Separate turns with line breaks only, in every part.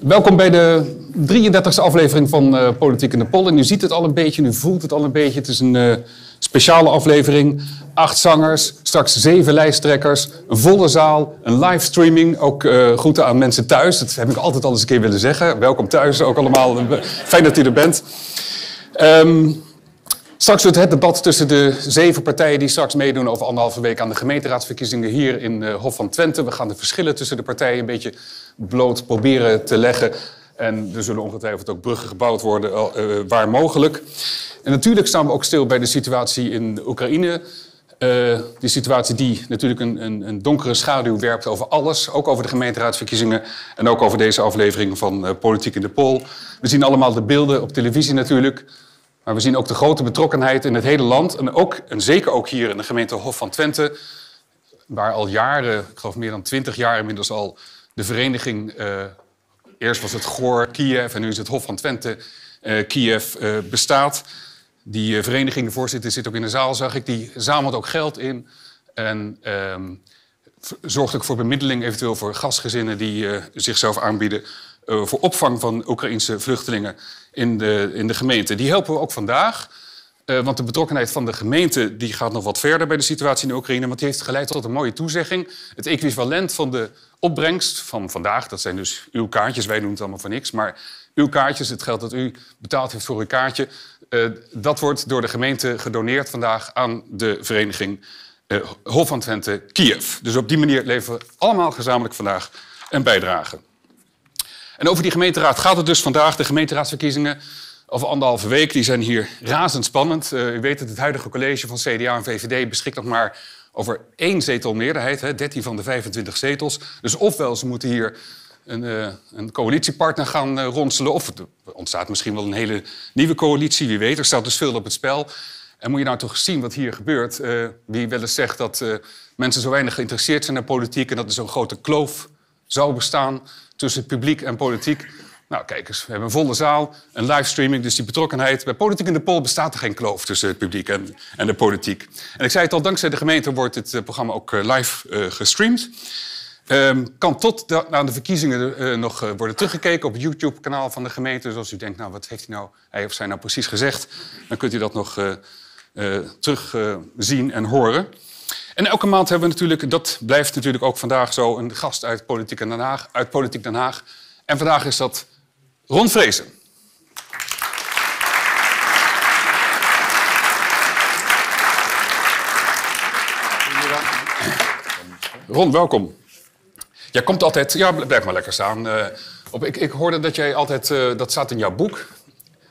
Welkom bij de 33e aflevering van uh, Politiek in de Pol. En u ziet het al een beetje, u voelt het al een beetje. Het is een uh, speciale aflevering. Acht zangers, straks zeven lijsttrekkers, een volle zaal, een livestreaming. Ook uh, groeten aan mensen thuis. Dat heb ik altijd al eens een keer willen zeggen. Welkom thuis, ook allemaal. Fijn dat u er bent. Um, Straks wordt het debat tussen de zeven partijen die straks meedoen over anderhalve week aan de gemeenteraadsverkiezingen hier in uh, Hof van Twente. We gaan de verschillen tussen de partijen een beetje bloot proberen te leggen. En er zullen ongetwijfeld ook bruggen gebouwd worden uh, waar mogelijk. En natuurlijk staan we ook stil bij de situatie in Oekraïne. Uh, die situatie die natuurlijk een, een, een, donkere schaduw werpt over alles. Ook over de gemeenteraadsverkiezingen en ook over deze aflevering van Politiek in de Pol. We zien allemaal de beelden op televisie natuurlijk. Maar we zien ook de grote betrokkenheid in het hele land. En, ook, zeker ook hier in de gemeente Hof van Twente. Waar al jaren, ik geloof meer dan twintig jaar inmiddels al, de vereniging... Uh, eerst was het Goor Kiev en nu is het Hof van Twente uh, Kiev uh, bestaat. Die vereniging, de voorzitter zit ook in de zaal, zag ik. Die zamelt ook geld in. En um, zorgt ook voor bemiddeling, eventueel voor gastgezinnen die zichzelf aanbieden voor opvang van Oekraïnse vluchtelingen in de, in de gemeente. Die helpen we ook vandaag. Uh, want de betrokkenheid van de gemeente die gaat nog wat verder bij de situatie in de Oekraïne. Want die heeft geleid tot een mooie toezegging. Het equivalent van de opbrengst van vandaag, dat zijn dus uw kaartjes, wij doen het allemaal voor niks. Maar uw kaartjes, het geld dat u betaald heeft voor uw kaartje, uh, dat wordt door de gemeente gedoneerd vandaag aan de vereniging uh, Hof van Twente Kiev. Dus op die manier leveren we allemaal gezamenlijk vandaag een bijdrage. En over die gemeenteraad gaat het dus vandaag. De gemeenteraadsverkiezingen over anderhalve week die zijn hier razendspannend. Uh, u weet dat het huidige college van CDA en VVD beschikt nog maar over één zetelmeerderheid, hè, 13 van de 25 zetels. Dus ofwel ze moeten hier een, uh, een coalitiepartner gaan uh, ronselen, of er ontstaat misschien wel een hele nieuwe coalitie, wie weet. Er staat dus veel op het spel. En moet je nou toch zien wat hier gebeurt? wie wel eens zegt dat mensen zo weinig geïnteresseerd zijn in politiek en dat er zo'n grote kloof zou bestaan tussen publiek en politiek. Nou, kijk eens, we hebben een volle zaal, een livestreaming, dus die betrokkenheid. Bij Politiek in de Pol bestaat er geen kloof tussen het publiek en, en de politiek. En ik zei het al, dankzij de gemeente wordt dit uh, programma ook uh, live uh, gestreamd. Um, kan tot aan de verkiezingen nog worden teruggekeken op het YouTube-kanaal van de gemeente. Dus als u denkt, nou, wat heeft hij, nou, hij of zij nou precies gezegd... dan kunt u dat nog terugzien en horen. En elke maand hebben we natuurlijk, dat blijft natuurlijk ook vandaag zo, een gast uit Politiek Den Haag. Uit Politiek Den Haag. En vandaag is dat Ron Vrezen. Ron, welkom. Jij komt altijd... Ja, blijf maar lekker staan. Uh, op, ik, ik hoorde dat jij altijd... Uh, dat staat in jouw boek. Dat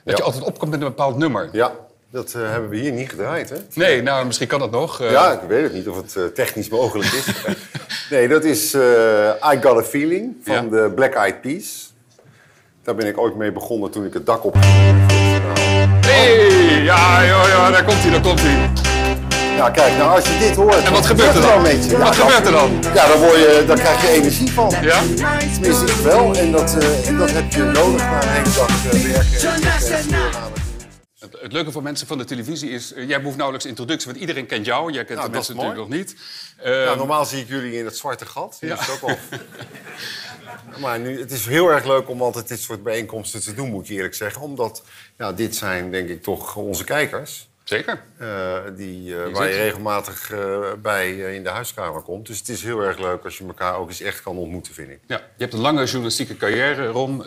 ja. je altijd opkomt met een bepaald nummer.
Ja, dat uh, hebben we hier niet gedraaid, hè?
Nee, nou, misschien kan dat nog.
Uh... Ja, ik weet het niet of het uh, technisch mogelijk is. nee, dat is I Got A Feeling van ja. de Black Eyed Peas. Daar ben ik ooit mee begonnen toen ik het dak op
hey, ja, joh, joh, daar komt hij, daar komt hij.
Ja, kijk, nou als je dit hoort...
En wat gebeurt er dan?
Met je?
Ja, wat gebeurt er dan?
Ja, dan, word je, dan krijg je energie van.
Ja?
Tenminste, ik wel. En dat, dat heb je nodig na een hele dag werken.
Het, het, leuke voor mensen van de televisie is, uh, jij behoeft nauwelijks introductie, want iedereen kent jou. Jij kent
nou,
de mensen natuurlijk nog niet.
Ja, normaal zie ik jullie in het zwarte gat. Ja. Is ook al... maar nu, het is heel erg leuk om altijd dit soort bijeenkomsten te doen, moet ik eerlijk zeggen. Omdat ja, dit zijn, denk ik, toch onze kijkers.
Zeker.
Uh, die, waar je regelmatig bij in de huiskamer komt. Dus het is heel erg leuk als je elkaar ook eens echt kan ontmoeten, vind ik.
Ja, je hebt een lange journalistieke carrière, Ron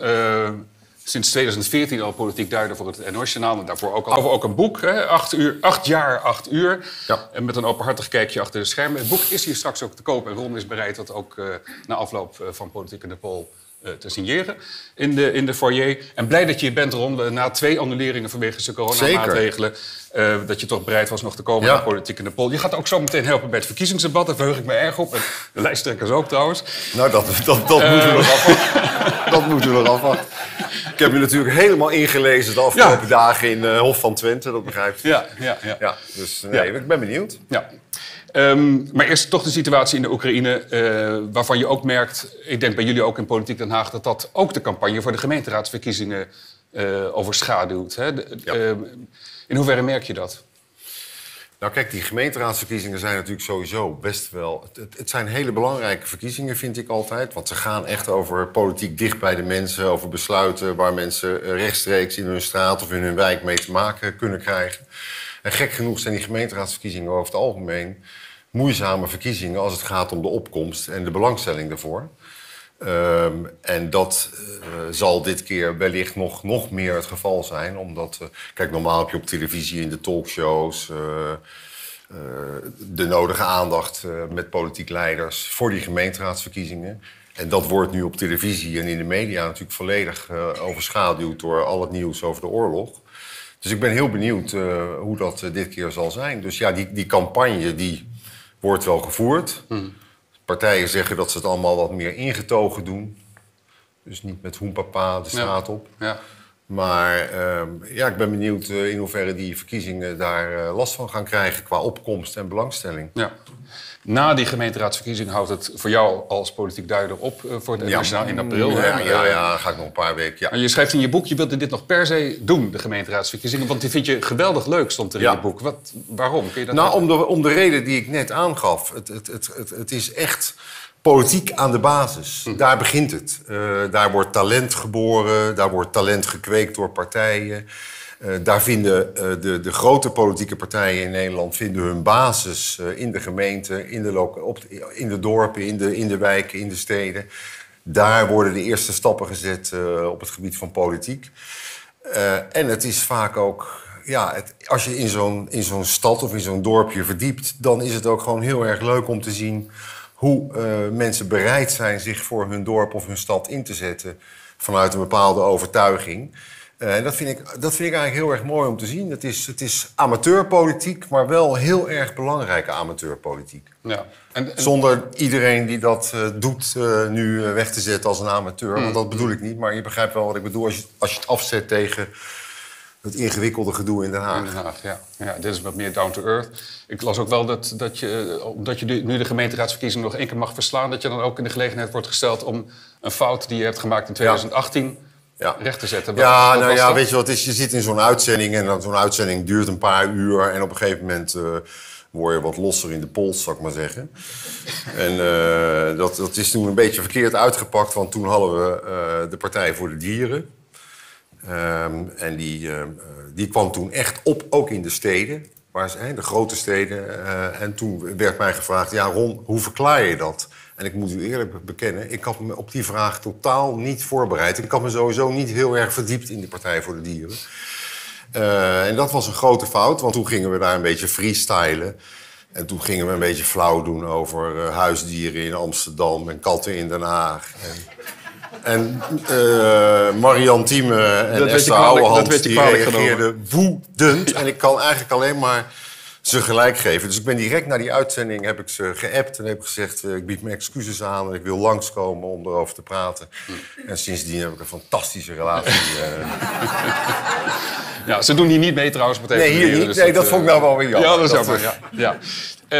sinds 2014 al politiek duiden voor het NOS-journaal. En daarvoor ook al over ook een boek. Hè? Acht, uur, acht jaar, acht uur.
Ja.
En met een openhartig kijkje achter de schermen. Het boek is hier straks ook te koop. En Ron is bereid dat ook uh, na afloop uh, van Politiek in de Pol te signeren in de, in de foyer. En blij dat je hier bent, Ron. Na twee annuleringen vanwege de coronamaatregelen... Uh, dat je toch bereid was nog te komen ja. naar Politiek in de Pol. Je gaat ook zo meteen helpen bij het verkiezingsdebat. Daar verheug ik me erg op. En de lijsttrekkers ook trouwens.
Nou, dat, dat, dat moeten we nog afwachten. dat moeten we nog afwachten. Ik heb je natuurlijk helemaal ingelezen de afgelopen ja. dagen in uh, Hof van Twente, dat begrijpt u.
Ja, ja, ja.
ja dus nee, ik ben benieuwd.
Ja. Um, maar eerst toch de situatie in de Oekraïne, uh, waarvan je ook merkt, ik denk bij jullie ook in Politiek Den Haag, dat dat ook de campagne voor de gemeenteraadsverkiezingen uh, overschaduwt. Hè? De,
ja.
uh, in hoeverre merk je dat?
Nou kijk, die gemeenteraadsverkiezingen zijn natuurlijk sowieso best wel... Het, het, zijn hele belangrijke verkiezingen, vind ik altijd. Want ze gaan echt over politiek dicht bij de mensen... over besluiten waar mensen rechtstreeks in hun straat of in hun wijk mee te maken kunnen krijgen. En gek genoeg zijn die gemeenteraadsverkiezingen over het algemeen... moeizame verkiezingen als het gaat om de opkomst en de belangstelling daarvoor. Um, en dat uh, zal dit keer wellicht nog, nog meer het geval zijn. Omdat, uh, kijk, normaal heb je op televisie in de talkshows uh, de nodige aandacht met politiek leiders voor die gemeenteraadsverkiezingen. En dat wordt nu op televisie en in de media natuurlijk volledig overschaduwd door al het nieuws over de oorlog. Dus ik ben heel benieuwd hoe dat dit keer zal zijn. Dus ja, die, die campagne die wordt wel gevoerd. Mm. Partijen zeggen dat ze het allemaal wat meer ingetogen doen. Dus niet met hoenpapa de straat op. Ja. Maar uh, ja, ik ben benieuwd uh, in hoeverre die verkiezingen daar uh, last van gaan krijgen qua opkomst en belangstelling.
Ja. Na die gemeenteraadsverkiezing houdt het voor jou als politiek duider op uh, voor het nationaal in april.
Ja, ja, ja, ga ik nog een paar weken. Ja.
Maar je schrijft in je boek, je wilde dit nog per se doen, de gemeenteraadsverkiezingen. Want die vind je geweldig leuk, stond er in het boek. Wat, waarom? Kun je dat
nou, om de, om de reden die ik net aangaf. Het, het, het, het, het is echt politiek aan de basis. Hm. Daar begint het. Uh, daar wordt talent geboren, daar wordt talent gekweekt door partijen. Uh, daar vinden uh, de, de, grote politieke partijen in Nederland vinden hun basis in de gemeente, in de, op, in de dorpen, in de, in de wijken, in de steden. Daar worden de eerste stappen gezet op het gebied van politiek. en het is vaak ook ja, het, als je in zo'n, stad of in zo'n dorpje verdiept, dan is het ook gewoon heel erg leuk om te zien hoe mensen bereid zijn zich voor hun dorp of hun stad in te zetten vanuit een bepaalde overtuiging. Uh, en dat vind, ik, dat vind ik eigenlijk heel erg mooi om te zien. Het is, het is amateurpolitiek, maar wel heel erg belangrijke amateurpolitiek. Ja. En, Zonder iedereen die dat uh, doet nu weg te zetten als een amateur. Want mm. dat bedoel ik niet, maar je begrijpt wel wat ik bedoel als je, als je het afzet tegen het ingewikkelde gedoe in Den Haag.
In Den Haag, ja. ja dit is wat meer down to earth. Ik las ook wel dat, dat je, omdat je nu de gemeenteraadsverkiezingen nog één keer mag verslaan... dat je dan ook in de gelegenheid wordt gesteld om een fout die je hebt gemaakt in 2018... Ja. Recht te zetten.
ja, nou ja, weet je wat is? Je zit in zo'n uitzending en zo'n uitzending duurt een paar uur... en op een gegeven moment uh, word je wat losser in de pols, zou ik maar zeggen. en uh, dat, dat is toen een beetje verkeerd uitgepakt... want toen hadden we uh, de Partij voor de Dieren... Um, en die, uh, die kwam toen echt op, ook in de steden, waar ze, de grote steden. En toen werd mij gevraagd, ja Ron, hoe verklaar je dat? En ik moet u eerlijk bekennen, ik had me op die vraag totaal niet voorbereid. Ik had me sowieso niet heel erg verdiept in de Partij voor de Dieren. Uh, en dat was een grote fout, want toen gingen we daar een beetje freestylen. En toen gingen we een beetje flauw doen over huisdieren in Amsterdam en katten in Den Haag. En en uh, Marianne Thieme en Esther Ouwehand die reageerden woedend. En ik kan eigenlijk alleen maar ze gelijk geven. Dus ik ben direct na die uitzending heb ik ze geappt en heb gezegd... Uh, ik bied mijn excuses aan en ik wil langskomen om erover te praten. En sindsdien heb ik een fantastische relatie. Uh...
ja, ze doen hier niet mee trouwens meteen.
Nee, hier niet. Dus nee, dat, dat vond ik nou wel weer jammer.
Ja, dat is jammer. Ja. ja.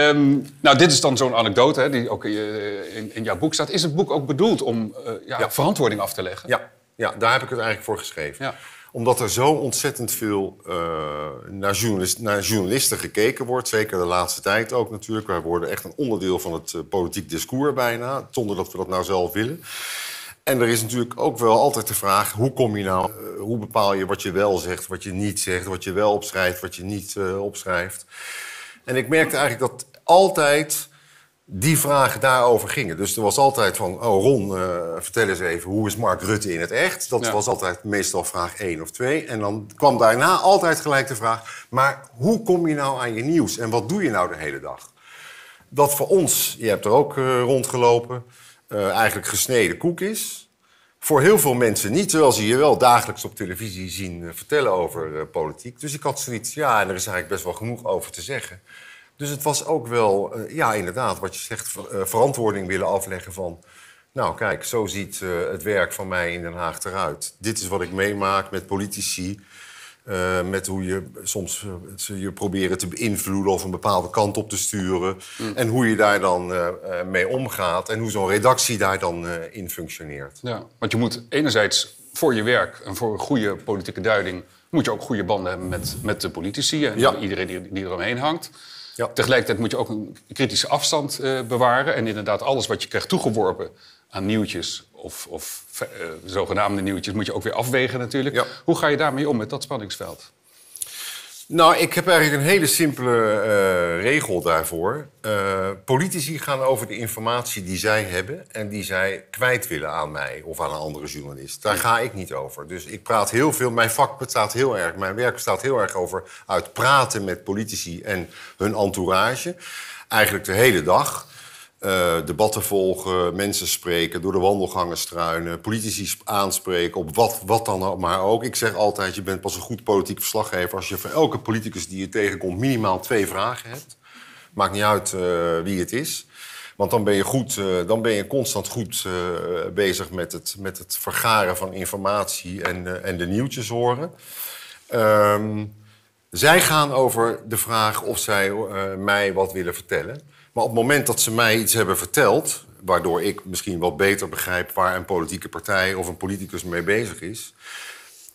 Um, nou, dit is dan zo'n anekdote hè, die ook in, in, jouw boek staat. Is het boek ook bedoeld om uh, ja, ja. verantwoording af te leggen?
Ja. ja, daar heb ik het eigenlijk voor geschreven. Ja. Omdat er zo ontzettend veel uh, naar, naar, journalisten gekeken wordt. Zeker de laatste tijd ook natuurlijk. Wij worden echt een onderdeel van het uh, politiek discours bijna. Zonder dat we dat nou zelf willen. En er is natuurlijk ook wel altijd de vraag: hoe kom je nou, uh, hoe bepaal je wat je wel zegt, wat je niet zegt, wat je wel opschrijft, wat je niet opschrijft. En ik merkte eigenlijk dat altijd die vragen daarover gingen. Dus er was altijd van, oh Ron, uh, vertel eens even, hoe is Mark Rutte in het echt? Dat was altijd meestal vraag 1 of 2. En dan kwam daarna altijd gelijk de vraag, maar hoe kom je nou aan je nieuws? En wat doe je nou de hele dag? Dat voor ons, je hebt er ook uh, rondgelopen, uh, eigenlijk gesneden koek is. Voor heel veel mensen niet, terwijl ze je wel dagelijks op televisie zien vertellen over politiek. Dus ik had zoiets, ja, en er is eigenlijk best wel genoeg over te zeggen. Dus het was ook wel, uh, ja, inderdaad, wat je zegt, uh, verantwoording willen afleggen van. Nou, kijk, zo ziet uh, het werk van mij in Den Haag eruit. Dit is wat ik meemaak met politici. met hoe je soms ze je proberen te beïnvloeden of een bepaalde kant op te sturen. Mm. En hoe je daar dan mee omgaat en hoe zo'n redactie daar dan in functioneert.
Ja, want je moet enerzijds voor je werk en voor een goede politieke duiding moet je ook goede banden hebben met, met de politici en
Ja.
iedereen die, die eromheen hangt.
Ja.
Tegelijkertijd moet je ook een kritische afstand eh, bewaren. En inderdaad, alles wat je krijgt toegeworpen aan nieuwtjes of, of eh, zogenaamde nieuwtjes, moet je ook weer afwegen natuurlijk.
Ja.
Hoe ga je daarmee om met dat spanningsveld?
Nou, ik heb eigenlijk een hele simpele eh, regel daarvoor. Eh, politici gaan over de informatie die zij hebben en die zij kwijt willen aan mij of aan een andere journalist. Daar ga ik niet over. Dus ik praat heel veel. Mijn vak bestaat heel erg, mijn werk bestaat heel erg over uit praten met politici en hun entourage. Eigenlijk de hele dag. Eh, debatten volgen, mensen spreken, door de wandelgangen struinen, politici sp- aanspreken op wat, wat dan maar ook. Ik zeg altijd, je bent pas een goed politiek verslaggever als je voor elke politicus die je tegenkomt minimaal twee vragen hebt. Maakt niet uit eh, wie het is. Want dan ben je, goed, eh, dan ben je constant goed bezig met het, met het vergaren van informatie en, en de nieuwtjes horen. Ehm, zij gaan over de vraag of zij mij wat willen vertellen. Maar op het moment dat ze mij iets hebben verteld, waardoor ik misschien wat beter begrijp waar een politieke partij of een politicus mee bezig is,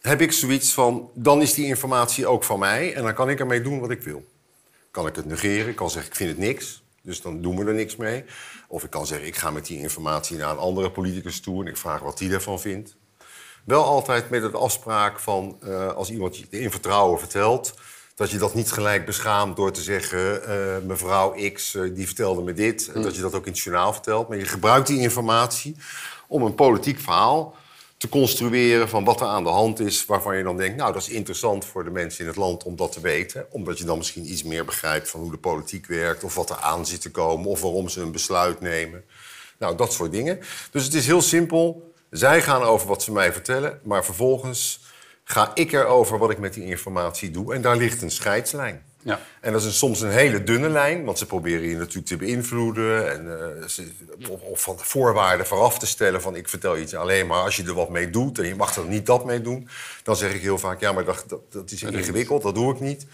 heb ik zoiets van: dan is die informatie ook van mij en dan kan ik ermee doen wat ik wil. Kan ik het negeren, ik kan zeggen: ik vind het niks, dus dan doen we er niks mee. Of ik kan zeggen: ik ga met die informatie naar een andere politicus toe en ik vraag wat die ervan vindt. Wel altijd met het afspraak van eh, als iemand je in vertrouwen vertelt, dat je dat niet gelijk beschaamt door te zeggen: eh, mevrouw X eh, die vertelde me dit. En dat je dat ook in het journaal vertelt. Maar je gebruikt die informatie om een politiek verhaal te construeren van wat er aan de hand is, waarvan je dan denkt: nou, dat is interessant voor de mensen in het land om dat te weten. Omdat je dan misschien iets meer begrijpt van hoe de politiek werkt, of wat er aan zit te komen, of waarom ze een besluit nemen. Nou, dat soort dingen. Dus het is heel simpel. Zij gaan over wat ze mij vertellen, maar vervolgens ga ik erover wat ik met die informatie doe. En daar ligt een scheidslijn.
Ja.
En dat is een, soms een hele dunne lijn, want ze proberen je natuurlijk te beïnvloeden. En, eh, ze, of, of van voorwaarden vooraf te stellen van ik vertel je iets alleen maar als je er wat mee doet. En je mag er niet dat mee doen. Dan zeg ik heel vaak, ja, maar dat, dat, dat is ingewikkeld, dat doe ik niet.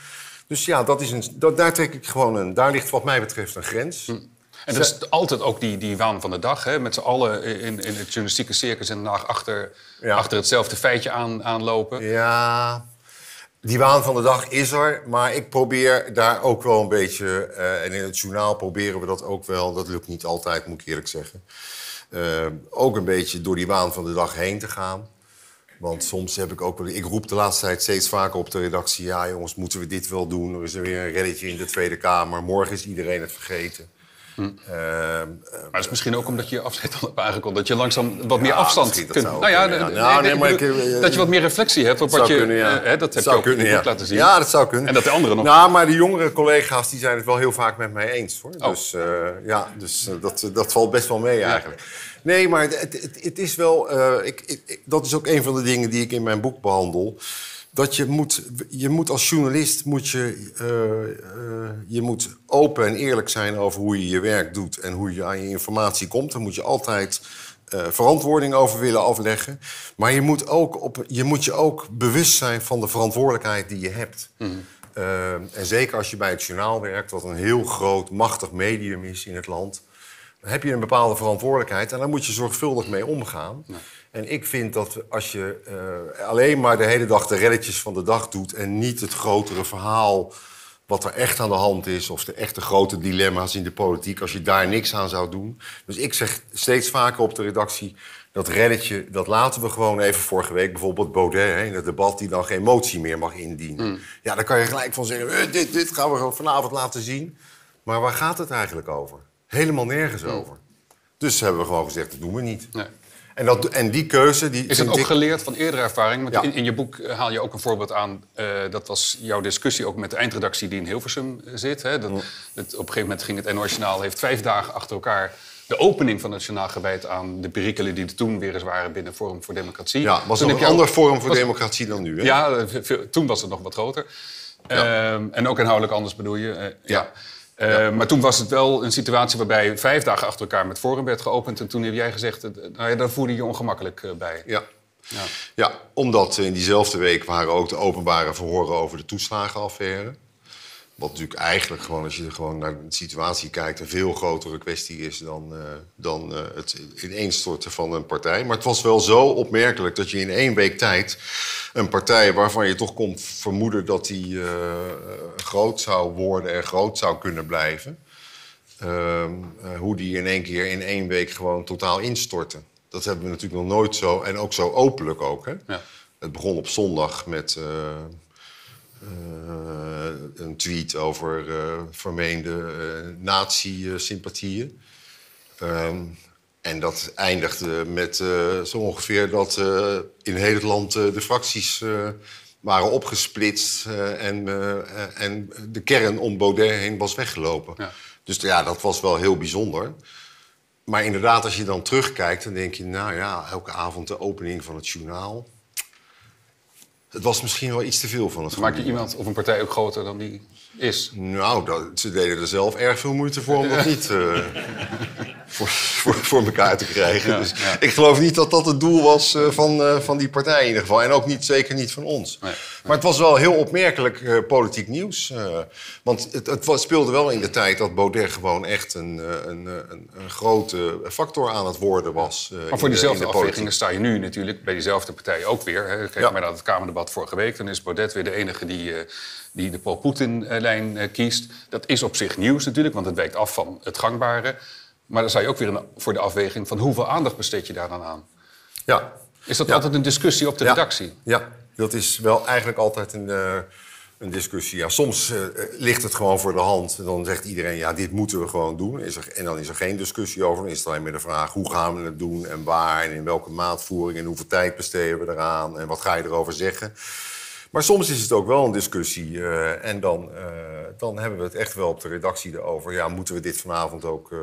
Dus ja, dat is een, dat, daar trek ik gewoon een, daar ligt wat mij betreft een grens.
En dat is altijd ook die, die waan van de dag. Hè? Met z'n allen in, in het journalistieke circus en dag achter,
Ja.
achter hetzelfde feitje aan, aanlopen.
Ja, die waan van de dag is er. Maar ik probeer daar ook wel een beetje... eh, en in het journaal proberen we dat ook wel. Dat lukt niet altijd, moet ik eerlijk zeggen. Eh, ook een beetje door die waan van de dag heen te gaan. Want soms heb ik ook wel... Ik roep de laatste tijd steeds vaker op de redactie... ja jongens, moeten we dit wel doen? Er is er weer een reddetje in de Tweede Kamer. Morgen is iedereen het vergeten.
Hm.
Eh, eh,
Maar het is misschien ook omdat je je afscheid al hebt aangekondigd. Dat je langzaam wat meer afstand kunt...
zou
Nou ja,
kunnen, ja.
nee,
Nou,
nee,
nee, maar
ik bedoel,
ik, eh,
dat je wat meer reflectie hebt op wat je...
kunnen, ja.
eh, hè, dat heb
zou
je ook
kunnen,
laten zien.
Ja, dat zou kunnen.
En dat de anderen nog...
Nou, maar de jongere collega's die zijn het wel heel vaak met mij eens, hoor.
Oh.
Dus, eh, ja, dus eh, dat, dat valt best wel mee eigenlijk. Nee, maar het, het, het is wel... eh, ik, ik, ik- dat is ook een van de dingen die ik in mijn boek behandel. Dat je moet, je moet als journalist moet je, eh, eh, je moet open en eerlijk zijn over hoe je je werk doet en hoe je aan je informatie komt. Daar moet je altijd eh, verantwoording over willen afleggen. Maar je moet, ook op, je moet je ook bewust zijn van de verantwoordelijkheid die je hebt. Eh, en zeker als je bij het journaal werkt, wat een heel groot, machtig medium is in het land, dan heb je een bepaalde verantwoordelijkheid en daar moet je zorgvuldig mee omgaan. En ik vind dat als je eh, alleen maar de hele dag de reddetjes van de dag doet en niet het grotere verhaal wat er echt aan de hand is, of de echte grote dilemma's in de politiek, als je daar niks aan zou doen. Dus ik zeg steeds vaker op de redactie, dat reddetje, dat laten we gewoon even vorige week, bijvoorbeeld Baudet hè, in het debat, die dan geen motie meer mag indienen. Ja, dan kan je gelijk van zeggen, eh, dit, dit gaan we vanavond laten zien. Maar waar gaat het eigenlijk over? Helemaal nergens over. Dus hebben we gewoon gezegd, dat doen we niet.
Nee.
En, dat, en die keuze, die
Is het ook
ik-
geleerd van eerdere ervaring? Want
Ja.
in, in je boek eh, haal je ook een voorbeeld aan. eh, dat was jouw discussie ook met de eindredactie die in Hilversum eh, zit. Hè? Dat, dat, op een gegeven moment ging het NOS Journaal... heeft vijf dagen achter elkaar de opening van het journaal gewijd... aan de perikelen die er toen weer eens waren binnen Forum voor Democratie.
Ja, was
Toen
een ander
ook-
vorm voor
was-
democratie dan nu. Hè?
Ja, veel- toen was het nog wat groter.
Ja.
Ehm, en ook inhoudelijk anders bedoel je. ja.
Ja.
Eh, Maar toen was het wel een situatie waarbij vijf dagen achter elkaar met Forum werd geopend. En toen heb jij gezegd, eh, nou ja, daar voelde je je ongemakkelijk eh, bij.
Ja.
Ja.
Ja, omdat in diezelfde week waren ook de openbare verhoren over de toeslagenaffaire. Wat natuurlijk eigenlijk gewoon, als je gewoon naar de situatie kijkt, een veel grotere kwestie is dan, uh, dan uh, het ineenstorten van een partij. Maar het was wel zo opmerkelijk dat je in één week tijd een partij waarvan je toch kon vermoeden dat die uh, groot zou worden en groot zou kunnen blijven, ehm, hoe die in één keer in één week gewoon totaal instortte. Dat hebben we natuurlijk nog nooit zo, en ook zo openlijk ook. Hè? Ja. Het begon op zondag met een tweet over uh, vermeende uh, nazi-sympathieën. Um, en dat eindigde met zo ongeveer dat in heel het land de fracties waren opgesplitst en, en de kern om Baudet heen was weggelopen. Ja. Dus ja, dat was wel heel bijzonder. Maar inderdaad, als je dan terugkijkt, dan denk je, nou ja, elke avond de opening van het journaal. Het was misschien wel iets te veel van het
Maak je iemand of een partij ook groter dan die is?
Nou, dat, ze deden er zelf erg veel moeite voor om dat niet uh, voor, voor, voor, elkaar te krijgen. dus ik geloof niet dat dat het doel was uh, van, uh, van die partij in ieder geval. En ook niet, zeker niet van ons. Nee, nee. Maar het was wel heel opmerkelijk politiek nieuws. want het, het was, speelde wel in de tijd dat Baudet gewoon echt een, een, een, een grote factor aan het worden was.
maar voor diezelfde de afwegingen sta je nu natuurlijk bij diezelfde partij ook weer. Hè. Kijk maar naar het Kamerdebat vorige week. Dan is Baudet weer de enige die die de pro-Poetin-lijn eh, kiest. Dat is op zich nieuws natuurlijk, want het wijkt af van het gangbare. Maar dan zou je ook weer voor de afweging van hoeveel aandacht besteed je daar dan aan?
Ja.
Is dat altijd een discussie op de redactie?
Ja, dat is wel eigenlijk altijd een, uh, een discussie. Ja, soms uh, ligt het gewoon voor de hand. Dan zegt iedereen, ja, dit moeten we gewoon doen. Is er, en dan is er geen discussie over. Dan is het alleen maar de vraag, hoe gaan we het doen en waar... en in welke maatvoering en hoeveel tijd besteden we eraan... en wat ga je erover zeggen... Maar soms is het ook wel een discussie. Uh, en dan, uh, dan hebben we het echt wel op de redactie erover. Ja, moeten we dit vanavond ook, uh,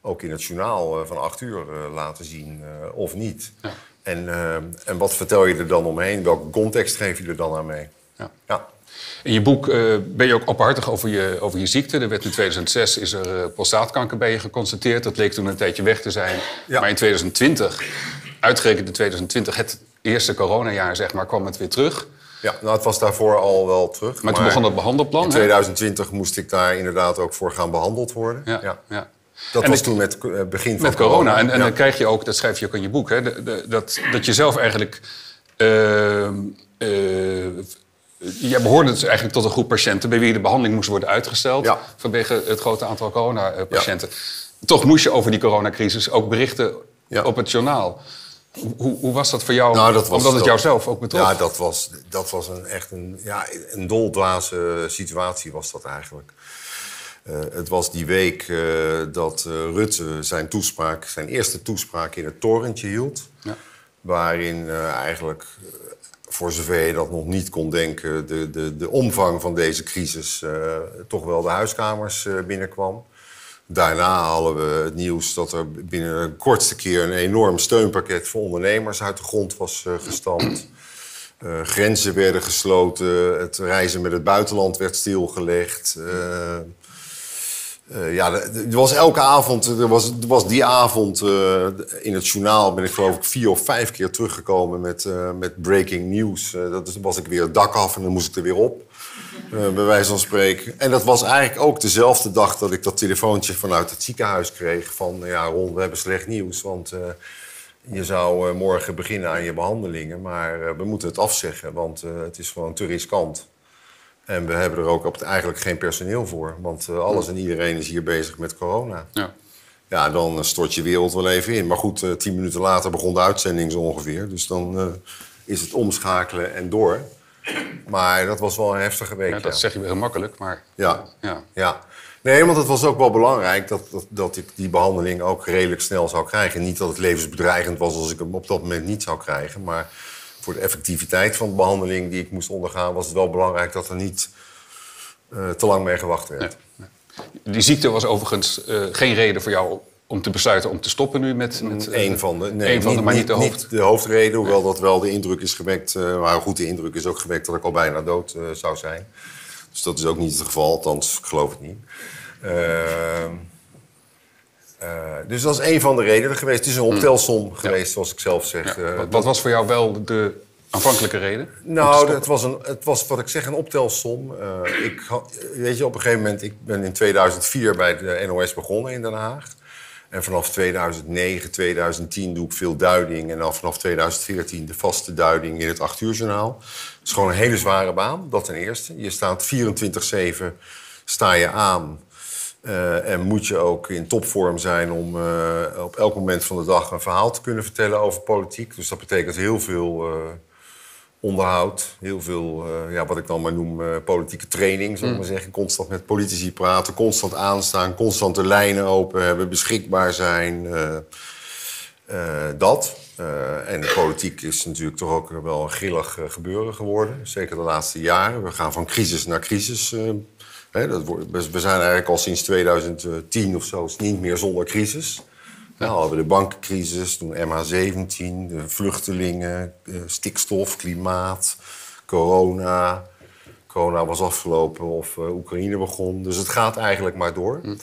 ook in het journaal van acht uur laten zien of niet? Ja. En, en wat vertel je er dan omheen? Welke context geef je er dan aan mee? Ja.
ja. In je boek ben je ook openhartig over je, over je ziekte. Er werd in 2006 is er prostaatkanker bij je geconstateerd. Dat leek toen een tijdje weg te zijn. Ja. Maar in 2020, uitgerekend in 2020, het eerste coronajaar, zeg maar, kwam het weer terug.
Ja, nou, het was daarvoor al wel terug.
Maar, toen begon het behandelplan.
In 2020 moest ik daar inderdaad ook voor gaan behandeld worden. Ja, ja. Dat was toen met uh, begin van
met corona. En, en dan krijg je ook, dat schrijf je ook in je boek, hè, de, de, dat, dat je zelf eigenlijk. Uh, uh, jij behoorde dus eigenlijk tot een groep patiënten bij wie de behandeling moest worden uitgesteld. vanwege het grote aantal coronapatiënten. Toch moest je over die coronacrisis ook berichten op het journaal. Hoe, hoe, was dat voor jou? Nou, dat was, Omdat het jou zelf ook betrof?
Ja, dat was, dat was een, echt een, ja, een doldwaze situatie was dat eigenlijk. Uh, het was die week uh, dat uh, Rutte zijn toespraak, zijn eerste toespraak in het torentje hield. Ja. Waarin eigenlijk, voor zover je dat nog niet kon denken, de, de, de omvang van deze crisis toch wel de huiskamers binnenkwam. Daarna hadden we het nieuws dat er binnen de kortste keer een enorm steunpakket voor ondernemers uit de grond was uh, gestampt. Uh, grenzen werden gesloten, het reizen met het buitenland werd stilgelegd. Uh, ja, er was elke avond, er was, er was die avond in het journaal ben ik geloof ik vier of vijf keer teruggekomen met, met breaking news. dat was ik weer het dak af en dan moest ik er weer op. Uh, bij wijze van spreken. En dat was eigenlijk ook dezelfde dag dat ik dat telefoontje vanuit het ziekenhuis kreeg. Van ja, Ron, we hebben slecht nieuws. Want uh, je zou uh, morgen beginnen aan je behandelingen. Maar we moeten het afzeggen, want het is gewoon te riskant. En we hebben er ook op het, eigenlijk geen personeel voor. Want alles en iedereen is hier bezig met corona. Ja. Ja, dan stort je wereld wel even in. Maar goed, tien minuten later begon de uitzending zo ongeveer. Dus dan is het omschakelen en door. Maar dat was wel een heftige week. Ja,
dat zeg je heel makkelijk, maar...
Ja, ja. ja. Nee, want het was ook wel belangrijk dat, dat, dat, ik die behandeling ook redelijk snel zou krijgen. Niet dat het levensbedreigend was als ik hem op dat moment niet zou krijgen. Maar voor de effectiviteit van de behandeling die ik moest ondergaan... was het wel belangrijk dat er niet uh, te lang mee gewacht werd.
Die ziekte was overigens uh, geen reden voor jou om te besluiten om te stoppen nu met... met
Eén uh, van de, nee, van
de, maar niet de, hoofd...
niet de hoofdreden. Hoewel dat wel de indruk is gewekt. Uh, maar goed, de indruk is ook gewekt dat ik al bijna dood uh, zou zijn. Dus dat is ook niet het geval, althans, ik geloof het niet. Ehm, dus dat is één van de redenen geweest. Het is een optelsom hmm. geweest, zoals ik zelf zeg.
Ja. Wat, wat, was voor jou wel de aanvankelijke reden?
Nou, het was, een, het was wat ik zeg, een optelsom. Ik had, weet je, op een gegeven moment, ik ben in 2004 bij de NOS begonnen in Den Haag. En vanaf 2009, 2010 doe ik veel duiding. En dan vanaf 2014 de vaste duiding in het 8 uur journaal. Het is gewoon een hele zware baan, dat ten eerste. Je staat 24-7, sta je aan. Uh, en moet je ook in topvorm zijn om uh, op elk moment van de dag een verhaal te kunnen vertellen over politiek. Dus dat betekent heel veel uh, onderhoud, heel veel, ja, wat ik dan maar noem politieke training, zou ik maar zeggen. Constant met politici praten, constant aanstaan, constant de lijnen open hebben, beschikbaar zijn. dat. en de politiek is natuurlijk toch ook wel een grillig gebeuren geworden. Zeker de laatste jaren. We gaan van crisis naar crisis dat we zijn eigenlijk al sinds 2010 of zo niet meer zonder crisis. Nou, hadden we de bankencrisis, toen MH17, de vluchtelingen, stikstof, klimaat, corona. Corona was afgelopen of uh, Oekraïne begon. Dus het gaat eigenlijk maar door. Hm.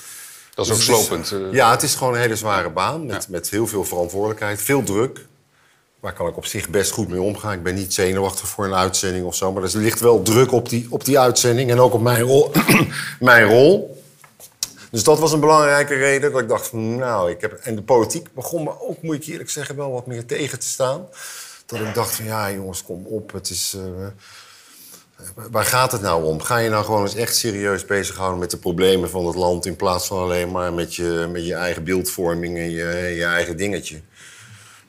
Dat is ook dus slopend.
Eh. ja, het is gewoon een hele zware baan met, met heel veel verantwoordelijkheid, veel druk. Waar kan ik op zich best goed mee omgaan. Ik ben niet zenuwachtig voor een uitzending of zo. Maar er ligt wel druk op die, op die uitzending en ook op mijn rol. mijn rol. Dus dat was een belangrijke reden dat ik dacht van nou, ik heb... En de politiek begon me ook, moet ik eerlijk zeggen, wel wat meer tegen te staan. Dat ik dacht van ja jongens, kom op, het is... Uh, waar gaat het nou om? Ga je nou gewoon eens echt serieus bezighouden met de problemen van het land... in plaats van alleen maar met je, met je eigen beeldvorming en je, je eigen dingetje?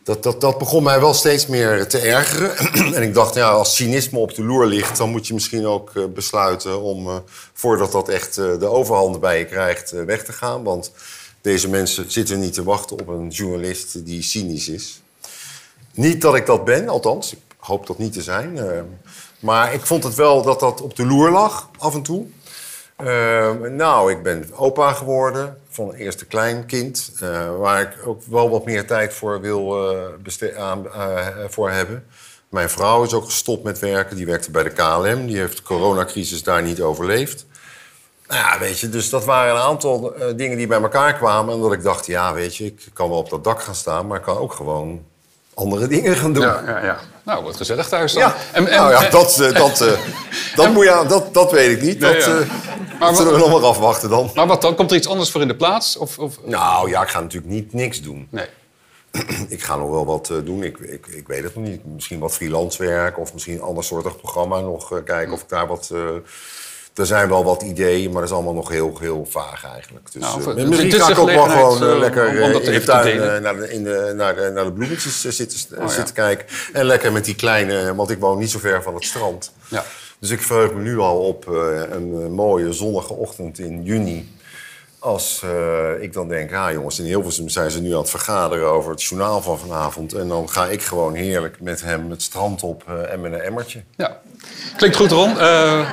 Dat, dat, dat begon mij wel steeds meer te ergeren. en ik dacht, ja, als cynisme op de loer ligt, dan moet je misschien ook uh, besluiten om, uh, voordat dat echt uh, de overhand bij je krijgt, weg te gaan. Want deze mensen zitten niet te wachten op een journalist die cynisch is. Niet dat ik dat ben, althans, ik hoop dat niet te zijn. maar ik vond het wel dat dat op de loer lag, af en toe. Nou, ik ben opa geworden van een eerste kleinkind. Uh, waar ik ook wel wat meer tijd voor wil uh, voor hebben. Mijn vrouw is ook gestopt met werken. Die werkte bij de KLM. Die heeft de coronacrisis daar niet overleefd. Nou ja, weet je, dus dat waren een aantal dingen die bij elkaar kwamen. En dat ik dacht, ja, weet je, ik kan wel op dat dak gaan staan... maar ik kan ook gewoon andere dingen gaan doen.
Ja, ja, ja. Nou, wat gezellig thuis dan.
Ja, en, en, nou ja, dat, uh, dat, uh, dat, moet je, dat, dat weet ik niet. dat, uh, maar dat zullen we nog maar afwachten dan.
Maar wat dan? Komt er iets anders voor in de plaats? Of, of...
Nou ja, ik ga natuurlijk niet niks doen.
Nee.
ik ga nog wel wat doen. Ik, ik, ik weet het nog niet. Misschien wat freelance werk of misschien een ander soortig programma nog kijken of ik daar wat er zijn wel wat ideeën, maar dat is allemaal nog heel, heel vaag eigenlijk. Dus, nou, uh, misschien ga ik ook wel gewoon uh, lekker uh, in de tuin naar, de, in de, naar, de, naar de bloemetjes zitten, oh, zitten ja. kijken. En lekker met die kleine, want ik woon niet zo ver van het strand.
Ja.
Dus ik verheug me nu al op een mooie zonnige ochtend in juni. Als uh, ik dan denk, ah jongens, in Hilversum zijn ze nu aan het vergaderen over het journaal van vanavond. En dan ga ik gewoon heerlijk met hem het strand op uh, en met een emmertje.
Ja, klinkt goed Ron. Uh,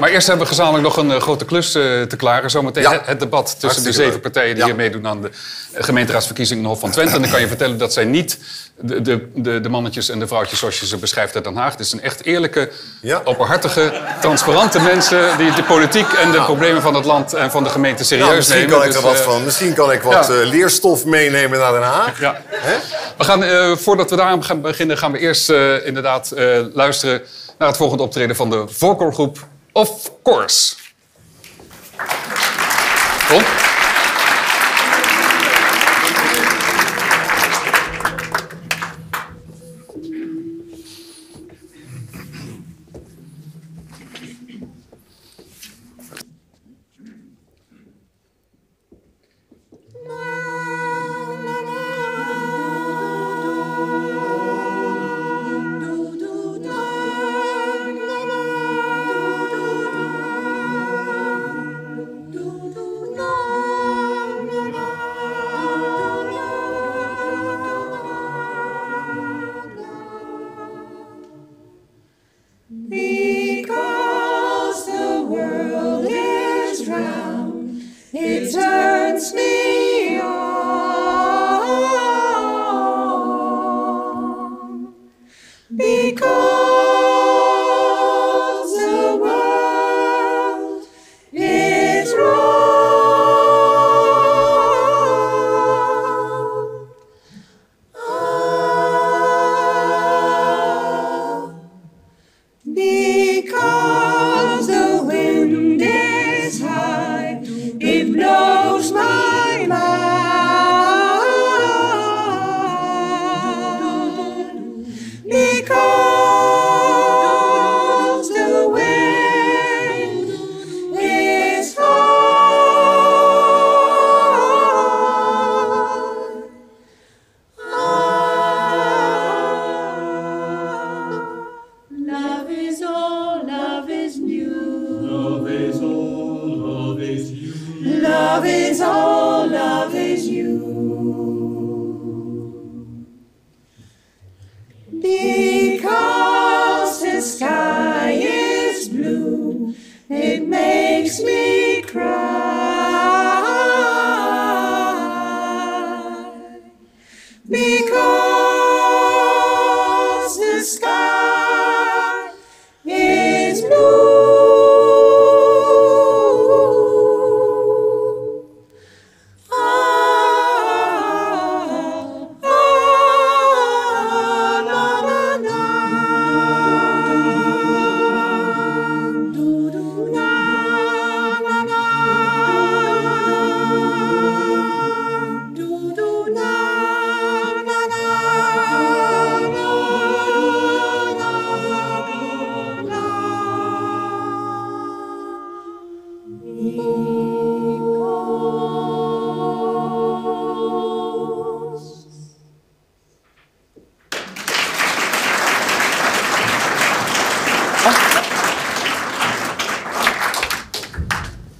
maar eerst hebben we gezamenlijk nog een grote klus te klaren. Zometeen ja. het, debat tussen Hartstikke de zeven partijen die ja. hier meedoen aan de gemeenteraadsverkiezingen in Hof van Twente. En dan kan je vertellen dat zij niet de, de, de, de, mannetjes en de vrouwtjes zoals je ze beschrijft uit Den Haag. Het is een echt eerlijke, ja. openhartige, transparante mensen... die de politiek en de problemen van het land en van de gemeente serieus
misschien
nemen.
Kan ik er dus, wat van. Misschien kan ik wat leerstof meenemen naar Den Haag.
We gaan, voordat we daar gaan beginnen, gaan we eerst inderdaad luisteren... naar het volgende optreden van de voorkoorgroep Of Course.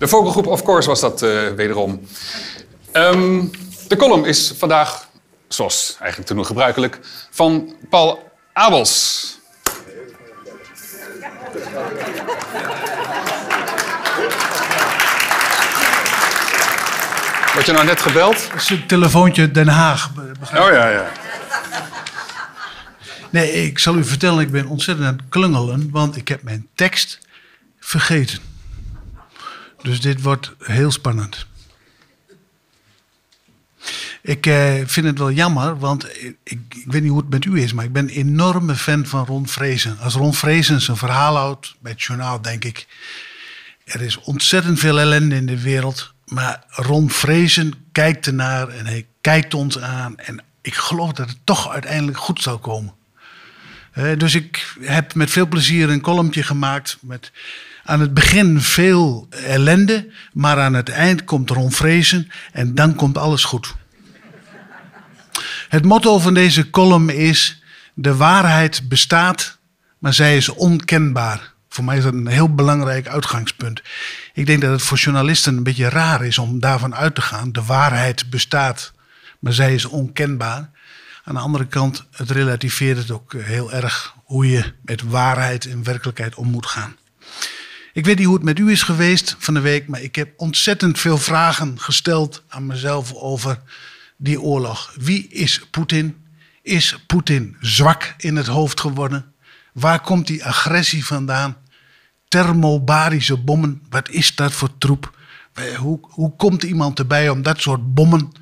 De vogelgroep Of Course was dat eh, wederom. Ehm, de column is vandaag, zoals eigenlijk toen gebruikelijk, van Paul Abels. Word je nou net gebeld?
Dat is een telefoontje Den Haag. begrijp
Oh ja, ja.
Nee, ik zal u vertellen, ik ben ontzettend aan het klungelen, want ik heb mijn tekst vergeten. Dus dit wordt heel spannend. Ik eh, vind het wel jammer, want ik, ik, weet niet hoe het met u is, maar ik ben een enorme fan van Ron Vrezen. Als Ron Vrezen zijn verhaal houdt, bij het journaal denk ik, er is ontzettend veel ellende in de wereld, maar Ron Vrezen kijkt ernaar en hij kijkt ons aan en ik geloof dat het toch uiteindelijk goed zal komen. Eh, dus ik heb met veel plezier een columnje gemaakt met aan het begin veel ellende, maar aan het eind komt Ron Vrezen en dan komt alles goed. Het motto van deze column is: de waarheid bestaat, maar zij is onkenbaar. Voor mij is dat een heel belangrijk uitgangspunt. Ik denk dat het voor journalisten een beetje raar is om daarvan uit te gaan. De waarheid bestaat, maar zij is onkenbaar. Aan de andere kant, het relativeert het ook heel erg hoe je met waarheid en werkelijkheid om moet gaan. Ik weet niet hoe het met u is geweest van de week, maar ik heb ontzettend veel vragen gesteld aan mezelf over die oorlog. Wie is Poetin? Is Poetin zwak in het hoofd geworden? Waar komt die agressie vandaan? Thermobarische bommen, wat is dat voor troep? Eh, Hoe, hoe komt iemand erbij om dat soort bommen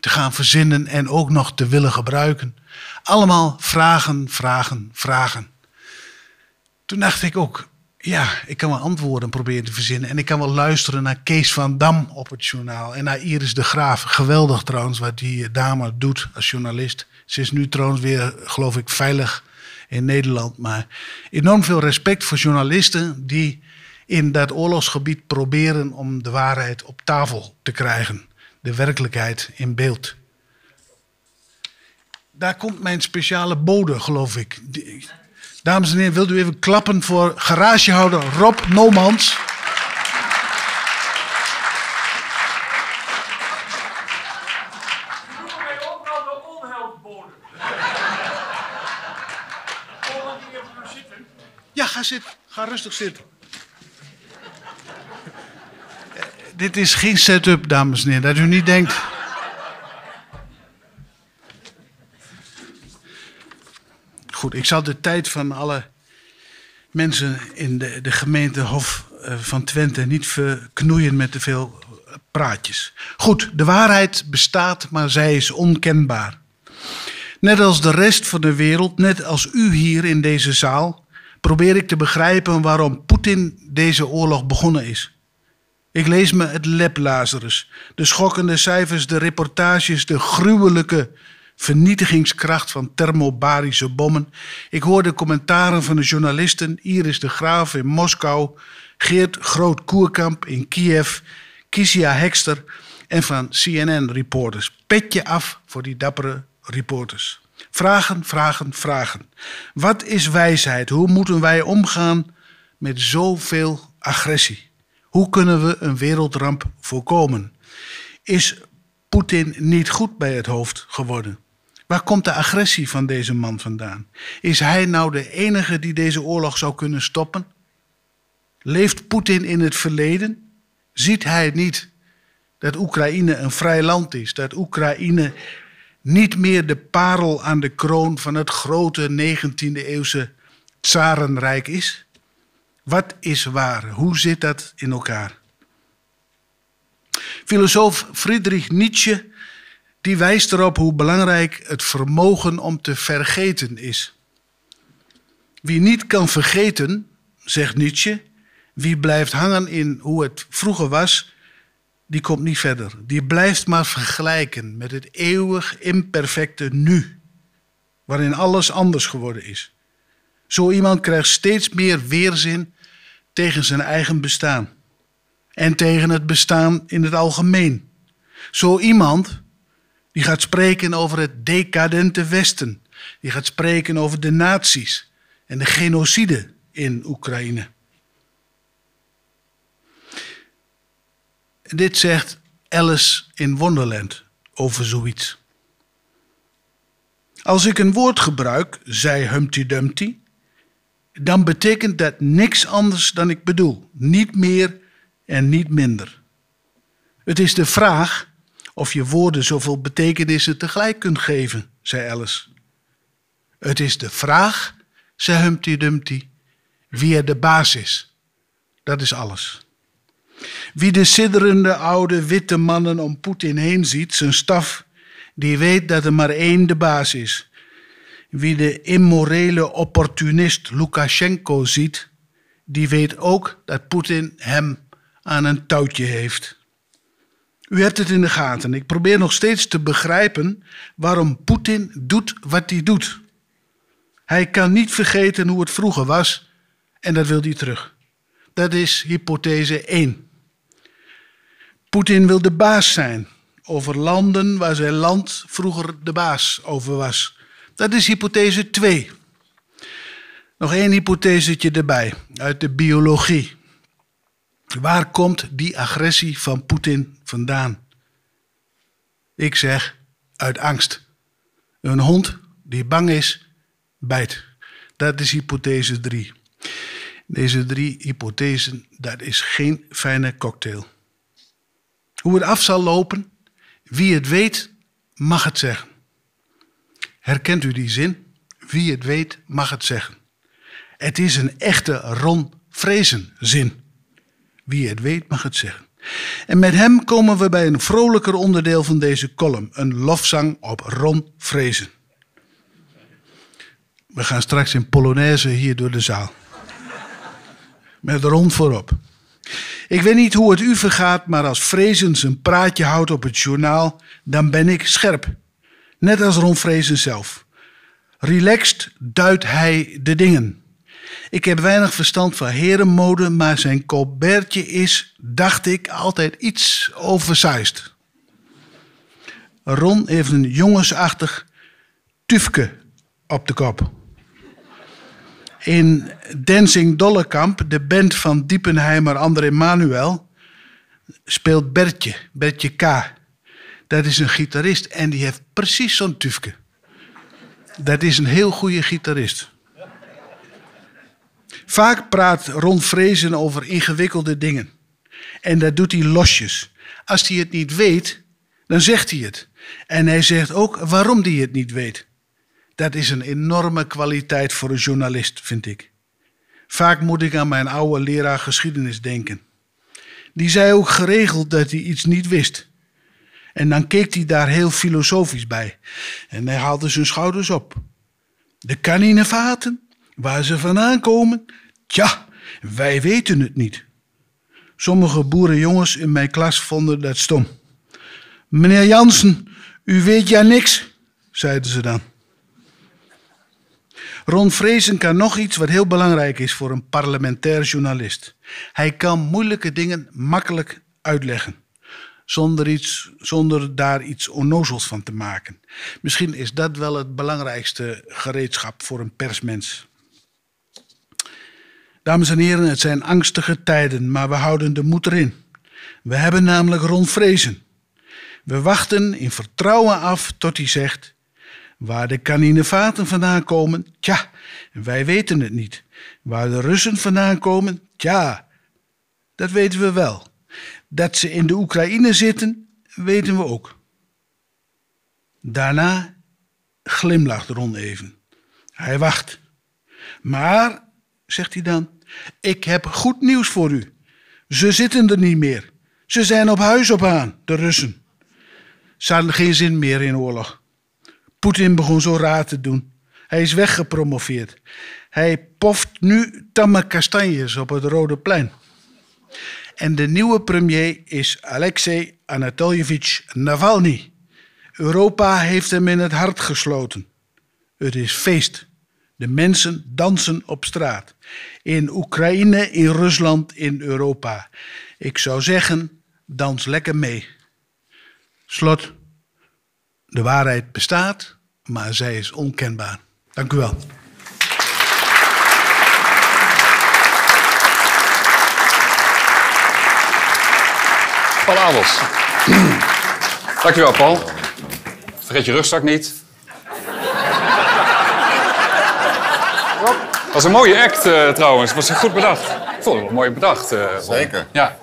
te gaan verzinnen en ook nog te willen gebruiken? Allemaal vragen, vragen, vragen. Toen dacht ik ook, ja, ik kan wel antwoorden proberen te verzinnen. En ik kan wel luisteren naar Kees van Dam op het journaal. En naar Iris de Graaf. Geweldig trouwens wat die dame doet als journalist. Ze is nu trouwens weer, geloof ik, veilig in Nederland. Maar enorm veel respect voor journalisten die in dat oorlogsgebied proberen om de waarheid op tafel te krijgen. De werkelijkheid in beeld. Daar komt mijn speciale bode, geloof ik. Dames en heren, wilt u even klappen voor garagehouder Rob Nomans? Ja, ga zitten. Ga rustig zitten. Eh, Dit is geen setup, dames en heren, dat u niet denkt. Goed, ik zal de tijd van alle mensen in de, de gemeente Hof eh, van Twente niet verknoeien met te veel praatjes. Goed, de waarheid bestaat, maar zij is onkenbaar. Net als de rest van de wereld, net als u hier in deze zaal, probeer ik te begrijpen waarom Poetin deze oorlog begonnen is. Ik lees me het lep de schokkende cijfers, de reportages, de gruwelijke vernietigingskracht van thermobarische bommen. Ik hoorde commentaren van de journalisten Iris de Graaf in Moskou, Geert Groot-Koerkamp in Kiev, Kisia Hekster en van CNN-reporters. Petje af voor die dappere reporters. Vragen, vragen, vragen. Wat is wijsheid? Hoe moeten wij omgaan met zoveel agressie? Hoe kunnen we een wereldramp voorkomen? Is Poetin niet goed bij het hoofd geworden? Waar komt de agressie van deze man vandaan? Is hij nou de enige die deze oorlog zou kunnen stoppen? Leeft Poetin in het verleden? Ziet hij niet dat Oekraïne een vrij land is? Dat Oekraïne niet meer de parel aan de kroon van het grote 19e-eeuwse tsarenrijk is? Wat is waar? Hoe zit dat in elkaar? Filosoof Friedrich Nietzsche die wijst erop hoe belangrijk het vermogen om te vergeten is. Wie niet kan vergeten, zegt Nietzsche, wie blijft hangen in hoe het vroeger was, die komt niet verder. Die blijft maar vergelijken met het eeuwig imperfecte nu, waarin alles anders geworden is. Zo iemand krijgt steeds meer weerzin tegen zijn eigen bestaan en tegen het bestaan in het algemeen. Zo iemand die gaat spreken over het decadente Westen, die gaat spreken over de nazi's en de genocide in Oekraïne. Dit zegt Alice in Wonderland over zoiets. Als ik een woord gebruik, zei Humpty Dumpty, dan betekent dat niks anders dan ik bedoel. Niet meer en niet minder. Het is de vraag of je woorden zoveel betekenissen tegelijk kunt geven, zei Alice. Het is de vraag, zei Humpty Dumpty, wie er de baas is. Dat is alles. Wie de sidderende oude witte mannen om Poetin heen ziet, zijn staf, die weet dat er maar één de baas is. Wie de immorele opportunist Lukashenko ziet, die weet ook dat Poetin hem aan een touwtje heeft. U hebt het in de gaten. Ik probeer nog steeds te begrijpen waarom Poetin doet wat hij doet. Hij kan niet vergeten hoe het vroeger was en dat wil hij terug. Dat is hypothese 1. Poetin wil de baas zijn over landen waar zijn land vroeger de baas over was. Dat is hypothese 2. Nog één hypothesetje erbij uit de biologie. Waar komt die agressie van Poetin vandaan? Ik zeg uit angst. Een hond die bang is, bijt. Dat is hypothese 3. Deze drie hypothesen, dat is geen fijne cocktail. Hoe het af zal lopen, wie het weet, mag het zeggen. Herkent u die zin? Wie het weet, mag het zeggen. Het is een echte Ron Vrezen zin. Wie het weet mag het zeggen. En met hem komen we bij een vrolijker onderdeel van deze column. Een lofzang op Ron Vrezen. We gaan straks in Polonaise hier door de zaal. Met Ron voorop. Ik weet niet hoe het u vergaat, maar als Vrezen zijn praatje houdt op het journaal, dan ben ik scherp. Net als Ron Vrezen zelf. Relaxed duidt hij de dingen. Ik heb weinig verstand van herenmode, maar zijn colbertje is, dacht ik, altijd iets oversized. Ron heeft een jongensachtig tufke op de kop. In Dancing Dollekamp, de band van Diepenheimer André Manuel, speelt Bertje, Bertje K. Dat is een gitarist en die heeft precies zo'n tufke. Dat is een heel goede gitarist. Vaak praat Ron Vrezen over ingewikkelde dingen. En dat doet hij losjes. Als hij het niet weet, dan zegt hij het. En hij zegt ook waarom hij het niet weet. Dat is een enorme kwaliteit voor een journalist, vind ik. Vaak moet ik aan mijn oude leraar geschiedenis denken. Die zei ook geregeld dat hij iets niet wist. En dan keek hij daar heel filosofisch bij. En hij haalde zijn schouders op. De kaninevaten Waar ze vandaan komen? Tja, wij weten het niet. Sommige boerenjongens in mijn klas vonden dat stom. Meneer Jansen, u weet ja niks, zeiden ze dan. Ron Vrezen kan nog iets wat heel belangrijk is voor een parlementair journalist. Hij kan moeilijke dingen makkelijk uitleggen. Zonder, iets, zonder daar iets onnozels van te maken. Misschien is dat wel het belangrijkste gereedschap voor een persmens. Dames en heren, het zijn angstige tijden, maar we houden de moed erin. We hebben namelijk Ron Vrezen. We wachten in vertrouwen af tot hij zegt: Waar de kaninevaten vandaan komen, tja, wij weten het niet. Waar de Russen vandaan komen, tja, dat weten we wel. Dat ze in de Oekraïne zitten, weten we ook. Daarna glimlacht Ron even. Hij wacht. Maar, zegt hij dan, ik heb goed nieuws voor u. Ze zitten er niet meer. Ze zijn op huis op aan, de Russen. Ze hadden geen zin meer in oorlog. Poetin begon zo raar te doen. Hij is weggepromoveerd. Hij poft nu tamme kastanjes op het Rode Plein. En de nieuwe premier is Alexei Anatoljevich Navalny. Europa heeft hem in het hart gesloten. Het is feest. De mensen dansen op straat. In Oekraïne, in Rusland, in Europa. Ik zou zeggen, dans lekker mee. Slot. De waarheid bestaat, maar zij is onkenbaar. Dank u wel.
Paul. Dankjewel, Paul. Vergeet je rugzak niet. Was een mooie act eh, trouwens. was goed bedacht. Ik vond het wel mooi bedacht. eh.
Zeker.
Ja.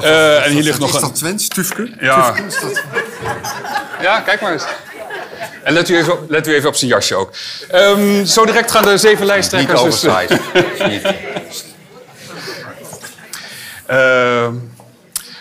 Eh, en hier ligt nog
Is
een...
dat Twents? Tufke?
Ja.
Tufke.
Ja, kijk maar eens. En let u even op, let u even op zijn jasje ook. Ehm, zo direct gaan de zeven
Niet
lijsttrekkers... dus-
oversized. Niet.
Ehm,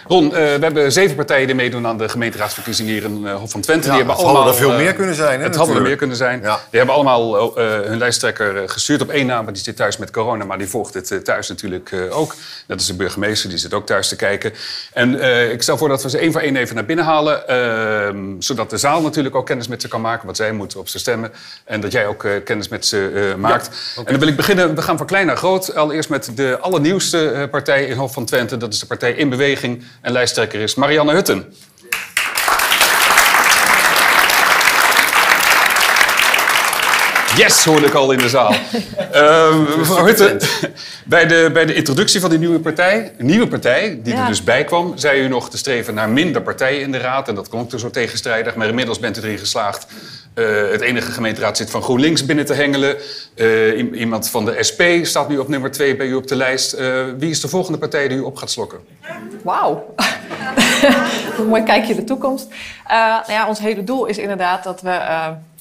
Ron, eh, we hebben zeven partijen die meedoen aan de gemeenteraadsverkiezingen hier in eh, Hof van Twente.
Ja,
die hebben
het hadden er veel
eh,
meer kunnen zijn, hè,
Het hadden er meer kunnen zijn.
Ja.
Die hebben allemaal eh, hun lijsttrekker eh, gestuurd op één naam. maar Die zit thuis met corona, maar die volgt het eh, thuis natuurlijk eh, ook. Dat is de burgemeester, die zit ook thuis te kijken. En eh, ik stel voor dat we ze één voor één even naar binnen halen. ehm, zodat de zaal natuurlijk ook kennis met ze kan maken. Want zij moeten op ze stemmen. En dat jij ook eh, kennis met ze eh, maakt. En dan wil ik beginnen, we gaan van klein naar groot. Allereerst met de allernieuwste eh, partij in Hof van Twente. Dat is de partij In Beweging. En lijsttrekker is Marianne Hutten. Yes, hoorde ik al in de zaal. Ehm, mevrouw bij de, bij de introductie van die nieuwe partij, een nieuwe partij, die er dus bij kwam, zei u nog te streven naar minder partijen in de raad. En dat klonk er zo tegenstrijdig, maar inmiddels bent u erin geslaagd eh, het enige gemeenteraadslid van GroenLinks binnen te hengelen. Eh, iemand van de SP staat nu op nummer 2 bij u op de lijst. Eh, wie is de volgende partij die u op gaat slokken?
Wauw. een mooi kijkje de toekomst. Nou ja, ons hele doel is inderdaad dat we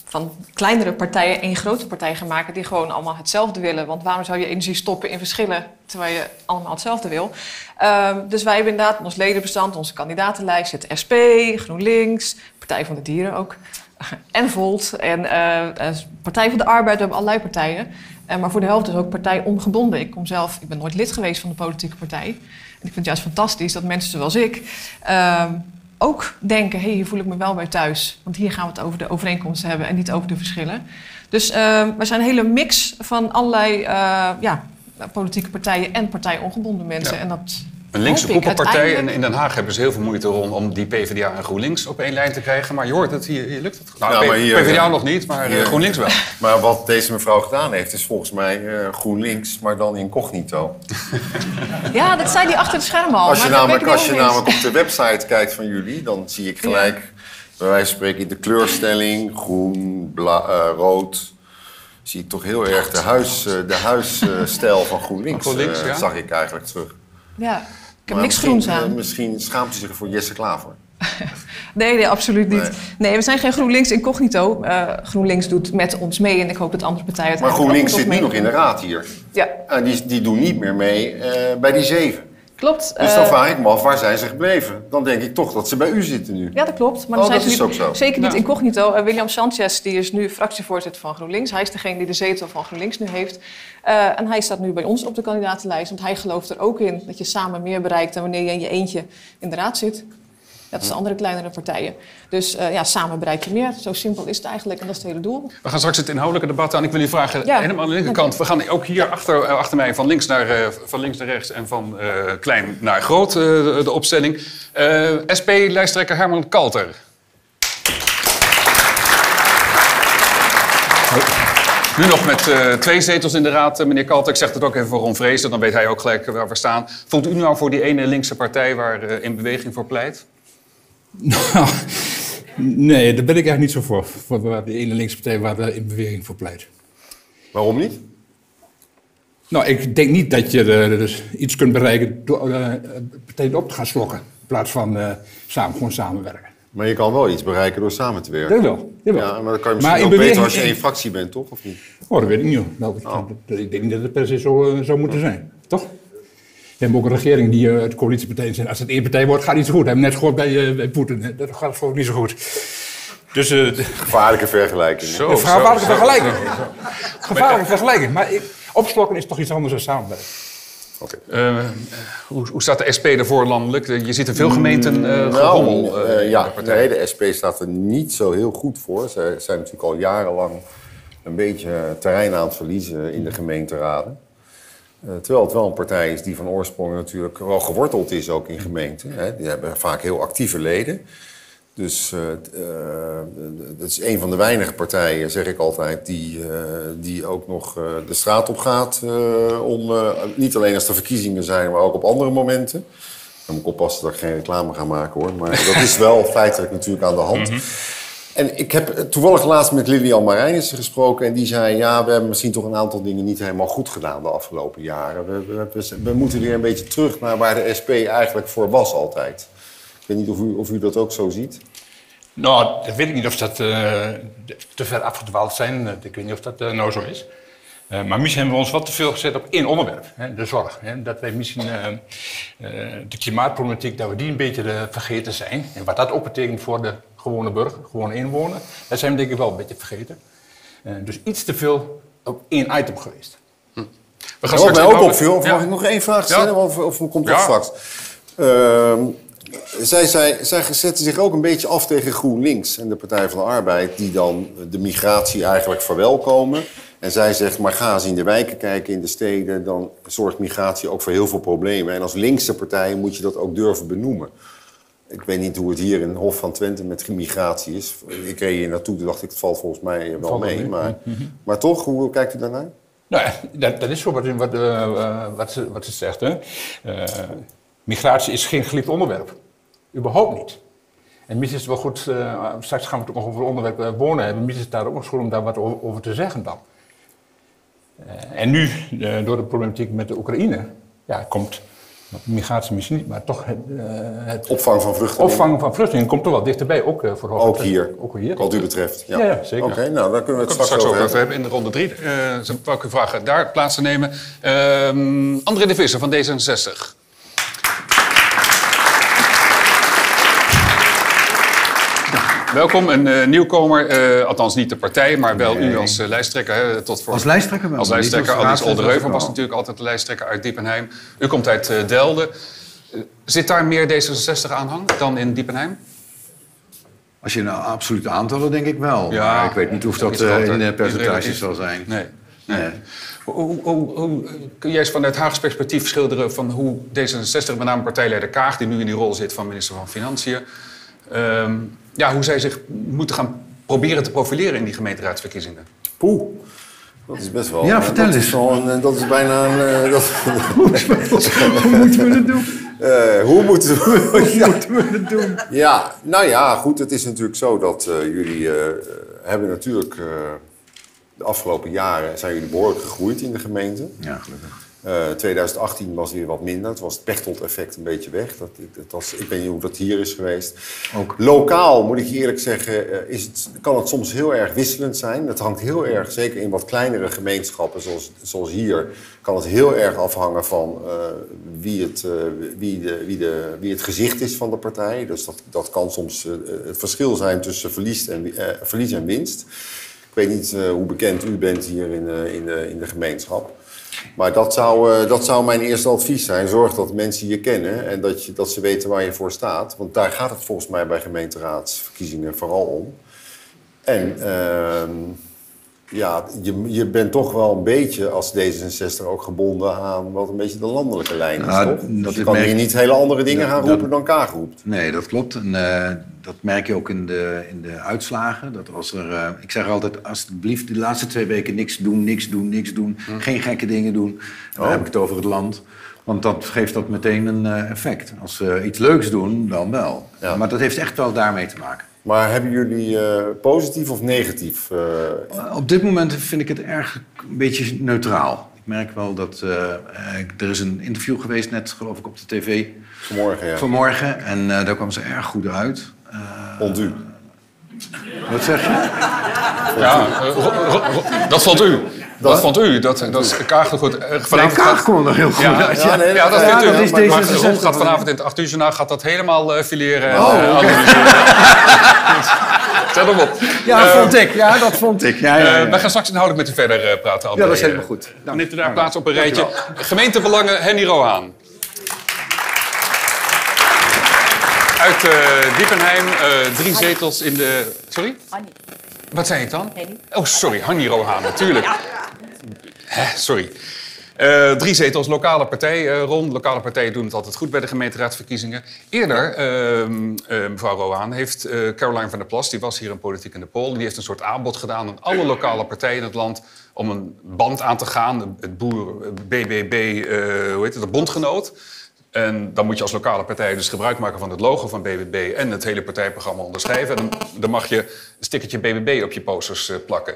van kleinere partijen één grote partij gaan maken die gewoon allemaal hetzelfde willen. Want waarom zou je energie stoppen in verschillen terwijl je allemaal hetzelfde wil? Eh, dus wij hebben inderdaad ons ledenbestand, onze kandidatenlijst zit SP, GroenLinks, Partij van de Dieren ook. En Volt en eh, eh, Partij van de Arbeid, we hebben allerlei partijen. Eh, maar voor de helft is ook partij ongebonden. Ik kom zelf, ik ben nooit lid geweest van de politieke partij. En ik vind het juist fantastisch dat mensen zoals ik ehm, ook denken: hé, hey, hier voel ik me wel bij thuis. Want hier gaan we het over de overeenkomsten hebben en niet over de verschillen. Dus ehm, we zijn een hele mix van allerlei eh, ja, politieke partijen en partijongebonden mensen.
Ja.
En dat
Een linkse koepelpartij. En
uiteindelijk-
in Den Haag hebben ze heel veel moeite om, om die PvdA en GroenLinks op één lijn te krijgen. Maar je hoort het, hier, hier lukt het. Nou,
Ja,
P-
maar hier-
PvdA nog niet, maar eh,
hier-
GroenLinks wel.
Maar wat deze mevrouw gedaan heeft, is volgens mij eh, GroenLinks, maar dan incognito.
Ja, dat zei die achter de schermen al.
Als je namelijk, als je namelijk op de website kijkt van jullie, dan zie ik gelijk, bij wijze van spreken, de kleurstelling, groen, bla, eh, rood. Zie ik toch heel erg de, huis, eh, de huisstijl van GroenLinks,
Van GroenLinks,
eh,
ja.
zag ik eigenlijk terug.
Ja, heb
Maar
niks groens aan.
eh, misschien schaamt u zich voor Jesse Klaver.
Nee, nee, absoluut niet.
Nee.
Nee, we zijn geen GroenLinks incognito. Eh, GroenLinks doet met ons mee en ik hoop dat andere partijen het
Maar GroenLinks zit nu nog in de raad hier.
Ja,
En die, die doen niet meer mee eh, bij die zeven.
Klopt.
Dus dan
Eh,
vraag ik me af, waar zijn ze gebleven? Dan denk ik toch dat ze bij u zitten nu.
ja, dat klopt. Maar
Oh,
dan zijn
dat
ze
is
niet,
ook zo.
zeker niet
Ja.
incognito. Eh, William Sanchez die is nu fractievoorzitter van GroenLinks. Hij is degene die de zetel van GroenLinks nu heeft. Eh, en hij staat nu bij ons op de kandidatenlijst. Want hij gelooft er ook in dat je samen meer bereikt dan wanneer je in je eentje in de raad zit. Net als de andere kleinere partijen. Dus eh, ja, samen bereik je meer. Zo simpel is het eigenlijk en dat is het hele doel.
We gaan straks het inhoudelijke debat aan. Ik wil u vragen,
Ja.
helemaal aan de linkerkant. We gaan ook hier achter, eh, achter mij van links, naar, eh, van links naar rechts en van klein naar groot de, de opstelling. SP-lijsttrekker Herman Kalter. Nu nog met twee zetels in de raad, meneer Kalter. Ik zeg het ook even voor Ron Vrezen, dan weet hij ook gelijk waar we staan. Voelt u nou voor die ene linkse partij waar In Beweging voor pleit?
Nou, nee, daar ben ik eigenlijk niet zo voor. Voor waar de ene linkse partij waar de in beweging voor pleit.
Waarom niet?
Nou, ik denk niet dat je eh, dus iets kunt bereiken door eh, partijen op te gaan slokken. In plaats van eh, samen, gewoon samenwerken.
Maar je kan wel iets bereiken door samen te werken.
Jawel, jawel.
Ja, maar dat kan je misschien ook beter als je één fractie bent, toch? Of niet?
Oh, dat weet ik niet. Nou, ik,
Oh.
dat- ik denk niet dat het per se zo zou moeten zijn. Toch? We hebben ook een regering die eh, uit coalitiepartijen zijn. Als het één partij wordt, gaat het niet zo goed. We hebben net gehoord bij, eh, bij Poetin. hè. Dat gaat gewoon niet zo goed. Dus eh, de-
Gevaarlijke vergelijking.
Zo,
een gevaarlijke
zo, zo.
vergelijking. Gevaarlijke vergelijking. Maar ik- opslokken is toch iets anders dan samenwerken.
Eh, hoe, hoe staat de SP ervoor landelijk? Je ziet in veel gemeenten eh gerommel.
Nou,
de
ja, nee, de SP staat er niet zo heel goed voor. Ze zijn natuurlijk al jarenlang een beetje terrein aan het verliezen in de gemeenteraden. Eh, terwijl het wel een partij is die van oorsprong natuurlijk wel geworteld is ook in gemeenten. Hè. Die hebben vaak heel actieve leden. Dus eh, eh, dat is een van de weinige partijen, zeg ik altijd, die, die ook nog de straat op gaat. om, niet alleen als er verkiezingen zijn, maar ook op andere momenten. Dan moet ik oppassen dat ik geen reclame ga maken hoor. Maar dat is wel feitelijk natuurlijk aan de hand. En ik heb toevallig laatst met Lilian Marijnissen gesproken. En die zei, ja, we hebben misschien toch een aantal dingen niet helemaal goed gedaan de afgelopen jaren. We, we, we, moeten weer een beetje terug naar waar de SP eigenlijk voor was altijd. Ik weet niet of u, of u dat ook zo ziet.
Nou, dat weet ik niet of dat eh, te ver afgedwaald zijn. Eh, Ik weet niet of dat eh, nou zo is. Maar misschien hebben we ons wat te veel gezet op één onderwerp, hè, de zorg. Hè, dat wij misschien de klimaatproblematiek, dat we die een beetje vergeten zijn. En wat dat ook betekent voor de gewone burger, gewone inwoner, dat zijn we denk ik wel een beetje vergeten. Eh, dus iets te veel op één item geweest.
We gaan
Wat
straks
mij ook opviel, of
Ja.
mag ik nog één vraag stellen?
Ja.
Of, of komt dat
Ja.
straks? Ehm, zij, zij, zij zetten zich ook een beetje af tegen GroenLinks en de Partij van de Arbeid... die dan de migratie eigenlijk verwelkomen. En zij zegt, maar ga eens in de wijken kijken, in de steden... dan zorgt migratie ook voor heel veel problemen. En als linkse partij moet je dat ook durven benoemen. Ik weet niet hoe het hier in Hof van Twente met migratie is. Ik reed hier naartoe, toen dacht ik, het valt volgens mij wel
Valt wel
mee.
mee.
Maar, maar toch, hoe kijkt u daarnaar?
Nou, ja, dat, dat is zo wat, wat, eh, wat, ze, wat ze zegt. Hè. Eh, migratie is geen geliefd onderwerp. Überhaupt niet. En misschien is het wel goed, eh, straks gaan we het ook nog over het onderwerp wonen hebben. Misschien is het daar ook nog goed om daar wat over, over te zeggen dan. En nu, door de problematiek met de Oekraïne, ja, komt migratie misschien niet, maar toch het, eh, het
Opvang van vluchtelingen?
opvangen van vluchtelingen komt toch wel dichterbij, ook eh, voor
Ook hier,
Ook hier.
wat u betreft. Ja,
Ja, ja, zeker.
Oké, nou, daar kunnen we het straks, over hebben.
hebben in de ronde drie. Eh zou wou ik u vragen daar plaats te nemen. Ehm André de Visser van D66. Welkom, een eh, nieuwkomer, eh, althans niet de partij, maar wel u als eh, lijsttrekker. Hè, tot voor,
Als lijsttrekker wel,
Als lijsttrekker.
raadslid
Olderheuvel
was
natuurlijk altijd de lijsttrekker uit Diepenheim. U komt uit Delden. Zit daar meer D66-aanhang dan in Diepenheim?
Als je nou absolute aantallen, denk ik wel.
Ja,
maar ik weet niet of dat in percentages zal zijn.
Nee.
Nee.
Hoe, hoe, hoe, kun jij eens vanuit Haags perspectief schilderen van hoe D66, met name partijleider Kaag, die nu in die rol zit van minister van Financiën, ehm, ja, hoe zij zich moeten gaan proberen te profileren in die gemeenteraadsverkiezingen?
Poeh, dat is best wel...
Ja, vertel
dat
eens.
Is wel een, eh, dat is bijna een... eh, dat,
Hoe moeten we het doen?
Eh, hoe moeten we...
Hoe moeten we het doen?
Ja, nou ja, goed. Het is natuurlijk zo dat eh, jullie eh, hebben natuurlijk... eh, de afgelopen jaren zijn jullie behoorlijk gegroeid in de gemeente.
Ja, gelukkig.
Eh, 2018 was weer wat minder. Het was het Pechtold-effect een beetje weg. Dat, dat was, ik weet niet hoe dat hier is geweest.
Ook.
Lokaal, moet ik eerlijk zeggen, eh, is het, kan het soms heel erg wisselend zijn. Het hangt heel erg, zeker in wat kleinere gemeenschappen zoals, zoals hier... kan het heel erg afhangen van eh, wie, het, eh, wie, de, wie, de, wie het gezicht is van de partij. Dus dat, dat kan soms eh, het verschil zijn tussen verlies en, eh, verlies en winst. Ik weet niet eh, hoe bekend u bent hier in, eh, in, de, in de gemeenschap. Maar dat zou, eh, dat zou mijn eerste advies zijn. Zorg dat mensen je kennen en dat, je, dat ze weten waar je voor staat. Want daar gaat het volgens mij bij gemeenteraadsverkiezingen vooral om. En ehm, ja, je, je bent toch wel een beetje als D66 ook gebonden aan wat een beetje de landelijke lijn is,
Nou,
toch?
dat
Dus je kan
merk-
hier niet hele andere dingen gaan
dat-
roepen dan Kaag roept.
Nee, dat klopt. En eh, dat merk je ook in de, in de uitslagen. Dat als er, eh, ik zeg altijd, alsjeblieft, de laatste twee weken niks doen, niks doen, niks doen. Geen gekke dingen doen. En dan
Oh.
heb ik het over het land. Want dat geeft dat meteen een eh, effect. Als ze iets leuks doen, dan wel.
Ja.
Maar dat heeft echt wel daarmee te maken.
Maar hebben jullie eh, positief of negatief? eh,
Uh, Op dit moment vind ik het erg een beetje neutraal. Ik merk wel dat eh, er is een interview geweest net, geloof ik, op de tv
vanmorgen, ja.
vanmorgen. En eh, daar kwam ze erg goed uit. Eh,
Vond u?
wat zeg je?
Ja, dat vond u. Dat vond u. Dat, dat is Kaag goed. eh, Vanavond
Kaag
gaat-
kwam er heel goed
Ja,
uit.
ja,
nee,
ja, dat
ja,
vindt u.
dat is
maar, maar
D66
Ron gaat vanavond in het 8 uur journaal gaat dat helemaal eh, fileren en
Oh,
eh,
oké.
analyseren. Zet hem op.
Ja, dat
Eh,
vond ik. Ja, dat vond ik. Ja, ja,
eh,
ja.
wij gaan straks inhoudelijk met u verder eh, praten. André.
Ja, dat is helemaal goed.
Dan neemt u daar plaats op een rijtje. Gemeentebelangen, Henny Rohaan. Uit eh, Diepenheim, eh, drie zetels in de... Sorry?
Hanny.
Wat zei ik dan?
Henny.
Oh, sorry, Hanny Rohaan, natuurlijk. Hè, sorry. Eh, drie zetels, lokale partij, eh, Ron. Lokale partijen doen het altijd goed bij de gemeenteraadsverkiezingen. Eerder, ehm, eh, mevrouw Rohaan, heeft Caroline van der Plas... die was hier in Politiek in de Pool... die heeft een soort aanbod gedaan aan alle lokale partijen in het land... om een band aan te gaan, het boer, BBB, hoe heet het, de bondgenoot... En dan moet je als lokale partij dus gebruik maken van het logo van BBB en het hele partijprogramma onderschrijven. En dan, dan mag je een stickertje BBB op je posters eh, plakken.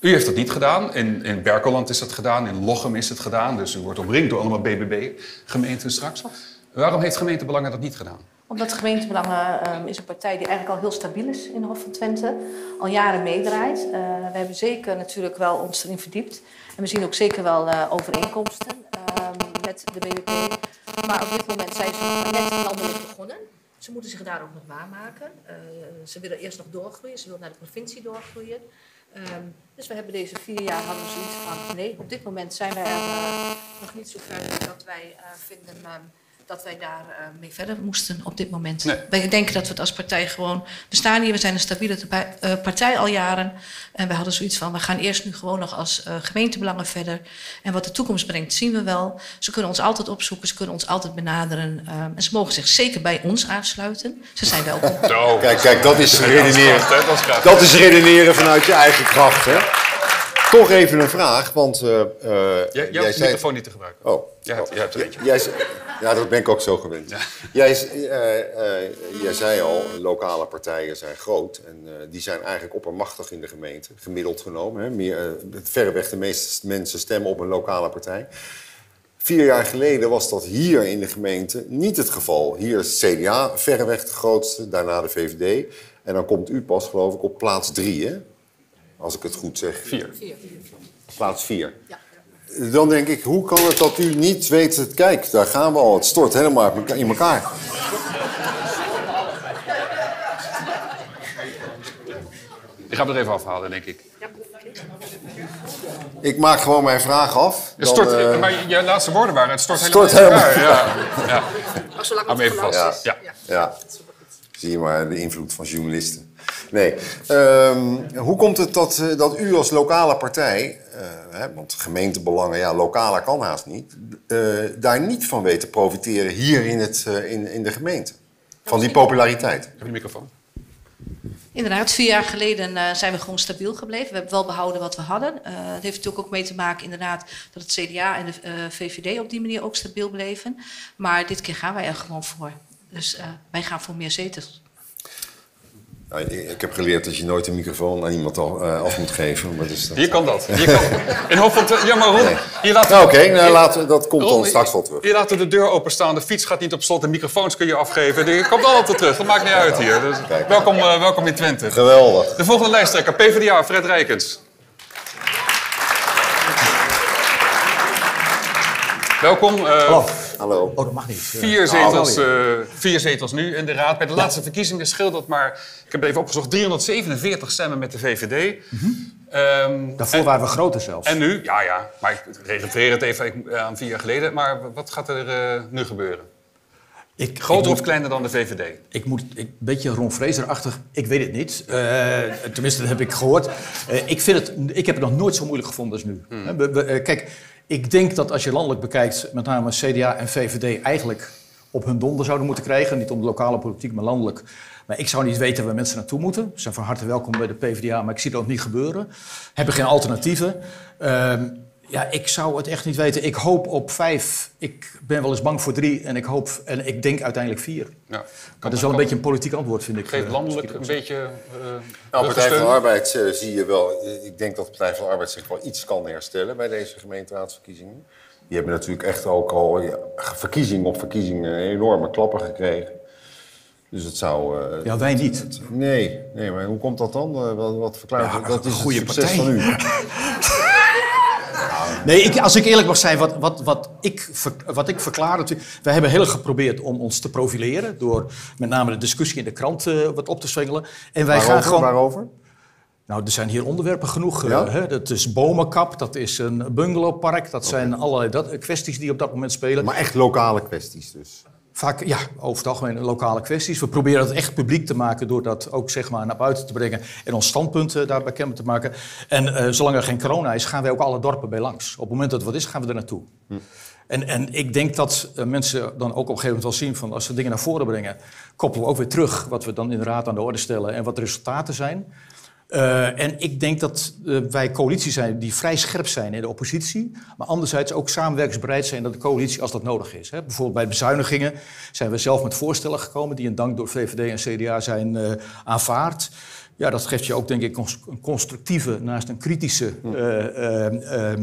U heeft dat niet gedaan. In, in Berkeland is dat gedaan. In Lochem is het gedaan. Dus u wordt omringd door allemaal BBB-gemeenten straks. Waarom heeft gemeente Belangen dat niet gedaan?
Omdat gemeentebelangen ehm, is een partij die eigenlijk al heel stabiel is in de Hof van Twente. Al jaren meedraait. Eh, we hebben zeker natuurlijk wel ons erin verdiept. En we zien ook zeker wel eh, overeenkomsten ehm, met de BBP. Maar op dit moment zijn ze net landelijk begonnen. Ze moeten zich daar ook nog waarmaken. Eh, ze willen eerst nog doorgroeien. Ze willen naar de provincie doorgroeien. Ehm, dus we hebben deze vier jaar hadden zoiets van... nee, op dit moment zijn wij eh, nog niet zo ver dat wij eh, vinden... dat wij daar eh, mee verder moesten op dit moment.
Nee.
Wij denken dat we het als partij gewoon... We staan hier, we zijn een stabiele eh, partij al jaren. En we hadden zoiets van, we gaan eerst nu gewoon nog als eh, gemeentebelangen verder. En wat de toekomst brengt, zien we wel. Ze kunnen ons altijd opzoeken, ze kunnen ons altijd benaderen. ehm, en ze mogen zich zeker bij ons aansluiten. Ze zijn welkom.
Zo.
Kijk, kijk, dat is redeneren.
Dat is
redeneren vanuit je eigen kracht, hè? Toch even een vraag, want eh,
Jij, jij
jij
hoeft de microfoon niet te gebruiken.
Oh.
Jij hebt, jij hebt er.
Jij, ja, dat ben ik ook zo gewend. Jij, eh, jij zei al, lokale partijen zijn groot. En die zijn eigenlijk oppermachtig in de gemeente, gemiddeld genomen. Hè? Meer, verreweg de meeste mensen stemmen op een lokale partij. Vier jaar geleden was dat hier in de gemeente niet het geval. Hier is CDA verreweg de grootste, daarna de VVD. En dan komt u pas, geloof ik, op plaats drie, hè? Als ik het goed zeg.
Vier.
Plaats vier. Dan denk ik, hoe kan het dat u niet weet... Kijk, daar gaan we al. Het stort helemaal in elkaar.
Die gaan we er even afhalen, denk ik.
Ik maak gewoon mijn vraag af.
Het stort,
Dan, eh,
maar je laatste woorden waren, het stort helemaal
Stort
in elkaar. Ja, ja.
Zolang
Hou me even vast. Ja.
Ja, zie je maar de invloed van journalisten. Nee, ehm, hoe komt het dat, eh, dat u als lokale partij... eh, hè, want gemeentebelangen, ja, lokale kan haast niet... eh, daar niet van weet te profiteren hier in, het, eh, in, in de gemeente? Van die populariteit.
Heb je de microfoon?
Inderdaad, vier jaar geleden eh, zijn we gewoon stabiel gebleven. We hebben wel behouden wat we hadden. Eh het heeft natuurlijk ook mee te maken inderdaad dat het CDA en de eh, VVD op die manier ook stabiel bleven. Maar dit keer gaan wij er gewoon voor. Dus eh, wij gaan voor meer zetels.
Ik, ik heb geleerd dat je nooit een microfoon aan iemand al, eh, af moet geven. Maar dus dat...
Hier kan dat. Hier kan. In hoofd van... te- Ja, maar Ron, hier laten
Nou, Oké, nou, laten dat komt
Ron,
dan straks wel terug.
Hier laten we de deur openstaan, de fiets gaat niet op slot, de microfoons kun je afgeven. Die komt altijd terug, dat maakt niet uit hier. Dus
Kijk.
welkom, eh, welkom in Twente.
Geweldig.
De volgende lijsttrekker, PvdA, Fred Rijkens. Welkom. eh,
Hallo.
Oh, dat mag niet.
Vier zetels, eh, vier zetels nu in de raad. Bij de laatste verkiezingen scheelt dat maar, ik heb het even opgezocht, 347 stemmen met de VVD.
Mhm.
Ehm,
Daarvoor
en-
waren we groter zelfs.
En nu? Ja, ja. Maar ik refereer het even eh, aan vier jaar geleden. Maar wat gaat er eh, nu gebeuren?
ik,
Groter
ik
of kleiner dan de VVD?
Ik moet ik, een beetje Ron Fraser-achtig. Ik weet het niet. Eh, tenminste, dat heb ik gehoord. Eh, ik, vind het, ik heb het nog nooit zo moeilijk gevonden als nu.
Hmm.
Hè, we- we- kijk, ik denk dat als je landelijk bekijkt, met name CDA en VVD eigenlijk op hun donder zouden moeten krijgen. Niet om de lokale politiek, maar landelijk. Maar ik zou niet weten waar mensen naartoe moeten. Ze zijn van harte welkom bij de PvdA, maar ik zie dat ook niet gebeuren. Hebben geen alternatieven. Ehm, ja, ik zou het echt niet weten. Ik hoop op vijf. Ik ben wel eens bang voor drie. En ik hoop en ik denk uiteindelijk vier.
Ja.
Maar dat is wel een beetje een politiek antwoord, vind ik.
Geeft
eh,
landelijk een beetje. eh
Nou, Partij van de? Arbeid eh, zie je wel. Ik denk dat de Partij van de Arbeid zich wel iets kan herstellen bij deze gemeenteraadsverkiezingen. Die hebben natuurlijk echt ook al ja, verkiezing op verkiezing enorme klappen gekregen. Dus het zou. eh,
Ja, wij niet.
Nee, nee, maar hoe komt dat dan? Wat, wat verklaart
Ja,
dat? is
een
het
goede
succes
partij.
van u.
Nee, ik, als ik eerlijk mag zijn, wat, wat, wat, ik, wat ik verklaar... natuurlijk- Wij hebben heel erg geprobeerd om ons te profileren... door met name de discussie in de krant eh, wat op te zwengelen. En wij gaan gewoon...
Waarover?
Nou, er zijn hier onderwerpen genoeg. eh,
Ja?
hè? Dat is bomenkap, dat is een bungalowpark... dat zijn allerlei dat, kwesties die op dat moment spelen.
Maar echt lokale kwesties dus.
Vaak, ja, over het algemeen lokale kwesties. We proberen het echt publiek te maken door dat ook zeg maar, naar buiten te brengen en ons standpunt daarbij kenbaar te maken. En eh, zolang er geen corona is, gaan wij ook alle dorpen bij langs. Op het moment dat er wat is, gaan we er naartoe. En, en ik denk dat eh, mensen dan ook op een gegeven moment wel zien van als we dingen naar voren brengen, koppelen we ook weer terug wat we dan inderdaad aan de orde stellen en wat de resultaten zijn. Eh, en ik denk dat eh, wij coalitie zijn die vrij scherp zijn in de oppositie. Maar anderzijds ook samenwerkingsbereid zijn dat de coalitie als dat nodig is. Hè. Bijvoorbeeld bij bezuinigingen zijn we zelf met voorstellen gekomen... die in dank door VVD en CDA zijn eh, aanvaard. Ja, dat geeft je ook denk ik een constructieve naast een kritische eh, eh, eh,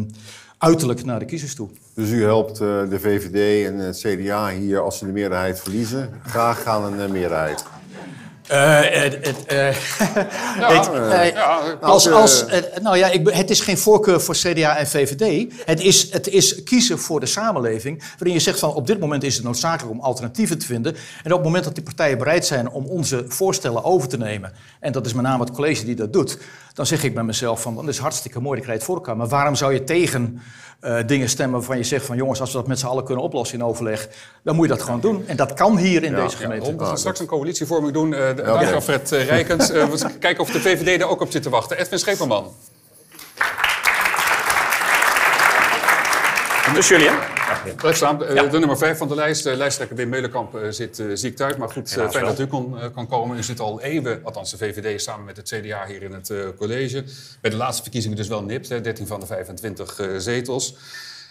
uiterlijk naar de kiezers toe.
Dus u helpt de VVD en het CDA hier, als ze de meerderheid verliezen, graag gaan een meerderheid.
Nou ja, ik, het is geen voorkeur voor CDA en VVD. Het is, het is kiezen voor de samenleving. Waarin je zegt van op dit moment is het noodzakelijk om alternatieven te vinden. En op het moment dat die partijen bereid zijn om onze voorstellen over te nemen. En dat is met name het college die dat doet. Dan zeg ik bij mezelf van dat is hartstikke mooi, dat krijg je het voor elkaar. Maar waarom zou je tegen eh, dingen stemmen waarvan je zegt van jongens, als we dat met z'n allen kunnen oplossen in overleg. Dan moet je dat gewoon doen. En dat kan hier in deze
Ja,
gemeente.
Ron, we gaan straks een coalitievorming doen. Eh de- Dank
oké.
Alfred eh, Rijkens. Eh, we kijken of de VVD daar ook op zit te wachten. Edwin Scheperman.
Dus Julian?
Blijf Eh, De nummer 5 van de lijst. eh, lijsttrekker Wim Meulenkamp eh, zit ziek thuis. Maar goed,
Helaas
fijn
wel.
dat u kon, kan komen. U zit al eeuwen, althans de VVD, samen met het CDA hier in het college. Bij de laatste verkiezingen dus wel nipt. Hè, 13 van de 25 eh, zetels.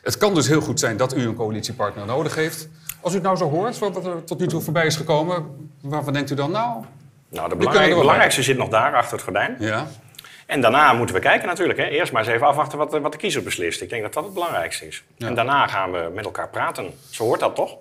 Het kan dus heel goed zijn dat u een coalitiepartner nodig heeft. Als u het nou zo hoort, wat er tot nu toe voorbij is gekomen... waarvan denkt u dan nou?
Nou, de
kunnen
belangrijk-
wel
belangrijkste zit nog daar, achter het gordijn.
Ja.
En daarna moeten we kijken natuurlijk. Hè. Eerst maar eens even afwachten wat, de- wat de kiezer beslist. Ik denk dat dat het belangrijkste is. En daarna gaan we met elkaar praten. Zo hoort dat toch?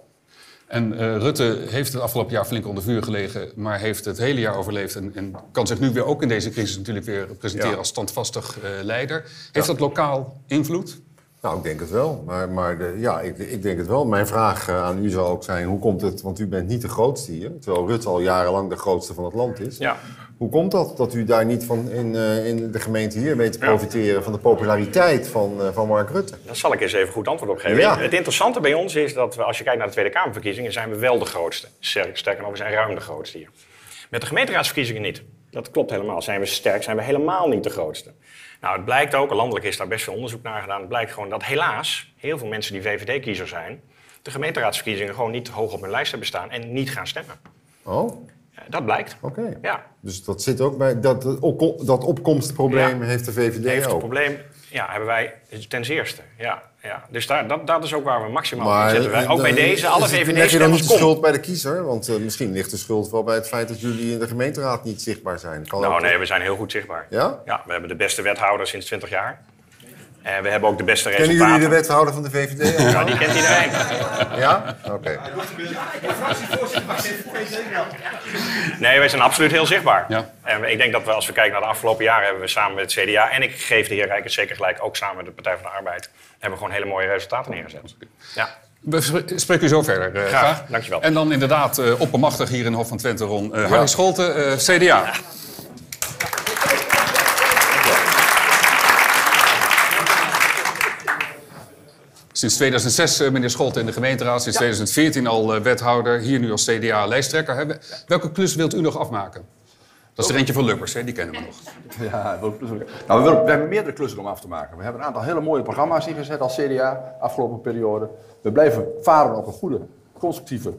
En eh, Rutte heeft het afgelopen jaar flink onder vuur gelegen, maar heeft het hele jaar overleefd. En, en kan zich nu weer ook in deze crisis natuurlijk weer presenteren
Ja.
als standvastig eh, leider. Heeft dat lokaal invloed?
Nou, ik denk het wel. Maar, maar de, ja, ik, ik denk het wel. Mijn vraag eh, aan u zal ook zijn, hoe komt het... Want u bent niet de grootste hier, terwijl Rutte al jarenlang de grootste van het land is.
Ja.
Hoe komt dat, dat u daar niet van in, eh, in de gemeente hier weet te profiteren... van de populariteit van, eh, van Mark Rutte?
Daar zal ik eens even goed antwoord op geven.
Ja.
Het interessante bij ons is dat we, als je kijkt naar de Tweede Kamerverkiezingen, zijn we wel de grootste. Sterk- Sterker nog, we zijn ruim de grootste hier. Met de gemeenteraadsverkiezingen niet. Dat klopt helemaal. Zijn we sterk, zijn we helemaal niet de grootste. Nou, het blijkt ook, landelijk is daar best veel onderzoek naar gedaan. Het blijkt gewoon dat helaas heel veel mensen die VVD-kiezer zijn, de gemeenteraadsverkiezingen gewoon niet hoog op hun lijst hebben staan en niet gaan stemmen.
Oh,
Dat blijkt.
oké.
Ja.
Dus dat zit ook bij... Dat, dat, opko- dat opkomstprobleem
Ja.
heeft de VVD
Heeft het probleem, ja, hebben wij ten zeerste. Ja, ja. Dus daar, dat, dat is ook waar we maximaal
Maar
in zetten. Wij, ook bij deze, alle
Leg je dan
VVD-stemmers
niet de schuld bij de kiezer? Want eh, misschien ligt de schuld wel bij het feit dat jullie in de gemeenteraad niet zichtbaar zijn. Kan
Nou nee, we zijn heel goed zichtbaar.
Ja?
Ja, we hebben de beste wethouder sinds 20 jaar. En we hebben ook de beste
Kennen
resultaten.
jullie de wethouder van de VVD?
Ja, die kent iedereen.
Ja? Oké.
Nee, wij zijn absoluut heel zichtbaar.
Ja.
En ik denk dat we, als we kijken naar de afgelopen jaren, hebben we samen met het CDA... en ik geef de heer Rijkers zeker gelijk, ook samen met de Partij van de Arbeid... hebben we gewoon hele mooie resultaten neergezet. Ja.
We spre- spreken u zo verder. eh,
Graag,
graag.
dankjewel.
En dan inderdaad eh, oppermachtig hier in Hof van Twente, Ron. Eh Harry Scholten, eh, CDA. Sinds 2006 eh, meneer Scholten in de gemeenteraad, sinds 2014 al eh, wethouder, hier nu als CDA-lijsttrekker. Welke klus wilt u nog afmaken? Dat is er eentje van Lubbers, hè? die kennen we nog.
Ja? Nou, we, we hebben meerdere klussen om af te maken. We hebben een aantal hele mooie programma's ingezet als CDA afgelopen periode. We blijven varen op een goede, constructieve,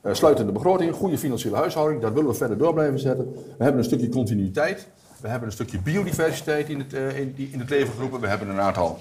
eh, sluitende begroting, goede financiële huishouding. Dat willen we verder door blijven zetten. We hebben een stukje continuïteit. We hebben een stukje biodiversiteit in het, in, die, in het leven geroepen. We hebben een aantal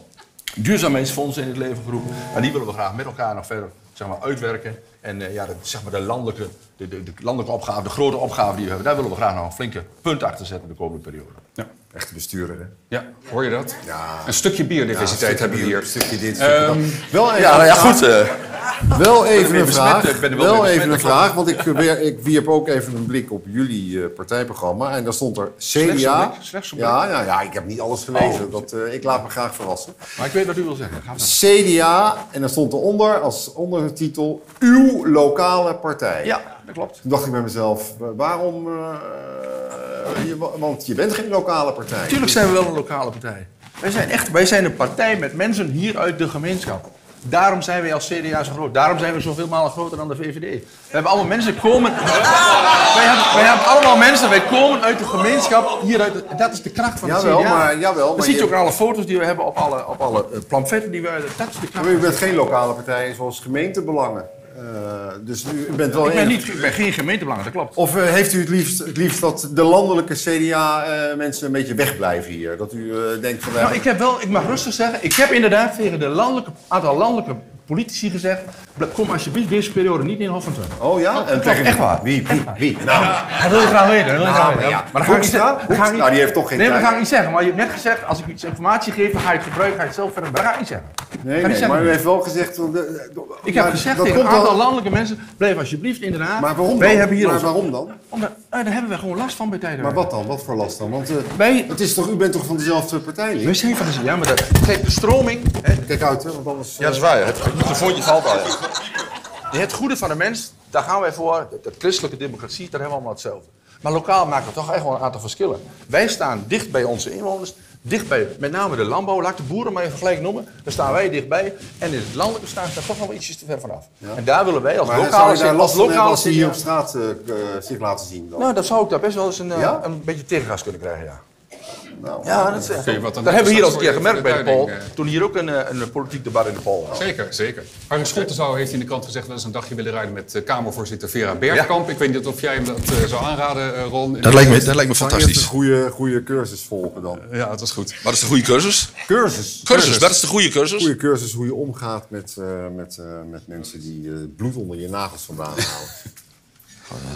duurzaamheidsfondsen in het leven geroepen. En die willen we graag met elkaar nog verder zeg maar, uitwerken. En eh, ja, de, zeg maar de, landelijke, de, de, de landelijke opgave, de grote opgave die we hebben, daar willen we graag nog een flinke punt achter zetten de komende periode.
Ja.
Echte bestuurder, hè?
Ja, hoor je dat?
Ja.
Een stukje biodiversiteit
Ja, een
hebben we hier.
een stukje dit, stukje
Ehm,
dat. Wel even
Ja, nou ja,
een vraag.
goed. eh,
Wel even een vraag.
ik ben er wel
Wel even een vraag, want ik, weer, ik wierp ook even een blik op jullie eh, partijprogramma. En daar stond er
Slechts een
CDA.
blik, slechts een blik.
Ja, ja, ja, ik heb niet alles gelezen.
Oh.
Dat, eh, ik laat me graag verrassen.
maar ik weet wat u wil zeggen.
CDA, en daar stond eronder als ondertitel uw lokale partij.
Ja, dat klopt.
Toen dacht ik bij mezelf, wa- waarom... eh, je, want je bent geen lokale partij.
Natuurlijk zijn we wel een lokale partij. Wij zijn echt, wij zijn een partij met mensen hier uit de gemeenschap. Daarom zijn wij als CDA zo groot. Daarom zijn we zoveel malen groter dan de VVD. We hebben allemaal mensen komen. wij, hebben, wij hebben allemaal mensen. Wij komen uit de gemeenschap hieruit. de- Dat is de kracht van
Jawel,
het CDA.
maar- jawel,
Dan
maar
zie je
je-
ook aan alle foto's die we hebben op alle, op alle eh, pamfletten die we. Dat is de kracht.
Maar u bent geen lokale partij zoals gemeentebelangen. Eh, dus u, u bent wel
Ik ben, niet, ik ben geen gemeentebelang, dat klopt.
Of eh, heeft u het liefst, het liefst dat de landelijke CDA-mensen een beetje wegblijven hier? Dat u eh, denkt van...
Nou, ik heb wel, ik mag rustig zeggen, ik heb inderdaad tegen de landelijke, aantal landelijke politici gezegd, kom alsjeblieft deze periode niet in Twente.
Oh ja?
Dat
En tegen
echt waar.
Wie? Wie? Wie? Nou,
Dat wil je graag weten. Dat wil
Nou,
graag
maar
weten.
ja.
Maar dan ga ik niet zeggen. ik
Nou, die heeft toch geen
Nee, dat ga ik niet zeggen. Maar je hebt net gezegd, als ik iets informatie geef, dan ga je het gebruiken, ga je het zelf verder. Maar dat ga ik niet zeggen.
Nee, maar u heeft wel gezegd... eh, de- de-
Ik heb gezegd
dat
tegen een
komt
aantal
wel-
landelijke mensen, blijf alsjeblieft in Den Haag.
Maar waarom
Wij
dan?
hebben hier
maar
ons-
waarom dan?
Omdat, eh, daar hebben we gewoon last van bij tijden.
Maar wat dan? Wat voor last dan? Want eh,
Wij,
het is toch, u bent toch van dezelfde partij, niet?
wij zijn van de... Ja, maar dat, kijk, de stroming... Hè,
Kijk uit, hè, want anders...
Ja, dat is waar. ja. Het, vontje valt al. Het goede van de mens, daar gaan wij voor. De, de christelijke democratie, daar hebben we allemaal hetzelfde. Maar lokaal maken we toch echt wel een aantal verschillen. Wij staan dicht bij onze inwoners. Dicht bij met name de landbouw. Laat ik de boeren maar even gelijk noemen. Daar staan wij dichtbij. En in het landelijke staan ze daar toch wel ietsjes te ver vanaf. En daar willen wij als
Maar
lokale...
daar
als lokale
die hier op straat eh, k- zich laten zien? Dan?
Nou, dat zou ik daar best wel eens een, eh,
Ja?
een beetje tegengas kunnen krijgen, ja.
Nou,
Ja, dat is echt.
Oké, wat dan
Dat hebben we hier al een keer gemerkt bij de
de duiding,
Toen hier ook een, eh, een politiek debat in de poll was.
Zeker, zeker. Harry Schottenzouw heeft in de krant gezegd... dat ze een dagje willen rijden met eh, Kamervoorzitter Vera Bergkamp. Ik weet niet of jij hem dat eh, zou aanraden, eh, Ron.
Dat lijkt me, dat lijkt me
Zou
fantastisch.
een goede, goede cursus volgen dan.
Ja, dat is goed.
Wat is de goede cursus?
Cursus.
Cursus, dat is de goede cursus.
Goede cursus hoe je omgaat met, eh, met, eh, met mensen die eh, bloed onder je nagels vandaan halen.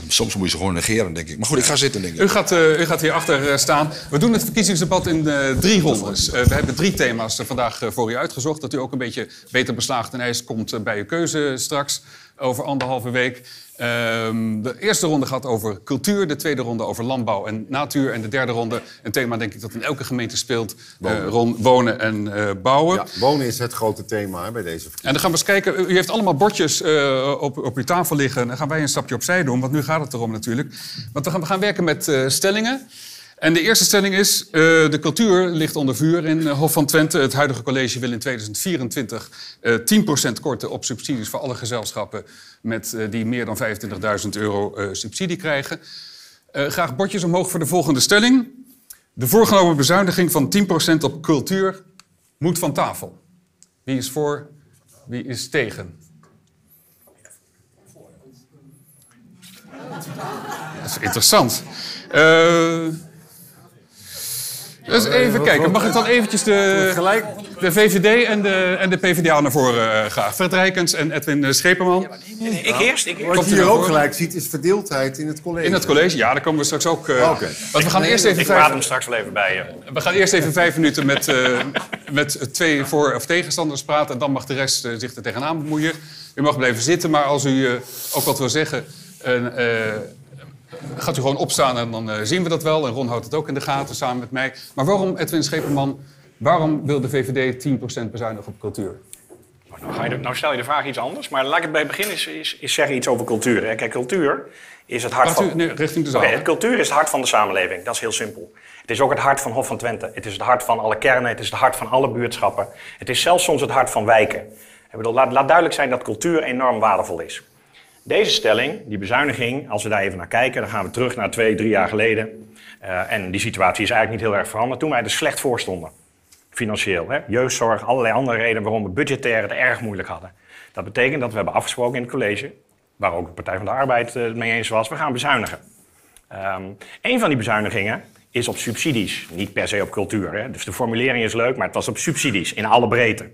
Soms moet je ze gewoon negeren, denk ik. Maar goed, ik ga zitten, denk ik.
U gaat, eh, u gaat hier achter eh, staan. We doen het verkiezingsdebat in eh, drie rondes. Eh, we hebben drie thema's eh, vandaag eh, voor u uitgezocht. Dat u ook een beetje beter beslagen ten ijs komt eh, bij uw keuze straks. Over anderhalve week. Ehm, de eerste ronde gaat over cultuur. De tweede ronde over landbouw en natuur. En de derde ronde, een thema denk ik dat in elke gemeente speelt. eh, rond wonen en eh, bouwen.
Ja, wonen is het grote thema hè, bij deze verkiezingen.
En dan gaan we eens kijken. U heeft allemaal bordjes eh, op, op uw tafel liggen. Dan gaan wij een stapje opzij doen, want nu gaat het erom natuurlijk. Want we gaan, we gaan werken met stellingen. En de eerste stelling is, eh, de cultuur ligt onder vuur in eh, Hof van Twente. Het huidige college wil in 2024 eh 10% korten op subsidies voor alle gezelschappen... Met, eh, die meer dan 25.000 euro eh, subsidie krijgen. Eh, graag bordjes omhoog voor de volgende stelling. De voorgenomen bezuiniging van 10% op cultuur moet van tafel. Wie is voor, wie is tegen? Dat is interessant. Eh dus even kijken. Mag ik dan eventjes de,
Gelijk.
de VVD en de, en de PvdA naar voren eh, graag? Fred Rijkens en Edwin eh, Scheperman.
Ik eerst, ik eerst.
Wat
Komt
je
u
hier ook gelijk ziet, is verdeeldheid in het college.
In het college, ja, daar komen we straks ook. eh
Oké.
Want we gaan eerst even
Ik
vijf,
praat hem straks wel even bij je.
we gaan eerst even vijf minuten met, eh, met twee voor- of tegenstanders praten. En dan mag de rest zich er tegenaan bemoeien. U mag blijven zitten, maar als u eh, ook wat wil zeggen... gaat u gewoon opstaan en dan eh, zien we dat wel. En Ron houdt het ook in de gaten samen met mij. Maar waarom, Edwin Scheperman, waarom wil de VVD 10% bezuinigen op cultuur?
Nou, ga je de- nou stel je de vraag iets anders, maar laat ik het bij het begin eens, zeggen iets over cultuur. Hè. Kijk, cultuur is het hart
u
van...
nee, richting de zaal?
Cultuur is het hart van de samenleving. Dat is heel simpel. Het is ook het hart van Hof van Twente. Het is het hart van alle kernen. Het is het hart van alle buurtschappen. Het is zelfs soms het hart van wijken. Ik bedoel, laat, laat duidelijk zijn dat cultuur enorm waardevol is. Deze stelling, die bezuiniging, als we daar even naar kijken, dan gaan we terug naar twee, drie jaar geleden. Eh, en die situatie is eigenlijk niet heel erg veranderd toen wij er slecht voor stonden. Financieel. Hè? Jeugdzorg, allerlei andere redenen waarom we budgetair het erg moeilijk hadden. Dat betekent dat we hebben afgesproken in het college, waar ook de Partij van de Arbeid eh, het mee eens was, we gaan bezuinigen. Ehm een van die bezuinigingen is op subsidies, niet per se op cultuur. Hè? Dus de formulering is leuk, maar het was op subsidies in alle breedte.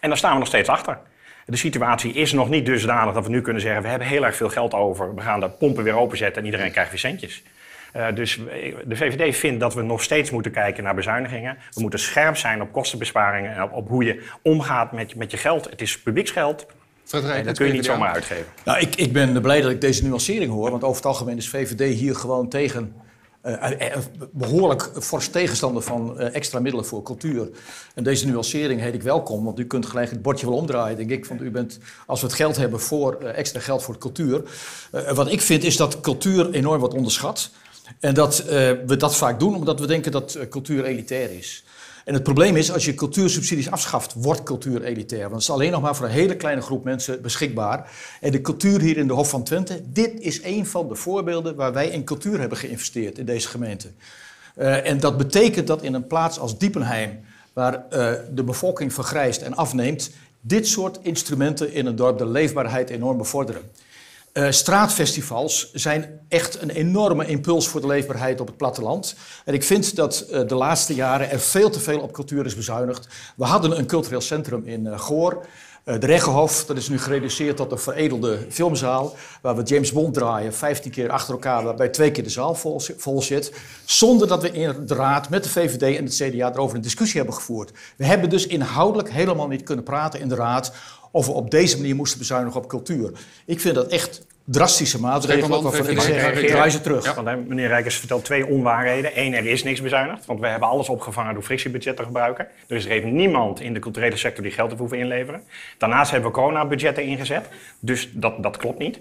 En daar staan we nog steeds achter. De situatie is nog niet dusdanig dat we nu kunnen zeggen: we hebben heel erg veel geld over, we gaan de pompen weer openzetten en iedereen krijgt weer centjes. Eh, dus de VVD vindt dat we nog steeds moeten kijken naar bezuinigingen. We moeten scherp zijn op kostenbesparingen en op, op hoe je omgaat met, met je geld. Het is publieksgeld. En dat kun je niet zomaar uitgeven.
Nou, ik, ik ben blij dat ik deze nuancering hoor. Want over het algemeen is VVD hier gewoon tegen. Eh, eh, eh, behoorlijk fors tegenstander van extra middelen voor cultuur. En deze nuancering heet ik welkom, want u kunt gelijk het bordje wel omdraaien, denk ik. U bent, als we het geld hebben voor extra geld voor cultuur. wat ik vind is dat cultuur enorm wordt onderschat. En dat we dat vaak doen omdat we denken dat cultuur elitair is. En het probleem is, als je cultuursubsidies afschaft, wordt cultuur elitair. Want het is alleen nog maar voor een hele kleine groep mensen beschikbaar. En de cultuur hier in de Hof van Twente, dit is een van de voorbeelden waar wij in cultuur hebben geïnvesteerd in deze gemeente. Eh, en dat betekent dat in een plaats als Diepenheim, waar eh, de bevolking vergrijst en afneemt, dit soort instrumenten in een dorp de leefbaarheid enorm bevorderen. Eh, straatfestivals zijn echt een enorme impuls voor de leefbaarheid op het platteland. En ik vind dat eh, de laatste jaren er veel te veel op cultuur is bezuinigd. We hadden een cultureel centrum in eh, Goor. De Reggenhof, dat is nu gereduceerd tot een veredelde filmzaal. Waar we James Bond draaien, 15 keer achter elkaar, waarbij twee keer de zaal vol, vol zit. Zonder dat we in de raad met de VVD en het CDA erover een discussie hebben gevoerd. We hebben dus inhoudelijk helemaal niet kunnen praten in de raad of we op deze manier moesten bezuinigen op cultuur. Ik vind dat echt drastische maatregelen, waarvan ik zeg, ik draai ze terug.
Want hè, meneer Rijkers vertelt twee onwaarheden. Eén, er is niks bezuinigd, want we hebben alles opgevangen door frictiebudget te gebruiken. Dus er heeft niemand in de culturele sector die geld heeft hoeven inleveren. Daarnaast hebben we coronabudgetten ingezet, dus dat, dat klopt niet.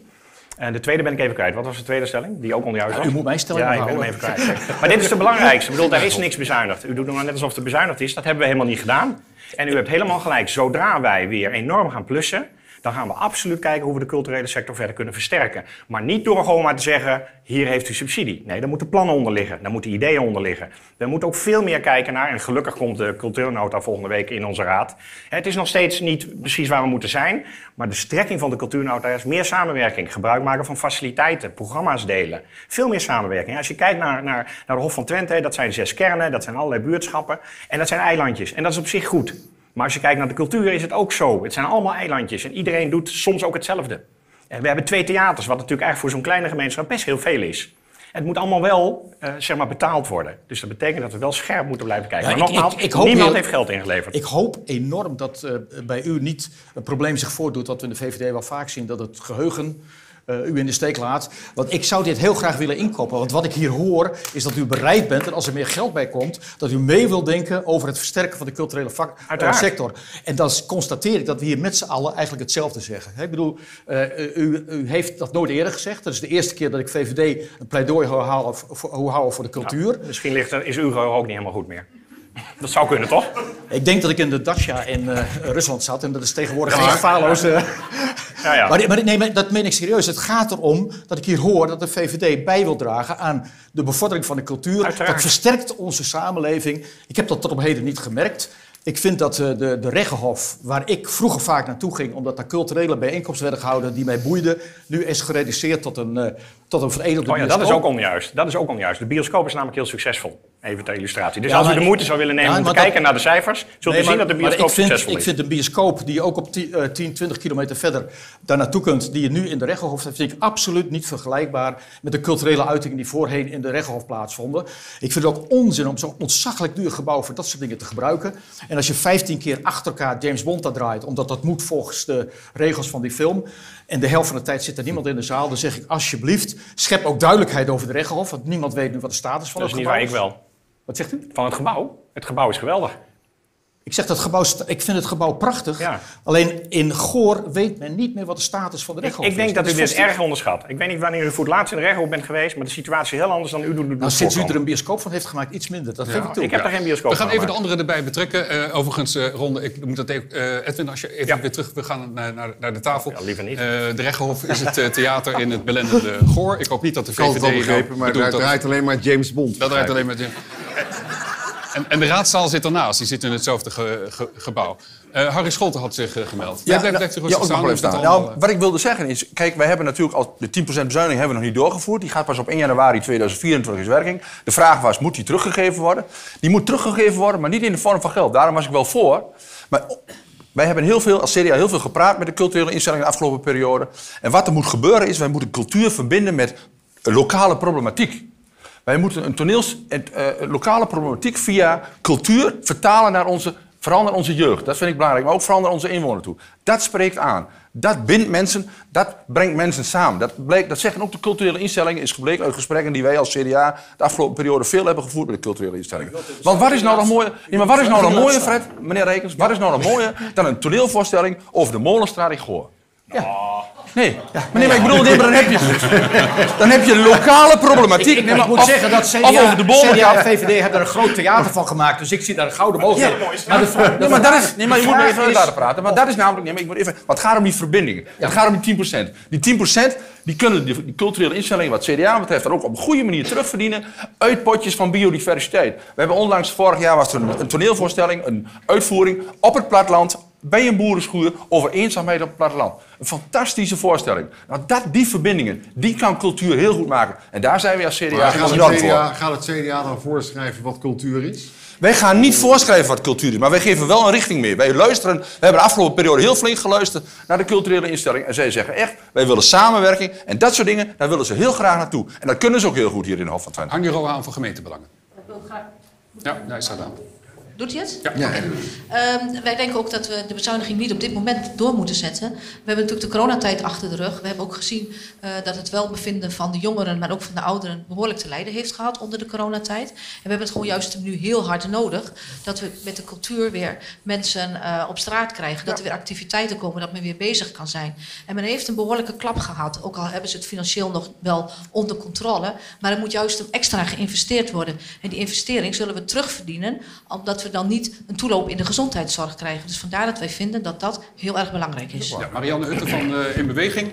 En de tweede ben ik even kwijt. Wat was de tweede stelling? Die ook onjuist was?
u moet mijn stelling
Ja, ik ben hem
onthouden.
even kwijt. Maar dit is de belangrijkste. Ik bedoel, daar is niks bezuinigd. U doet nog net alsof er bezuinigd is. Dat hebben we helemaal niet gedaan. En u hebt helemaal gelijk. Zodra wij weer enorm gaan plussen... dan gaan we absoluut kijken hoe we de culturele sector verder kunnen versterken. Maar niet door gewoon maar te zeggen, hier heeft u subsidie. Nee, daar moeten plannen onder liggen. Daar moeten ideeën onder liggen. We moeten ook veel meer kijken naar... en gelukkig komt de cultuurnota volgende week in onze raad. Het is nog steeds niet precies waar we moeten zijn... maar de strekking van de cultuurnota is meer samenwerking. Gebruik maken van faciliteiten, programma's delen. Veel meer samenwerking. Als je kijkt naar, naar, naar de Hof van Twente... dat zijn zes kernen, dat zijn allerlei buurtschappen... en dat zijn eilandjes. En dat is op zich goed. Maar als je kijkt naar de cultuur is het ook zo. Het zijn allemaal eilandjes en iedereen doet soms ook hetzelfde. En we hebben twee theaters, wat natuurlijk eigenlijk voor zo'n kleine gemeenschap best heel veel is. Het moet allemaal wel eh, zeg maar betaald worden. Dus dat betekent dat we wel scherp moeten blijven kijken.
Ja,
maar
ik-
nogmaals,
ik- ik hoop
niemand
heel-
heeft geld ingeleverd.
Ik hoop enorm dat eh, bij u niet een probleem zich voordoet... wat we in de VVD wel vaak zien, dat het geheugen eh, u in de steek laat. Want ik zou dit heel graag willen inkopen. Want wat ik hier hoor, is dat u bereid bent... en als er meer geld bij komt, dat u mee wil denken... over het versterken van de culturele vak, eh, sector. En dan constateer ik dat we hier met z'n allen eigenlijk hetzelfde zeggen. Hè, Ik bedoel, eh, u, u heeft dat nooit eerder gezegd. Dat is de eerste keer dat ik VVD een pleidooi hoor houden voor, de cultuur.
Misschien ligt er, is uw ook niet helemaal goed meer. Dat zou kunnen, toch?
Ik denk dat ik in de Dacia in eh, Rusland zat en dat is tegenwoordig geen gevaarloze.
Ja, ja.
Maar, maar nee, maar dat meen ik serieus. Het gaat erom dat ik hier hoor dat de VVD bij wil dragen aan de bevordering van de cultuur.
Uiteraard.
Dat versterkt onze samenleving. Ik heb dat tot op heden niet gemerkt. Ik vind dat eh, de, de Reggenhof, waar ik vroeger vaak naartoe ging, omdat daar culturele bijeenkomsten werden gehouden die mij boeiden, nu is gereduceerd tot een, eh tot een veredelde
Oh ja, dat is ook onjuist. Dat is ook onjuist. De bioscoop is namelijk heel succesvol. Even ter illustratie. Dus
Ja,
als u de
ik-
moeite zou willen nemen
Ja,
om te
dat-
kijken naar de cijfers, zult
Nee,
u zien
maar-
dat de bioscoop
ik vind,
succesvol
ik
is.
vind een bioscoop die ook op 10, eh, 10 20 kilometer verder daar naartoe kunt, die je nu in de Reggenhof hebt, vind ik absoluut niet vergelijkbaar met de culturele uitingen die voorheen in de Reggenhof plaatsvonden. Ik vind het ook onzin om zo'n ontzaglijk duur gebouw voor dat soort dingen te gebruiken. En als je 15 keer achter elkaar James Bond daar draait, omdat dat moet volgens de regels van die film, en de helft van de tijd zit er niemand in de zaal, dan zeg ik alsjeblieft, schep ook duidelijkheid over de Reggenhof, want niemand weet nu wat de status van
Dat is
het
niet
gebouw
waar, ik wel.
Wat zegt u?
Van het gebouw? Het gebouw is geweldig.
Ik zeg dat gebouw, ik vind het gebouw prachtig. Alleen in Goor weet men niet meer wat de status van de
Ik,
rechtshof
ik denk
is.
dat u
is
dit erg onderschat. Ik weet niet wanneer u voor het laatst in de rechtshof bent geweest, maar de situatie is heel anders dan u doet.
Nou, sinds u er een bioscoop van heeft gemaakt, iets minder. Dat geef ik toe.
Ik heb daar geen bioscoop
We gaan
van
even de anderen erbij betrekken. Eh, overigens, eh Ronde, ik moet dat even... eh, Edwin, als je even weer terug... We gaan naar, naar, naar de tafel.
liever niet.
Eh, de Rechenhof is het theater in het belendende Goor. Ik hoop niet dat de
Ik
VVD...
het al begrepen, maar daar
dat-
draait alleen maar James Bond.
Dat draait alleen maar James en, en de raadzaal zit ernaast. Die zit in hetzelfde ge- ge- gebouw. Eh, Harry Scholten had zich eh, gemeld.
Ja,
blijft,
nou,
blijft u
ja,
staan.
Nou, wat ik wilde zeggen is, kijk, wij hebben natuurlijk al de 10% bezuiniging hebben we nog niet doorgevoerd. Die gaat pas op 1 januari 2024 in werking. De vraag was, moet die teruggegeven worden? Die moet teruggegeven worden, maar niet in de vorm van geld. Daarom was ik wel voor. Maar wij hebben heel veel, als CDA heel veel gepraat met de culturele instellingen de afgelopen periode. En wat er moet gebeuren is, wij moeten cultuur verbinden met lokale problematiek. Wij moeten een toneels, en, eh, lokale problematiek via cultuur vertalen naar onze, vooral naar onze jeugd. Dat vind ik belangrijk, maar ook vooral naar onze inwoners toe. Dat spreekt aan. Dat bindt mensen, dat brengt mensen samen. Dat, bleek, dat zeggen ook de culturele instellingen, is gebleken uit gesprekken die wij als CDA de afgelopen periode veel hebben gevoerd met de culturele instellingen. Want wat is nou nog mooie, nee, maar wat is nou nog mooie, Fred, meneer Rekens, wat is nou nog mooier dan een toneelvoorstelling over de molenstraat in Goor? Nee, maar, nee, maar ik bedoel, nee, maar dan heb je, dan heb je lokale problematiek.
Ik,
Nee, maar
moet zeggen dat CDA,
over de
CDA en. VVD hebben er een groot theater van gemaakt. Dus ik zie daar een gouden mogelijkheid.
Ja, maar,
de-
nee, maar dat is, nee, maar je moet even
is-
laten praten. Maar dat is namelijk, nee, maar ik moet even, het gaat om die verbindingen. Het gaat om die 10%. Die 10% die kunnen die, die culturele instellingen wat CDA betreft dan ook op een goede manier terugverdienen uit potjes van biodiversiteit. We hebben onlangs, vorig jaar was er een, een toneelvoorstelling, een uitvoering op het platteland bij een boerenschuur over eenzaamheid op het platteland. Een fantastische voorstelling. Nou, dat, die verbindingen, die kan cultuur heel goed maken. En daar zijn we als CDA
Maar gaat, het
voor.
CDA, gaat het CDA dan voorschrijven wat cultuur is?
Wij gaan niet voorschrijven wat cultuur is, maar wij geven wel een richting mee. Wij luisteren, we hebben de afgelopen periode heel flink geluisterd naar de culturele instelling. En zij zeggen echt, wij willen samenwerking. En dat soort dingen, daar willen ze heel graag naartoe. En dat kunnen ze ook heel goed hier in de Hof van Twente.
Hang je rol aan voor gemeentebelangen. Ja, daar staat aan.
Doet hij het?
Ja.
Ja.
Ehm, wij denken ook dat we de bezuiniging niet op dit moment door moeten zetten. We hebben natuurlijk de coronatijd achter de rug. We hebben ook gezien eh, dat het welbevinden van de jongeren, maar ook van de ouderen, behoorlijk te lijden heeft gehad onder de coronatijd. En we hebben het gewoon juist nu heel hard nodig dat we met de cultuur weer mensen eh, op straat krijgen. Dat er weer activiteiten komen, dat men weer bezig kan zijn. En men heeft een behoorlijke klap gehad. Ook al hebben ze het financieel nog wel onder controle. Maar er moet juist extra geïnvesteerd worden. En die investering zullen we terugverdienen, omdat we dan niet een toeloop in de gezondheidszorg krijgen. Dus vandaar dat wij vinden dat dat heel erg belangrijk is.
Ja, Marianne Hutte van eh, In Beweging.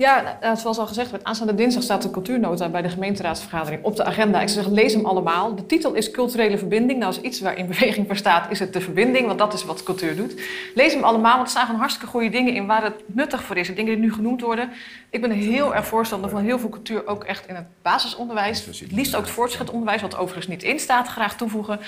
Ja, nou, zoals al gezegd werd, aanstaande dinsdag staat de cultuurnota bij de gemeenteraadsvergadering op de agenda. Ik zou zeggen, lees hem allemaal. De titel is Culturele Verbinding. Nou, als iets waar in beweging voor staat, is het de verbinding, want dat is wat cultuur doet. Lees hem allemaal, want er staan gewoon hartstikke goede dingen in waar het nuttig voor is. De dingen die nu genoemd worden. Ik ben heel erg voorstander van heel veel cultuur, ook echt in het basisonderwijs. Het liefst ook het voortgezet onderwijs, wat overigens niet in staat, graag toevoegen.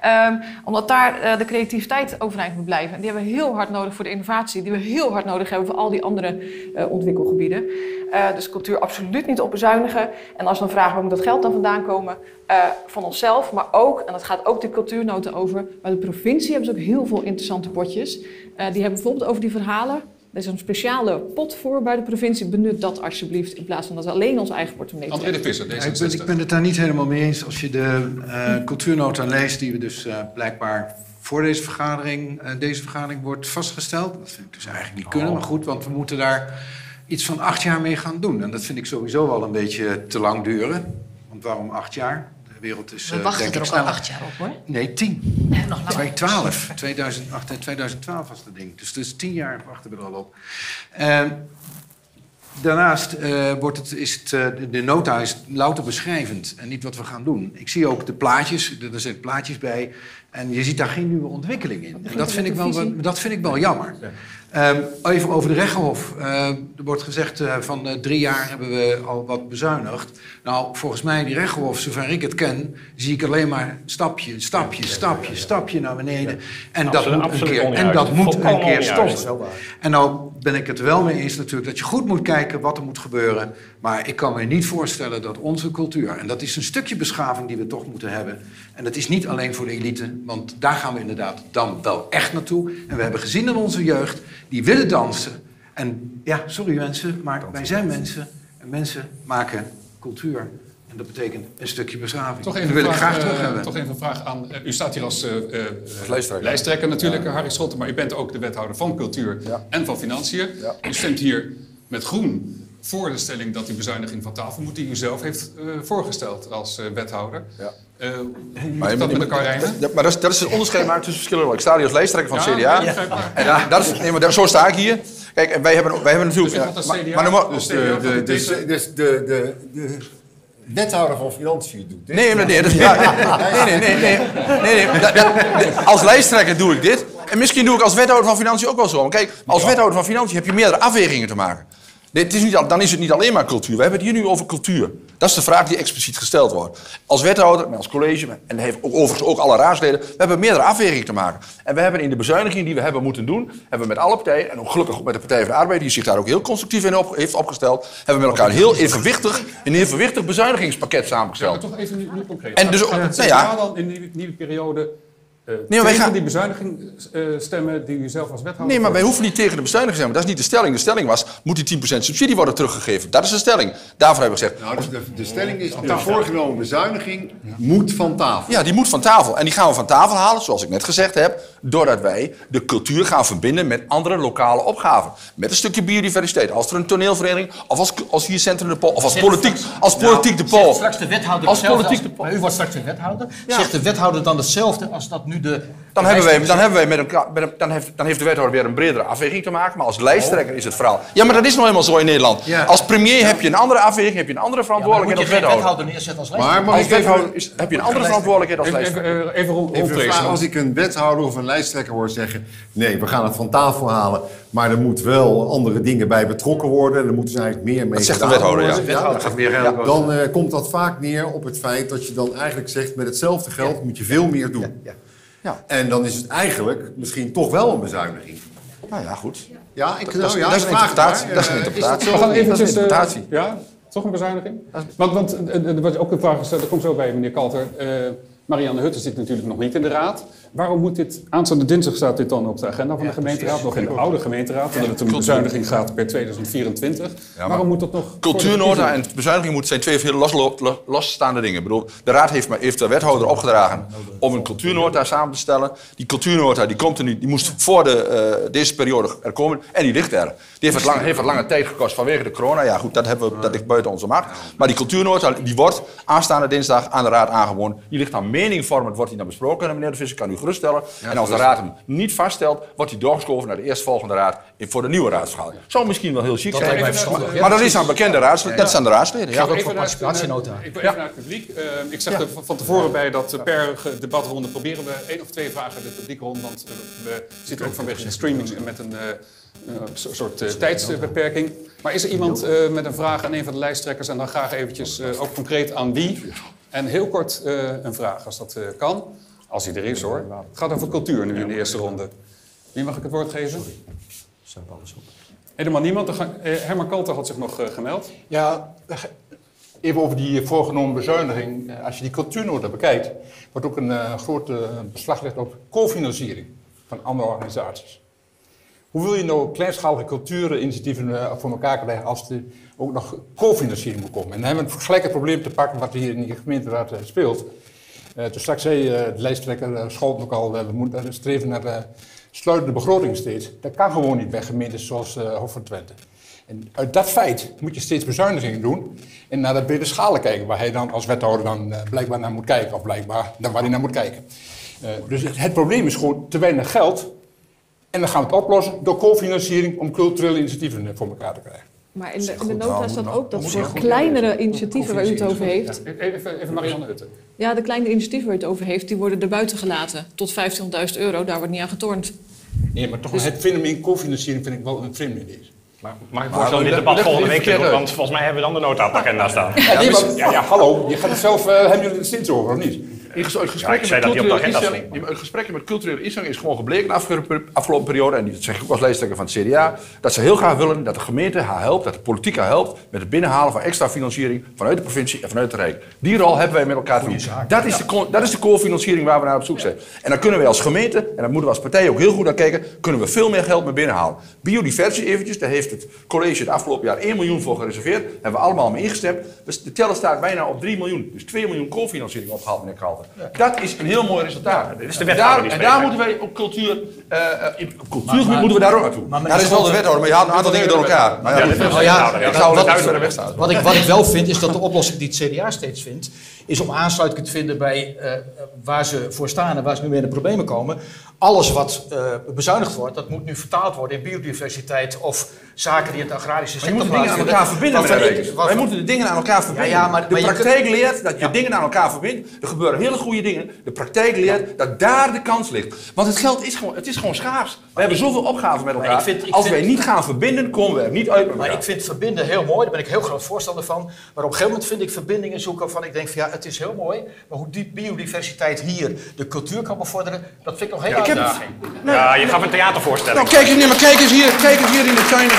Ehm, omdat daar eh, de creativiteit overeind moet blijven. En die hebben we heel hard nodig voor de innovatie, die we heel hard nodig hebben voor al die andere eh, ontwikkelgebieden. Eh, dus cultuur absoluut niet op bezuinigen. En als we dan vragen waar moet dat geld dan vandaan komen, van onszelf, maar ook, en dat gaat ook de cultuurnota over, bij de provincie hebben ze ook heel veel interessante potjes. Die hebben bijvoorbeeld over die verhalen. Er is een speciale pot voor bij de provincie. Benut dat alsjeblieft, in plaats van dat we alleen ons eigen portemonnee
André de
trekken.
Visser,
Ja, ik, ben, ik ben het daar niet helemaal mee eens. Als je de eh, cultuurnota leest, die we dus eh, blijkbaar voor deze vergadering, eh, deze vergadering wordt vastgesteld. Dat vind ik dus eigenlijk niet kunnen, maar goed, want we moeten daar iets van acht jaar mee gaan doen. En dat vind ik sowieso wel een beetje te lang duren. Want waarom acht jaar? Wereld is
We
eh,
wachten
denk
er
ik
ook al acht jaar op hoor.
Nee, tien.
Nog langer.
2012. 2008 en 2012 was dat ding. Dus, dus tien jaar wachten we er al op. Ehm, daarnaast eh, wordt het, is het, eh, de- nota is louter beschrijvend en niet wat we gaan doen. Ik zie ook de plaatjes, er zitten plaatjes bij. En je ziet daar geen nieuwe ontwikkeling in. En dat vind ik wel, dat vind ik wel jammer. Ehm, even over de Rechenhof. Eh, er wordt gezegd eh, van eh, drie jaar hebben we al wat bezuinigd. Nou, volgens mij die Rechenhof, zover ik het ken, zie ik alleen maar stapje, stapje, stapje, stapje naar beneden. En dat moet een keer, en dat moet een keer stoppen. En nou ben ik het wel mee eens natuurlijk dat je goed moet kijken wat er moet gebeuren. Maar ik kan me niet voorstellen dat onze cultuur, en dat is een stukje beschaving die we toch moeten hebben. En dat is niet alleen voor de elite, want daar gaan we inderdaad dan wel echt naartoe. En we hebben gezien in onze jeugd, die willen dansen. En ja, sorry mensen, maar wij zijn mensen. En mensen maken cultuur. En dat betekent een stukje beschaving.
Toch
dat
even,
wil
een
ik
vraag,
graag terug
eh,
hebben.
toch even een vraag aan. u staat hier als, eh, eh,
lijsttrekker.
lijsttrekker natuurlijk, Harry Schotten, maar u bent ook de wethouder van cultuur en van financiën. U stemt hier met groen voor de stelling dat die bezuiniging van tafel moet, die u zelf heeft eh, voorgesteld als eh, wethouder. Eh, hoe moet
je
dat met elkaar rijmen?
Ja, maar dat is, dat is het onderscheid maken tussen verschillende. Ik sta hier als lijsttrekker van
Ja,
CDA.
ja.
En ja, dat is, nee, maar daar- zo sta ik hier. Kijk, en wij hebben, wij hebben natuurlijk...
Dus
maar-
CDA
maar noem maar-
Dus de, de, de, dus de, de, de wethouder van Financiën doet dit.
Nee, nee, nee, dat is- ja, nee, nee, nee, nee, nee, nee, dat- dat- nee. Als lijsttrekker doe ik dit. En misschien doe ik als wethouder van Financiën ook wel zo. Kijk, als wethouder van Financiën heb je meerdere afwegingen te maken. Nee, het is niet, al- dan is het niet alleen maar cultuur. We hebben het hier nu over cultuur. Dat is de vraag die expliciet gesteld wordt. Als wethouder, en als college, en heeft ook, overigens ook alle raadsleden... we hebben meerdere afwegingen te maken. En we hebben in de bezuinigingen die we hebben moeten doen... hebben we met alle partijen, en ook gelukkig ook met de Partij van de Arbeid... die zich daar ook heel constructief in op, heeft opgesteld... hebben we met elkaar een heel evenwichtig, een evenwichtig bezuinigingspakket
Ja,
samengesteld.
maar toch even nu, nu concreet.
En dus
het
nou ja.
Dan in die nieuwe periode eh
Nee, maar wij
tegen
gaan-
die bezuiniging eh, stemmen die u zelf als wethouder
Nee, maar wij hoeven niet tegen de bezuiniging te. Maar dat is niet de stelling. De stelling was, moet die 10% subsidie worden teruggegeven? Dat is de stelling. Daarvoor hebben we gezegd,
Nou, dus de, de stelling is, de voorgenomen bezuiniging moet van tafel.
ja, die moet van tafel. En die gaan we van tafel halen, zoals ik net gezegd heb... doordat wij de cultuur gaan verbinden met andere lokale opgaven. Met een stukje biodiversiteit. Als er een toneelvereniging, of als, als hier Centrum de Pol... of als
Zegt
politiek,
straks-
als politiek de Pol.
straks de wethouder
Als politiek
als de- maar u wordt straks de wethouder.
Ja.
Zegt de wethouder dan hetzelfde als dat nu de...
Dan hebben, wij, dan, hebben wij met een- dan, heeft, dan heeft de wethouder weer een bredere afweging te maken. Maar als lijsttrekker is het verhaal. Ja, maar dat is nou helemaal zo in Nederland.
Ja.
Als premier heb je een andere afweging, heb je een andere verantwoordelijkheid
moet je
als
geen
wethouder.
wethouder neerzetten als
Maar
lijsttrekker.
mag
Als
even,
wethouder is, heb je een andere verantwoordelijkheid als
Even,
lijsttrekker.
even, even
even vraag? Als ik een wethouder of een lijsttrekker hoor zeggen... nee, we gaan het van tafel halen... maar er moet wel andere dingen bij betrokken worden... en er moeten ze eigenlijk meer mee
Dat zegt de wethouder, ja.
geld kosten.
Dan eh, komt dat vaak neer op het feit dat je dan eigenlijk zegt... met hetzelfde geld moet je veel meer doen.
Ja.
En dan is het eigenlijk misschien toch wel een bezuiniging.
Nou ja, goed.
Ja, ik,
Dat is-
nou, ja,
dat is een
vraag
interpretatie.
maar.
Dat is een
Eh,
interpretatie.
dat
We gaan
is een
eh,
interpretatie.
ja, toch een bezuiniging? Want, want eh, er wordt ook een vraag gesteld, dat komt zo bij meneer Kalter. Eh, Marianne Hutte zit natuurlijk nog niet in de raad. Waarom moet dit, aanstaande dinsdag staat dit dan op de agenda van de gemeenteraad, nog in de oude gemeenteraad, omdat het om bezuiniging gaat per 2024. Waarom moet dat nog...
Cultuurnota en bezuiniging moeten zijn twee heel lo- losstaande dingen. Ik bedoel, de raad heeft, maar, heeft de wethouder opgedragen om een cultuurnota samen te stellen. Die cultuurnota die komt er nu, die moest voor de, eh, deze periode er komen en die ligt er. Die heeft wat, lang, heeft wat lange tijd gekost vanwege de corona. Ja goed, dat, hebben we, dat ligt buiten onze macht. Maar die cultuurnota die wordt aanstaande dinsdag aan de raad aangeboden. Die ligt dan meningvormend, wordt die dan besproken. En meneer de Visser kan u geruststellen. en als de raad hem niet vaststelt, wordt hij doorgeschoven naar de eerstvolgende raad in- voor de nieuwe raadsvergadering. Zou misschien wel heel chic zijn. maar, dat is aan bekende raadsleden. Dat zijn de raadsleden. Ja.
Ik wil
ook voor
even naar het-
participatienota.
Ik wil even naar het publiek. Eh, ik zeg er van tevoren bij dat eh, per debatronde proberen we één of twee vragen uit het publiek rond. Want eh, we zitten ook vanwege de streaming met een eh, eh, so- soort tijdsbeperking. Maar is er iemand eh, met een vraag aan een van de lijsttrekkers? En dan graag eventjes eh, ook concreet aan wie. En heel kort eh, een vraag, als dat eh, kan. Als hij er is hoor. Het gaat over cultuur nu in de eerste ronde. Wie mag ik het woord geven? Helemaal niemand. Dan ga- eh, Herman Kalter had zich nog eh, gemeld.
Ja, even over die voorgenomen bezuiniging. Eh, Als je die cultuurnota bekijkt, wordt ook een eh, groot eh, beslag gelegd op cofinanciering van andere organisaties. Hoe wil je nou kleinschalige cultuurinitiatieven voor elkaar krijgen als er ook nog cofinanciering moet komen? En dan hebben we een gelijk het probleem te pakken wat hier in de gemeenteraad speelt. Eh, toen straks zei eh, de lijsttrekker uh, Scholten ook al, eh, we moeten streven naar sluitende begroting steeds. Dat kan gewoon niet bij gemeentes zoals Hof van Twente. En uit dat feit moet je steeds bezuinigingen doen en naar de brede schalen kijken, waar hij dan als wethouder dan blijkbaar naar moet kijken, of blijkbaar naar waar hij naar moet kijken. Dus het, het, probleem is gewoon te weinig geld en dan gaan we het oplossen door cofinanciering om culturele initiatieven voor elkaar te krijgen.
Maar in de, in de nota staat ook dat voor kleinere initiatieven waar u het over heeft...
Ja, even, even Marianne Hutte.
Ja, de kleine initiatieven waar u het over heeft, die worden er buiten gelaten. Tot 15.000 euro, daar wordt niet aan getornd.
Nee, maar toch dus... het fenomeen cofinanciering vind ik wel een vreemd idee.
Maar mag ik voorstellen dit debat volgende week doen? Want volgens mij hebben we dan de nota op de agenda staan.
Ja, ja, ja, hallo, je gaat het zelf, uh, hebben jullie het steeds over, of niet?
In ges- uit
Ja, ik
gesprekken,
zei
met
dat die op de
culturele
agenda
instellingen, ja, maar uit gesprekken met culturele instellingen is gewoon gebleken de afgelopen, afgelopen periode, en dat zeg ik ook als lijsttrekker van het CDA, dat ze heel graag willen dat de gemeente haar helpt, dat de politiek haar helpt met het binnenhalen van extra financiering vanuit de provincie en vanuit het Rijk. Die rol hebben wij met elkaar te doen. Dat is, de, dat is de co-financiering waar we naar op zoek zijn. En dan kunnen wij als gemeente, en daar moeten we als partij ook heel goed naar kijken, kunnen we veel meer geld mee binnenhalen. Biodiversie eventjes, daar heeft het college het afgelopen jaar 1 miljoen voor gereserveerd. Hebben we allemaal mee ingestemd. Dus de teller staat bijna op 3 miljoen. Dus 2 miljoen co-financiering opgehaald, meneer Kalten. Dat is een heel mooi resultaat.
dit is de
En daar- En daar moeten wij op cultuur, eh, eh, in- op cultuurgebied moeten we daar ook naartoe.
Ja, dat is wel de wethouder, maar je haalt een aantal dingen door elkaar. Maar ja,
is
Nou ja,
wethouder, ja.
Ik zou
wat-. Wat ik, wat ik wel vind, is dat de oplossing die het CDA steeds vindt, is om aansluiting te vinden bij eh, waar ze voor staan en waar ze nu mee in de problemen komen. Alles wat eh, bezuinigd wordt, dat moet nu vertaald worden in biodiversiteit of zaken die in het agrarische sector
moet de dingen aan elkaar verbinden,
waarvan-
Wij moeten de dingen aan elkaar verbinden.
Ja, ja, maar-
de
maar je
praktijk leert dat je dingen aan elkaar verbindt. Er gebeuren hele goede dingen. De praktijk leert dat daar de kans ligt. Want het geld is gewoon, het is gewoon schaars. We hebben zoveel opgaven met elkaar.
ik vind- ik
Als
vind-
wij niet gaan verbinden, komen we er niet uit
Maar ik vind verbinden heel mooi, daar ben ik heel groot voorstander van. Maar op een gegeven moment vind ik verbindingen zoeken waarvan ik denk van ja, het is heel mooi. Maar hoe die biodiversiteit hier de cultuur kan bevorderen, dat vind ik nog heel
Ja.
Ja, je gaf een theatervoorstelling.
Nou, kijk eens, nee, maar kijk eens hier, kijk eens hier in de tuinen.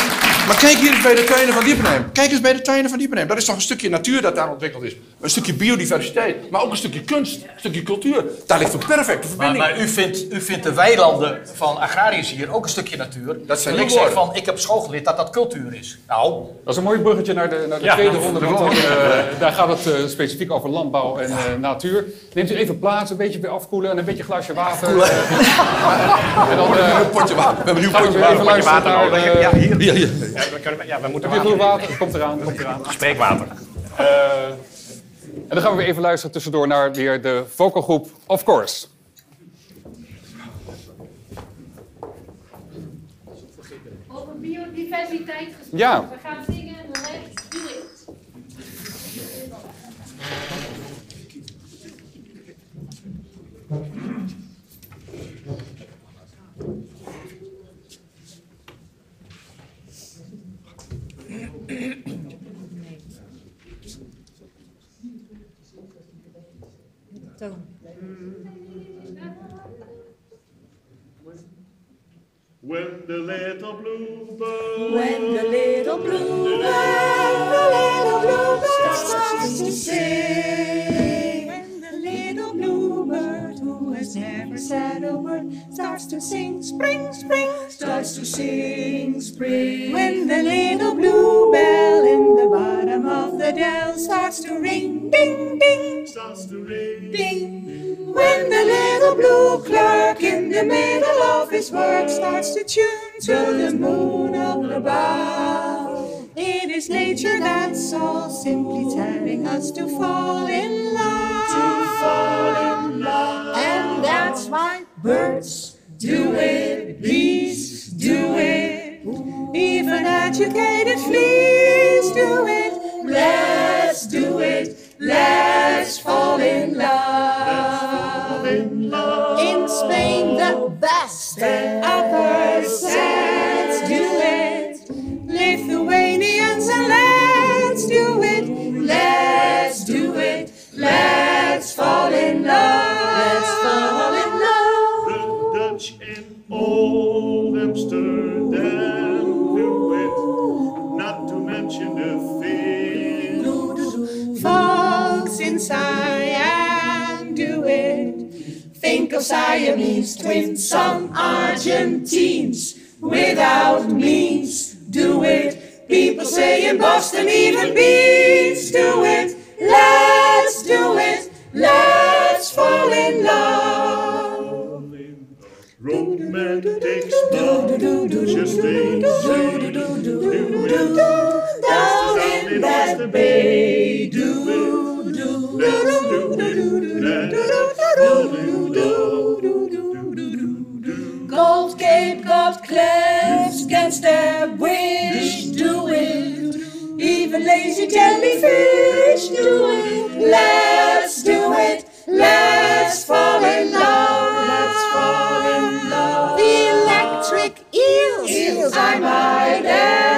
Maar kijk hier eens bij de tuinen van Diepenheim. Kijk eens bij de tuinen van Diepenheim. Dat is toch een stukje natuur dat daar ontwikkeld is. Een stukje biodiversiteit, maar ook een stukje kunst, een stukje cultuur. Daar ligt een perfecte verbinding.
maar u, vindt, u vindt de weilanden van agrariërs hier ook een stukje natuur.
Dat zijn
ik zeg van, ik heb schoolgeleerd dat dat cultuur is. Nou,
Dat is een mooi bruggetje naar de, naar de
Ja.
tweede ronde. Want dan, eh, daar gaat het eh, specifiek over landbouw en eh, natuur. Neemt u even plaats, een beetje weer afkoelen en een beetje glaasje water. en dan
We
eh,
hebben een potje water. We hebben een nieuw
gaan we
potje
even
water.
Potje water
naar...
nodig. Ja, hier.
Hier, hier.
Ja, we, kunnen, ja, we moeten
Heb je goed
water.
water? Komt eraan, komt eraan.
Spreekwater.
En dan gaan we weer even luisteren tussendoor naar weer de vocalgroep Of Course.
Over biodiversiteit gesproken.
Ja.
We gaan zingen Let's Do It.
Starts to ring. ding. When the little blue clerk in the middle of his work starts to tune to the moon up above, it is nature that's all simply telling us to fall in Twins, some Argentines without means do it. People say in Boston, even bees do it. Let's do it. Let's fall in love.
Romantic just ain't safe. Do it,
Down in that bay, do
let's do it, let's
Gold Cape got clefts against their wish, do it. Even lazy jellyfish, do it. Let's do it. Let's fall in love. Let's fall in love. The electric eels, Eels, I might add, do it.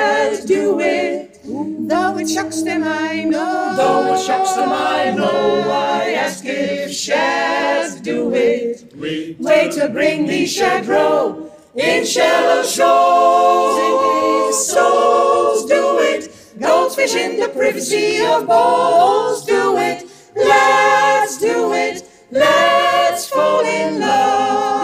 Though it it shocks them, I know. Though it shocks them, I know. I ask if shads do it. Wait to bring the shad row in shallow shoals. In these souls do it. Goldfish in the privacy of bowls do it. Let's do it. Let's fall in love.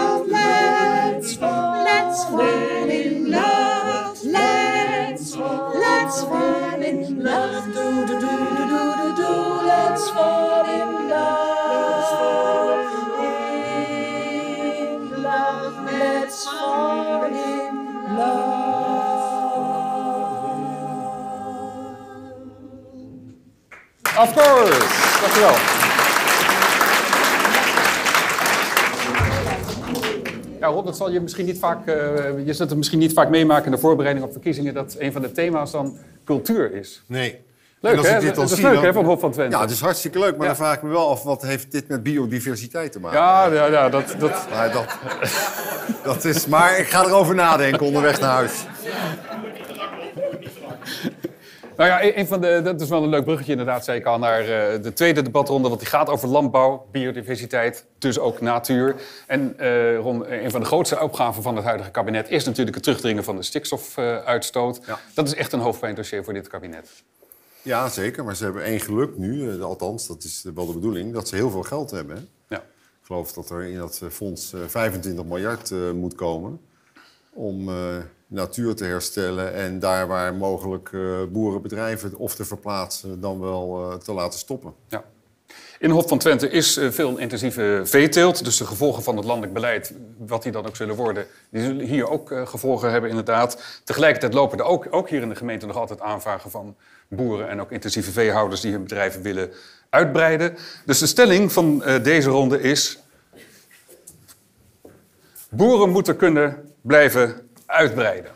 Of course. Dankjewel. Ja, Rob, dat zal je misschien niet vaak, eh, je zult het misschien niet vaak meemaken in de voorbereiding op verkiezingen, dat een van de thema's dan cultuur is.
Nee.
Leuk,
En als
hè?
ik dit
Dat
dan
is
zie,
leuk,
dan-
hè, van Hof van Twente?
Ja, het is hartstikke leuk. Maar
Ja.
dan vraag ik me wel af, wat heeft dit met biodiversiteit te maken?
Ja, ja, ja dat, dat...
Maar, dat, dat is, maar ik ga erover nadenken onderweg naar huis.
Nou ja, een van de, dat is wel een leuk bruggetje inderdaad, zei ik al, naar eh, de tweede debatronde. Want die gaat over landbouw, biodiversiteit, dus ook natuur. En eh, Ron, een van de grootste opgaven van het huidige kabinet... is natuurlijk het terugdringen van de stikstofuitstoot. Dat is echt een hoofdpijndossier voor dit kabinet.
Ja, zeker. Maar ze hebben één geluk nu, eh, althans, dat is wel de bedoeling, dat ze heel veel geld hebben. Hè?
Ja.
Ik geloof dat er in dat fonds eh, 25 miljard eh, moet komen om eh, natuur te herstellen en daar waar mogelijk eh, boerenbedrijven of te verplaatsen dan wel eh, te laten stoppen.
Ja. In Hof van Twente is eh, veel intensieve veeteelt. Dus de gevolgen van het landelijk beleid, wat die dan ook zullen worden... die zullen hier ook gevolgen hebben inderdaad. Tegelijkertijd lopen er ook, ook hier in de gemeente nog altijd aanvragen van boeren... en ook intensieve veehouders die hun bedrijven willen uitbreiden. Dus de stelling van deze ronde is... Boeren moeten kunnen blijven uitbreiden.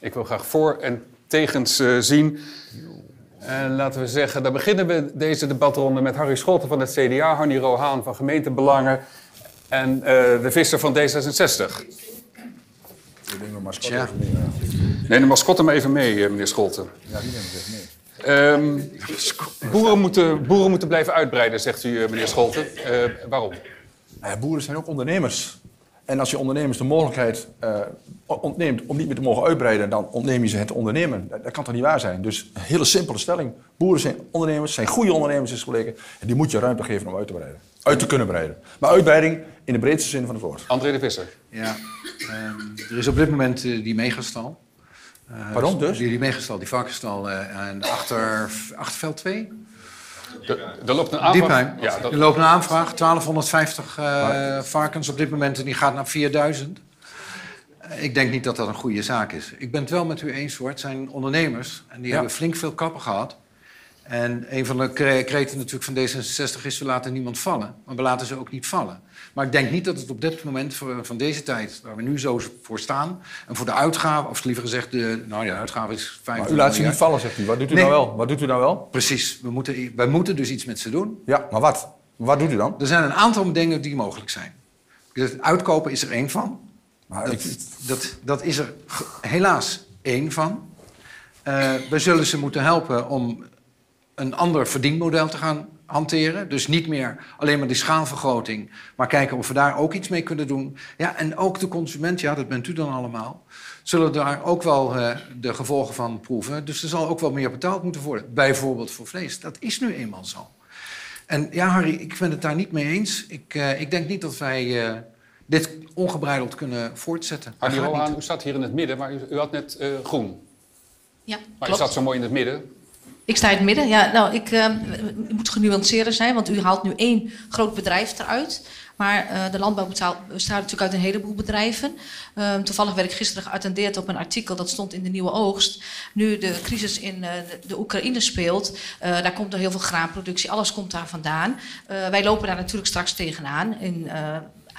Ik wil graag voor- en tegens eh, zien... En laten we zeggen, dan beginnen we deze debatronde met Harry Scholten van het CDA, Hanni Rohaan van Gemeentebelangen en eh, de visser van D66.
Tja.
Neem de mascotte maar even mee, eh, meneer Scholten.
Ja, die nemen we even mee.
Ehm, boeren, moeten, boeren moeten blijven uitbreiden, zegt u, meneer Scholten. Eh, waarom?
Nou ja, boeren zijn ook ondernemers. En als je ondernemers de mogelijkheid eh, ontneemt om niet meer te mogen uitbreiden, dan ontneem je ze het ondernemen. Dat, dat kan toch niet waar zijn? Dus een hele simpele stelling. Boeren zijn ondernemers, zijn goede ondernemers is gebleken. En die moet je ruimte geven om uit te breiden. Uit te kunnen breiden. Maar uitbreiding in de breedste zin van het woord.
André de Visser.
Ja, ehm, er is op dit moment eh, die megastal. Eh,
Pardon, dus?
Die, die megastal, die varkenstal eh, en achter, Achterveld 2.
Er loopt een aanvraag. Ja, dat-
Er loopt een aanvraag, 1250 eh, varkens op dit moment en die gaat naar 4000. Eh, Ik denk niet dat dat een goede zaak is. Ik ben het wel met u eens hoor. Het zijn ondernemers en die
Ja.
hebben flink veel kappen gehad. En een van de kreten natuurlijk van D66 is we laten niemand vallen. Maar we laten ze ook niet vallen. Maar ik denk niet dat het op dit moment van deze tijd, waar we nu zo voor staan... en voor de uitgave, of liever gezegd, de, nou ja, de uitgave is 25
Maar u laat ze niet vallen, zegt u. Wat doet u
Nee.
nou wel? Wat doet u nou wel?
Precies. We moeten, wij moeten dus iets met ze doen.
Ja, maar wat? Wat doet u dan?
Er zijn een aantal dingen die mogelijk zijn. Dus uitkopen is er één van.
Maar
Dat, dat, dat is er helaas één van. Eh, we zullen ze moeten helpen om een ander verdienmodel te gaan hanteren. Dus niet meer alleen maar die schaalvergroting, maar kijken of we daar ook iets mee kunnen doen. Ja, en ook de consument, ja, dat bent u dan allemaal, zullen daar ook wel eh, de gevolgen van proeven. Dus er zal ook wel meer betaald moeten worden. Bijvoorbeeld voor vlees. Dat is nu eenmaal zo. En ja, Harry, ik ben het daar niet mee eens. Ik, eh, ik denk niet dat wij eh, dit ongebreideld kunnen voortzetten.
Harry. Rohaan, u staat hier in het midden, maar u, u had net eh, groen.
Ja,
Maar u
klopt.
staat zo mooi in het midden.
Ik sta in het midden. Ja, nou, ik ik moet genuanceerder zijn, want u haalt nu één groot bedrijf eruit. Maar eh, de landbouw betaalt- bestaat natuurlijk uit een heleboel bedrijven. Ehm, toevallig werd ik gisteren geattendeerd op een artikel dat stond in de Nieuwe Oogst. Nu de crisis in eh, de, Oekraïne speelt, daar komt er heel veel graanproductie, alles komt daar vandaan. Wij lopen daar natuurlijk straks tegenaan. In,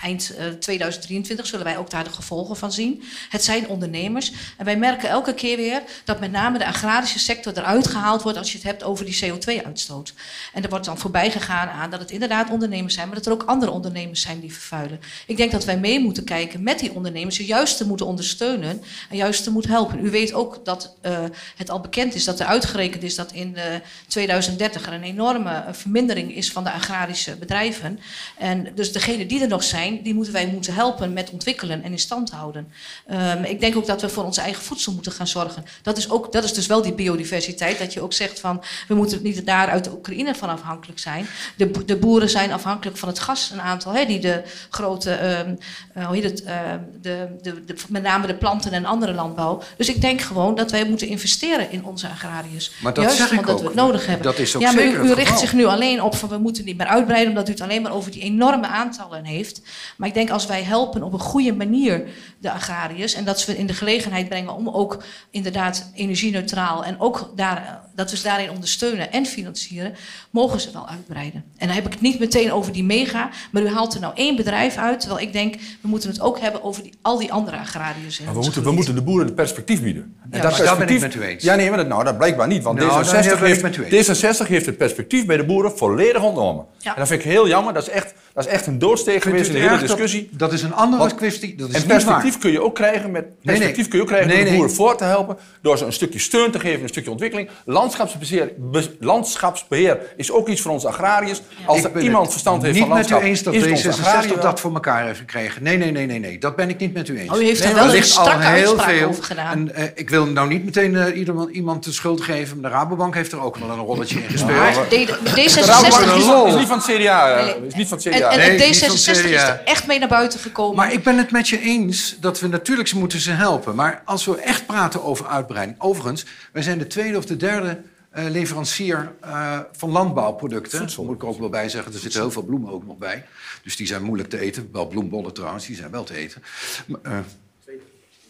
eind eh, 2023 zullen wij ook daar de gevolgen van zien. Het zijn ondernemers. En wij merken elke keer weer dat met name de agrarische sector eruit gehaald wordt als je het hebt over die CO2-uitstoot. En er wordt dan voorbij gegaan aan dat het inderdaad ondernemers zijn, maar dat er ook andere ondernemers zijn die vervuilen. Ik denk dat wij mee moeten kijken met die ondernemers, ze juist te moeten ondersteunen en juist te moeten helpen. U weet ook dat eh, het al bekend is dat er uitgerekend is dat in eh, 2030 er een enorme eh, vermindering is van de agrarische bedrijven. En dus degenen die er nog zijn, die moeten wij moeten helpen met ontwikkelen en in stand houden. Ehm, ik denk ook dat we voor ons eigen voedsel moeten gaan zorgen. Dat is, ook, dat is dus wel die biodiversiteit, dat je ook zegt van we moeten niet daar uit de Oekraïne van afhankelijk zijn. De, de boeren zijn afhankelijk van het gas, een aantal, hè, die de grote, ehm, eh, hoe heet het, ehm, de, de, de, met name de planten en andere landbouw. Dus ik denk gewoon dat wij moeten investeren in onze agrariërs.
Maar dat
Juist
zeg ik
omdat we het nodig hebben.
Dat is ook
ja, maar u, u richt zich nu alleen op van we moeten niet meer uitbreiden, omdat u het alleen maar over die enorme aantallen heeft. Maar ik denk als wij helpen op een goede manier de agrariërs en dat ze we in de gelegenheid brengen om ook inderdaad energie-neutraal en ook daar, dat we ze daarin ondersteunen en financieren, mogen ze wel uitbreiden. En dan heb ik het niet meteen over die mega, maar u haalt er nou één bedrijf uit, terwijl ik denk we moeten het ook hebben over die, al die andere agrariërs. in
Maar we moeten, we moeten de boeren het perspectief bieden.
Ja, maar daar ben ik met u eens.
Ja, nee, maar dat, nou, dat blijkbaar niet. Want
Nou, daar
D66,
ben ik
heeft,
met u eens.
D66 heeft het perspectief bij de boeren volledig ontnomen.
Ja.
En dat vind ik heel jammer. Dat is echt, dat is echt een doodsteek geweest in de hele
dat-
discussie.
Dat, is een andere
Want-
kwestie. Dat is
en
niet
perspectief kun je ook krijgen met
nee.
perspectief kun je ook krijgen
Nee,
door de boeren voor te helpen, door ze een stukje steun te geven, een stukje ontwikkeling. Landschapsbeheer, be- landschapsbeheer is ook iets voor onze agrariërs. Als er iemand verstand heeft
niet
van landschap,
met u eens dat
is het onze agrariër
D66
wel.
dat voor elkaar heeft gekregen. Nee, nee, nee, nee, nee. Dat ben ik niet met u eens.
Oh, u heeft er wel een strakke
heel
uitspraak
veel.
over gedaan.
En, eh, ik wil nou niet meteen eh, iemand, iemand de schuld geven. Maar de Rabobank heeft er ook wel een rolletje in gespeeld.
Maar D- D66
De Rabobank
is
niet van het CDA. eh, is niet van het
En, En
Nee,
het
niet van
D66 is er echt mee naar buiten gekomen.
Maar ik ben het met je eens dat we natuurlijk ze moeten ze helpen. Maar als we echt praten over uitbreiding. Overigens, wij zijn de tweede of de derde eh, leverancier eh, van landbouwproducten. Daar moet ik er ook wel bij zeggen. Er zitten heel veel bloemen ook nog bij. Dus die zijn moeilijk te eten. Wel bloembollen trouwens, die zijn wel te eten. Maar, eh,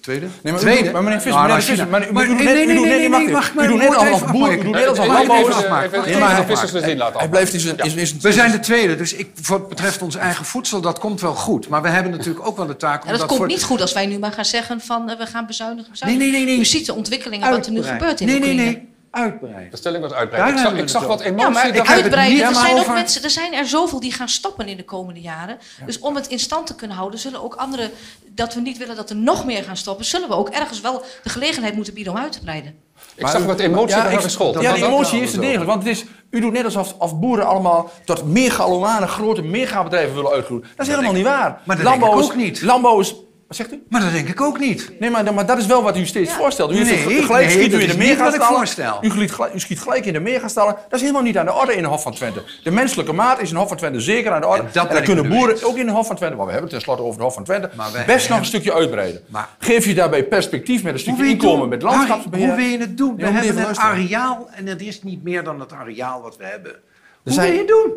Tweede?
Nee, maar
Tweede?
maar meneer Visser,
Nou,
meneer Visser, maar u-
maar-
u doet
nee,
net-
nee, nee, nee, nee,
als een boer, u doet net als een landbouwer.
Nee, maar-
de vissers er zin laten
Hij blijft een-
We zijn de tweede, dus ik, voor het betreft ons eigen voedsel, dat komt wel goed. Maar we hebben natuurlijk ook wel de taak om
dat
dat
komt niet goed als wij nu maar gaan zeggen van eh, we gaan bezuinigen,
Nee, nee, nee, nee.
U ziet de ontwikkelingen wat er nu gebeurt in
Nee, nee,
Oekraïne.
nee. Uitbreiden.
De stelling was
Daar
uitbreiden. Ik zag,
hebben we
ik zag
het
wat emotie.
Ja, maar ik
Uitbreiden, er zijn, ook mensen, er zijn er zoveel die gaan stoppen in de komende jaren. Dus om het in stand te kunnen houden, zullen ook anderen, dat we niet willen dat er nog meer gaan stoppen, zullen we ook ergens wel de gelegenheid moeten bieden om uit te breiden.
Ik zag wat emotie
Ja,
bij
ik-
Scholt.
Ja,
dat-
emotie is er degelijk. Want het is, u doet net alsof of boeren allemaal tot megalomane grote megabedrijven willen uitgroeien. Dat is helemaal niet waar.
Maar dat denk ik
is-
ook niet.
Landbouw is... Wat zegt u?
Maar dat denk ik ook niet.
Nee, maar, maar dat is wel wat u steeds voorstelt. U
Nee,
gelijk schiet u in de. U, schiet gelijk- u schiet gelijk in de megastallen. Dat is helemaal niet aan de orde in de Hof van Twente. De menselijke maat is in de Hof van Twente zeker aan de orde.
En
En,
dat
kunnen boeren
eens.
ook in de Hof van Twente, want we hebben het tenslotte over de Hof van Twente,
Maar
best nog een stukje uitbreiden.
Maar-
Geef je daarbij perspectief met een stukje inkomen
doen?
met landschapsbeheer.
Hoe wil je het doen? We hebben een areaal en het is niet meer dan het areaal wat we hebben. Hoe wil je het doen?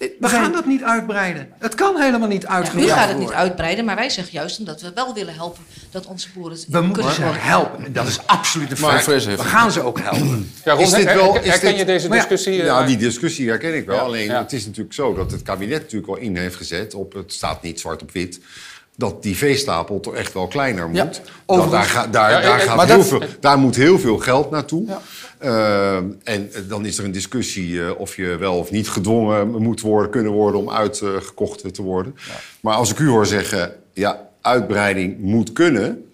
Nee,
We
zijn-
gaan dat niet uitbreiden. Het kan helemaal niet
Ja,
uitgebreid
u gaat het niet
worden.
uitbreiden, maar wij zeggen juist omdat we wel willen helpen dat onze boeren het
We moeten
kunnen
ze ook
zijn.
helpen. Dat is absoluut een feit.
Vrees
We gaan ze ook helpen.
Ja, Ron,
Is dit wel- is
herken
dit-
je deze
ja,
discussie?
Ja,
eh,
die discussie herken ik wel.
Ja,
Alleen
ja.
het is natuurlijk zo dat het kabinet natuurlijk wel in heeft gezet... op het staat niet zwart op wit... dat die veestapel toch echt wel kleiner moet.
Ja.
Daar, ga- daar,
Ja,
daar,
ik-
gaat
maar
heel
dat-
veel, daar moet heel veel geld naartoe. Ehm, en eh, dan is er een discussie eh, of je wel of niet gedwongen moet worden, kunnen worden om uitgekocht te worden. Maar als ik u hoor zeggen, ja, uitbreiding moet kunnen...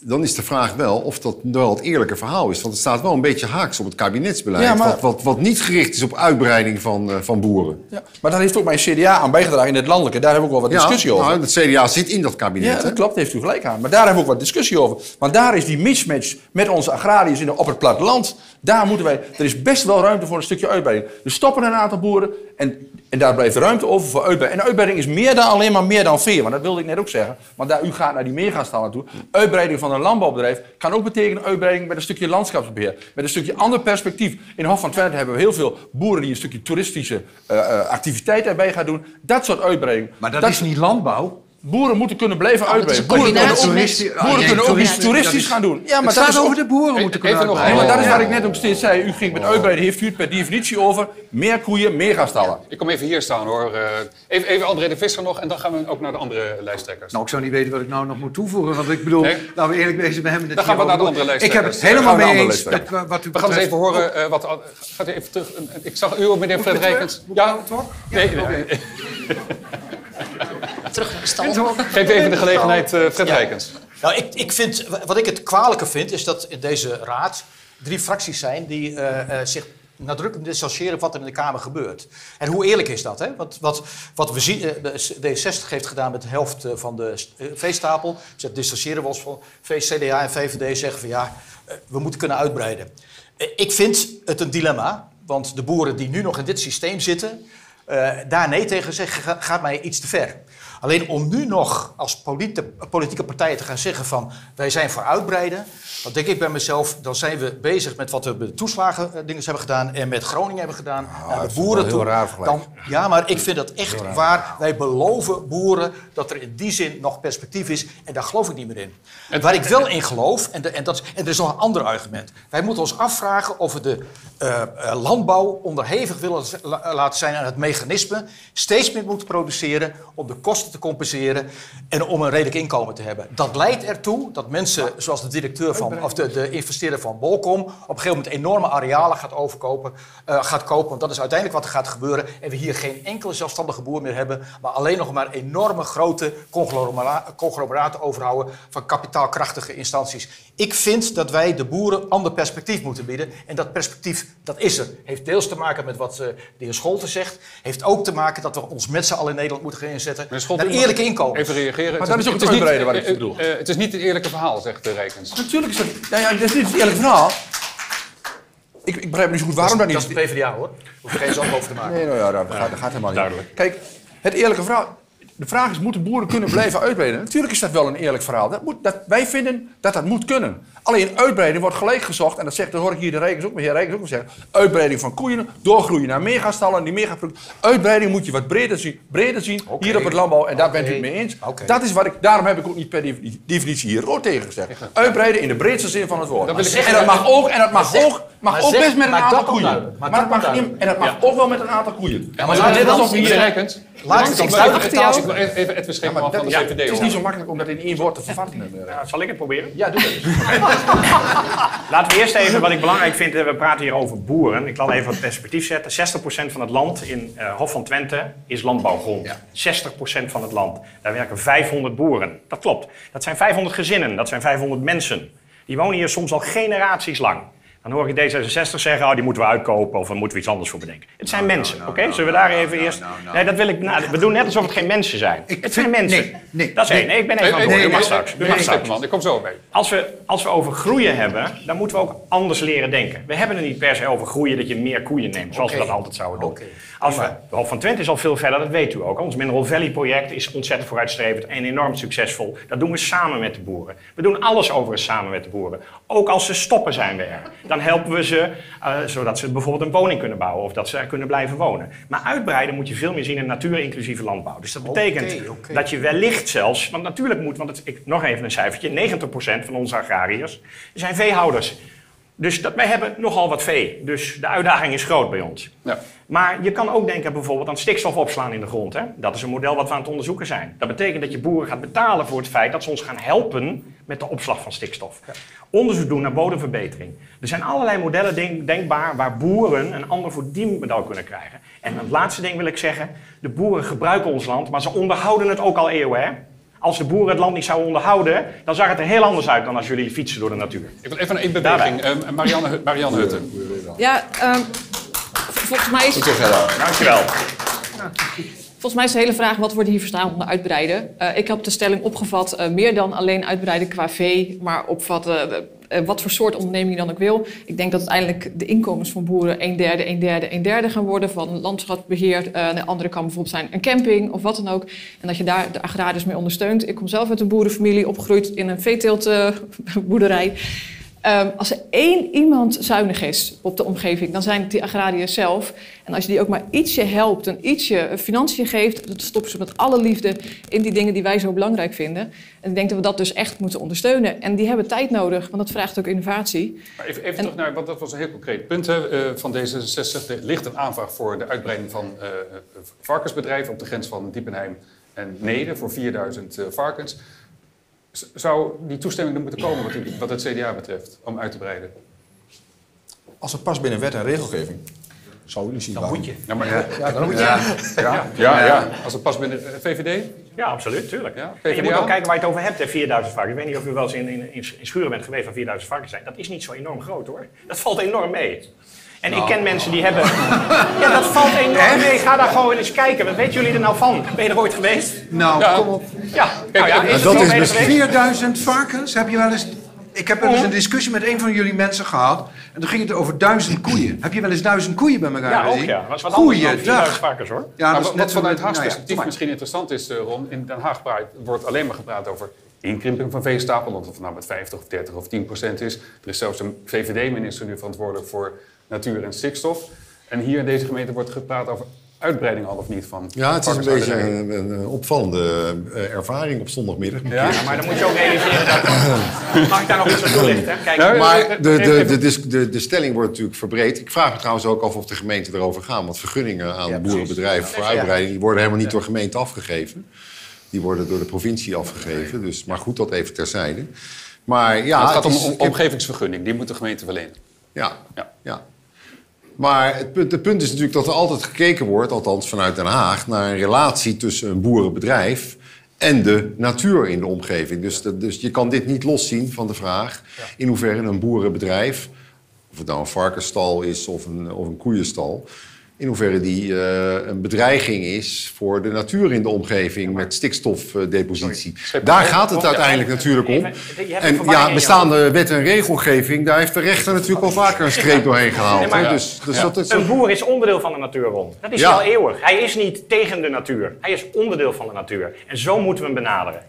dan is de vraag wel of dat wel het eerlijke verhaal is. Want het staat wel een beetje haaks op het kabinetsbeleid...
Ja, maar-
wat, wat, wat niet gericht is op uitbreiding van, eh, van boeren.
Ja, maar daar heeft ook mijn CDA aan bijgedragen in het landelijke. Daar hebben we ook wel wat discussie over.
Nou, het CDA zit in dat kabinet.
Ja,
hè?
dat klopt, heeft u gelijk aan. Maar daar hebben we ook wat discussie over. Want daar is die mismatch met onze agrariërs in de, op het platteland. Daar moeten wij. Er is best wel ruimte voor een stukje uitbreiding. Er stoppen een aantal boeren en, en daar blijft ruimte over voor uitbreiding. En uitbreiding is meer dan alleen maar meer dan veer. Want dat wilde ik net ook zeggen. Want daar, u gaat naar die megastallen toe. Uitbreiding van een landbouwbedrijf kan ook betekenen uitbreiding met een stukje landschapsbeheer. Met een stukje ander perspectief. In Hof van Twente hebben we heel veel boeren die een stukje toeristische eh, eh, activiteit erbij gaan doen. Dat soort uitbreiding.
Maar dat, is niet landbouw.
Boeren moeten kunnen blijven uitbreiden. Boeren kunnen ook,
met-
kunnen ook iets toeristisch gaan doen. Ja,
Het
maar dat
gaat
is
over
ook-
de boeren moeten kunnen
nog-
maar dat is waar ik net ook steeds zei. U ging met uitbreiden, heeft u het per definitie over meer koeien, meer gaan stallen.
Ik kom even hier staan hoor. Eh, even, even André de Visser nog en dan gaan we ook naar de andere lijsttrekkers.
Nou, ik zou niet weten wat ik nou nog moet toevoegen. Want ik bedoel,
Nee?
laten we eerlijk wezen, we hebben het
Dan gaan we naar de andere
Ik heb het
lijsttrekkers.
helemaal mee eens. wa- wat u
We gaan eens even horen eh, wat. Gaat u even terug? Ik zag u ook, meneer Fred Rijkens. Ja, nee, nee.
Terug naar de stal.
Geef even de gelegenheid, eh, Fred
Ja.
Rijkens.
Nou, ik, ik vind, wat ik het kwalijke vind, is dat in deze raad drie fracties zijn die eh, eh, zich nadrukkelijk distancieren van wat er in de Kamer gebeurt. En hoe eerlijk is dat? Hè? Wat, wat, wat we zien, eh, de D60 heeft gedaan met de helft van de veestapel. Ze distancieren we ons van CDA en VVD zeggen van ja, we moeten kunnen uitbreiden. Ik vind het een dilemma, want de boeren die nu nog in dit systeem zitten, eh, daar nee tegen zeggen ga- gaat mij iets te ver. Alleen om nu nog als politi- politieke partijen te gaan zeggen van wij zijn voor uitbreiden, dan denk ik bij mezelf, dan zijn we bezig met wat we bij de toeslagen eh, dingen hebben gedaan en met Groningen hebben gedaan, naar
dat
de boeren
heel
toe.
raar.
Dan, ja, maar ik vind dat echt waar. Wij beloven boeren dat er in die zin nog perspectief is en daar geloof ik niet meer in. Waar ik wel in geloof, en, de- en, dat, en er is nog een ander argument. Wij moeten ons afvragen of we de eh, eh, landbouw onderhevig willen laten zijn aan het mechanisme. Steeds meer moeten produceren om de kosten te compenseren en om een redelijk inkomen te hebben. Dat leidt ertoe dat mensen, zoals de directeur van, of de, de investeerder van Bolcom, op een gegeven moment enorme arealen gaat overkopen, eh, gaat kopen. Want dat is uiteindelijk wat er gaat gebeuren. En we hier geen enkele zelfstandige boer meer hebben, maar alleen nog maar enorme grote conglomera- conglomeraten overhouden van kapitaalkrachtige instanties. Ik vind dat wij de boeren ander perspectief moeten bieden. En dat perspectief, dat is er. Heeft deels te maken met wat eh, de heer Scholten zegt. Heeft ook te maken dat we ons met z'n allen in Nederland moeten gaan inzetten.
Mag
eerlijke inkomen.
Even reageren.
Maar dat is ook
Het
het
niet-
uitbreiden waar ik
eh,
voor bedoel.
eh, Het is niet het eerlijke verhaal, zegt de Rijkens.
Natuurlijk is dat... Nou ja, dat is niet het eerlijke verhaal. Ik, ik begrijp niet zo goed waarom dat,
dat is
niet...
de PvdA hoor. Hoef je geen zorgen over te maken.
Nee, nou ja, dat gaat, dat gaat helemaal niet.
Duidelijk.
Kijk, het eerlijke verhaal... De vraag is, moeten boeren kunnen blijven uitbreiden? Natuurlijk is dat wel een eerlijk verhaal. Dat moet, dat, wij vinden dat dat moet kunnen. Alleen uitbreiding wordt gelijk gezocht, en dat, zegt, dat hoor ik hier de Rijkens ook, maar heer Rijkens ook wel zeggen. Uitbreiding van koeien, doorgroeien naar megastallen, die megaproducten. Uitbreiding moet je wat breder zien, breder zien hier op het landbouw, en daar bent u het mee eens. Dat is wat ik, daarom heb ik ook niet per defini- definitie hier rood tegen gezegd. Uitbreiden in de breedste zin van het woord. En dat mag ook, en dat mag
zeg-
ook, mag
maar
ook
zeg-
best met een aantal koeien. Maar
dat
mag, en dat mag ook wel met een aantal koeien.
Ja, maar
dit
dan
als
meneer
iedereen-
Rijkens.
Laat
Ik
het
even-
Maar
van de VVD.
het is niet zo makkelijk om dat in één woord te vervatten.
Ja, zal ik het proberen?
Ja, doe dat eens.
Laten we eerst even, wat ik belangrijk vind, eh, we praten hier over boeren. Ik laat even wat perspectief zetten. 60% van het land in eh, Hof van Twente is landbouwgrond. 60% van het land. Daar werken 500 boeren. Dat klopt. Dat zijn 500 gezinnen, dat zijn 500 mensen. Die wonen hier soms al generaties lang. Dan hoor ik D66 zeggen, oh, die moeten we uitkopen of we moeten we iets anders voor bedenken. Het zijn mensen, oké? Zullen we daar even eerst... Nee, dat wil ik... Nou, we doen net alsof het geen mensen zijn. het zijn mensen.
nee, nee,
dat is één.
nee.
Ik ben even aan het woord. U mag straks. U mag straks.
Scheepman, ik kom zo bij.
Als we, als we over groeien hebben, dan moeten we ook anders leren denken. We hebben het niet per se over groeien dat je meer koeien neemt, zoals we dat altijd zouden doen. Als we, de van Twente is al veel verder, dat weet u ook. Ons Mineral Valley project is ontzettend vooruitstrevend en enorm succesvol. Dat doen we samen met de boeren. We doen alles overigens samen met de boeren. Ook als ze stoppen zijn we er. Dan helpen we ze, eh, zodat ze bijvoorbeeld een woning kunnen bouwen of dat ze er kunnen blijven wonen. Maar uitbreiden moet je veel meer zien in natuur-inclusieve landbouw. Dus dat betekent dat je wellicht zelfs, want natuurlijk moet, want het, ik, nog even een cijfertje, 90% van onze agrariërs zijn veehouders. Dus dat, wij hebben nogal wat vee. Dus de uitdaging is groot bij ons.
Ja.
Maar je kan ook denken bijvoorbeeld aan stikstof opslaan in de grond. Hè? Dat is een model wat we aan het onderzoeken zijn. Dat betekent dat je boeren gaat betalen voor het feit dat ze ons gaan helpen met de opslag van stikstof. Onderzoek doen naar bodemverbetering. Er zijn allerlei modellen denk- denkbaar waar boeren een ander verdienmodel kunnen krijgen. En het laatste ding wil ik zeggen. De boeren gebruiken ons land, maar ze onderhouden het ook al eeuwen. Hè? Als de boeren het land niet zouden onderhouden, dan zag het er heel anders uit dan als jullie fietsen door de natuur.
Ik wil even een één beweging. Ehm, Marianne, Marianne Hutte.
Ja, ehm, volgens mij is...
Dankjewel.
Volgens mij is de hele vraag, wat wordt hier verstaan onder uitbreiden? Eh, ik heb de stelling opgevat, eh, meer dan alleen uitbreiden qua vee, maar opvatten eh, wat voor soort onderneming je dan ook wil. Ik denk dat uiteindelijk de inkomens van boeren een derde, een derde, een derde gaan worden. Van landschapsbeheer, eh de andere kan bijvoorbeeld zijn een camping of wat dan ook. En dat je daar de agrariërs mee ondersteunt. Ik kom zelf uit een boerenfamilie, opgegroeid in een veeteeltboerderij. Ehm, als er één iemand zuinig is op de omgeving, dan zijn het die agrariërs zelf. En als je die ook maar ietsje helpt, een ietsje financiën geeft, dan stoppen ze met alle liefde in die dingen die wij zo belangrijk vinden. En ik denk dat we dat dus echt moeten ondersteunen. En die hebben tijd nodig, want dat vraagt ook innovatie.
Maar even, even
En-
terug naar, want dat was een heel concreet punt hè, eh, van D66. Er ligt een aanvraag voor de uitbreiding van eh, varkensbedrijven op de grens van Diepenheim en Neder voor 4000 eh, varkens. Zou die toestemming er moeten komen wat, wat het CDA betreft om uit te breiden?
Als het past binnen wet en regelgeving, zou u zien
Dan
waarom.
moet je.
Ja, maar,
Ja,
ja,
dan moet je.
Ja,
Ja.
ja, ja. Als het past binnen eh, VVD?
Ja, absoluut, tuurlijk.
Ja,
En je moet ook kijken waar je het over hebt, hè, 4000 varkens. Ik weet niet of u wel eens in, in, in schuren bent geweest waar 4000 varkens zijn. Dat is niet zo enorm groot hoor. Dat valt enorm mee. En ik ken mensen die hebben... Ja, dat valt enorm mee. Ga daar gewoon eens kijken. Wat weten jullie er nou van? Ben je er ooit geweest?
Nou,
Ja.
kom op.
Ja, nou ja, is
dat is
geweest?
4000 varkens. Heb je wel eens. Ik heb wel eens een discussie met een van jullie mensen gehad. En toen ging het over duizend koeien. Heb je wel eens duizend koeien bij elkaar
Ja, ook
gezien?
ja. Dat is wat
Goeiedag.
4000 varkens hoor.
Ja, dat is
wat,
net
vanuit Haags
nou ja,
perspectief misschien interessant is, eh, Ron, in Den Haag praat- wordt alleen maar gepraat over inkrimping van veestapel, of het nou met 50 of 30 of 10 procent is. Er is zelfs een VVD-minister nu verantwoordelijk voor natuur en stikstof. En hier in deze gemeente wordt gepraat over uitbreiding al of niet van
Ja, het is een beetje een, een, een opvallende eh, ervaring op zondagmiddag.
Ja,
maar dan moet je ook realiseren dat... Mag ik daar nog iets aan toelichten? Kijk,
Ja, ja,
Maar de, de, de, de, de stelling wordt natuurlijk verbreed. Ik vraag me trouwens ook af of de gemeenten erover gaan. Want vergunningen aan boerenbedrijven voor
Ja.
uitbreiding... die worden helemaal niet door gemeenten afgegeven. Die worden door de provincie afgegeven. Dus, maar goed, dat even terzijde. Maar ja,
het gaat om
heb-
omgevingsvergunning, die moet de gemeente verlenen.
Ja, ja. Maar het punt, punt is natuurlijk dat er altijd gekeken wordt, althans vanuit Den Haag, naar een relatie tussen een boerenbedrijf en de natuur in de omgeving. Dus, dus je kan dit niet loszien van de vraag in hoeverre een boerenbedrijf, of het nou een varkensstal is of een, of een koeienstal, in hoeverre die eh, een bedreiging is voor de natuur in de omgeving met stikstofdepositie. Daar gaat het uiteindelijk natuurlijk om. En ja, bestaande wet en regelgeving, daar heeft de rechter natuurlijk al vaker een streep doorheen gehaald.
Nee, maar-
hè. Dus, dus
Ja.
dat is
Een boer is onderdeel van de natuur, Ron. Dat is
Ja.
al eeuwig. Hij is niet tegen de natuur. Hij is onderdeel van de natuur. En zo moeten we hem benaderen.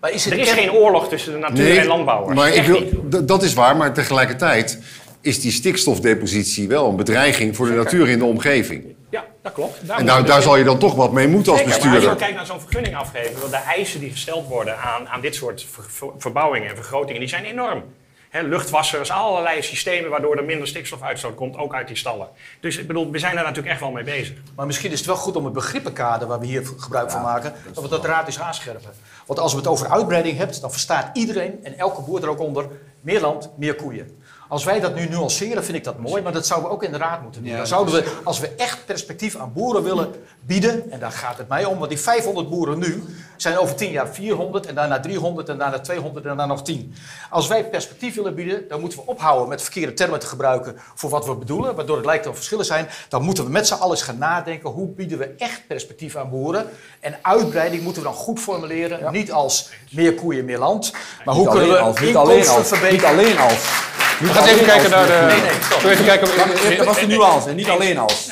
Maar is het
er is geen oorlog tussen de natuur en landbouwers.
Maar ik wil, dat is waar, maar tegelijkertijd is die stikstofdepositie wel een bedreiging voor de natuur in de omgeving.
Ja, dat klopt. Daarom
En daar,
moet
daar zal je dan toch wat mee moeten als
Zeker, maar als je
bestuurder.
dan kijkt naar zo'n vergunning afgeven, wel, de eisen die gesteld worden aan, aan dit soort ver- ver- verbouwingen en vergrotingen, die zijn enorm. Hè, luchtwassers, allerlei systemen waardoor er minder stikstofuitstoot komt, ook uit die stallen. Dus ik bedoel, we zijn daar natuurlijk echt wel mee bezig.
Maar misschien is het wel goed om het begrippenkader waar we hier gebruik van maken, dat we dat raad eens aanscherpen. Want als we het over uitbreiding hebben, dan verstaat iedereen en elke boer er ook onder meer land, meer koeien. Als wij dat nu nuanceren, vind ik dat mooi, maar dat zouden we ook in de raad moeten doen.
Ja,
dan zouden we, als we echt perspectief aan boeren willen bieden, en daar gaat het mij om, want die 500 boeren nu zijn over 10 jaar 400 en daarna 300 en daarna 200 en daarna nog 10. Als wij perspectief willen bieden, dan moeten we ophouden met verkeerde termen te gebruiken voor wat we bedoelen, waardoor het lijkt dat er verschillen zijn. Dan moeten we met z'n allen eens gaan nadenken, hoe bieden we echt perspectief aan boeren? En uitbreiding moeten we dan goed formuleren, niet als meer koeien, meer land, maar hoe
Niet
kunnen
alleen
we
als, niet alleen
inkomsten
als,
verbeteren?
Niet alleen als.
We gaan even kijken naar de...
Nee, nee,
even kijken...
Dat- was de nuance, niet alleen als.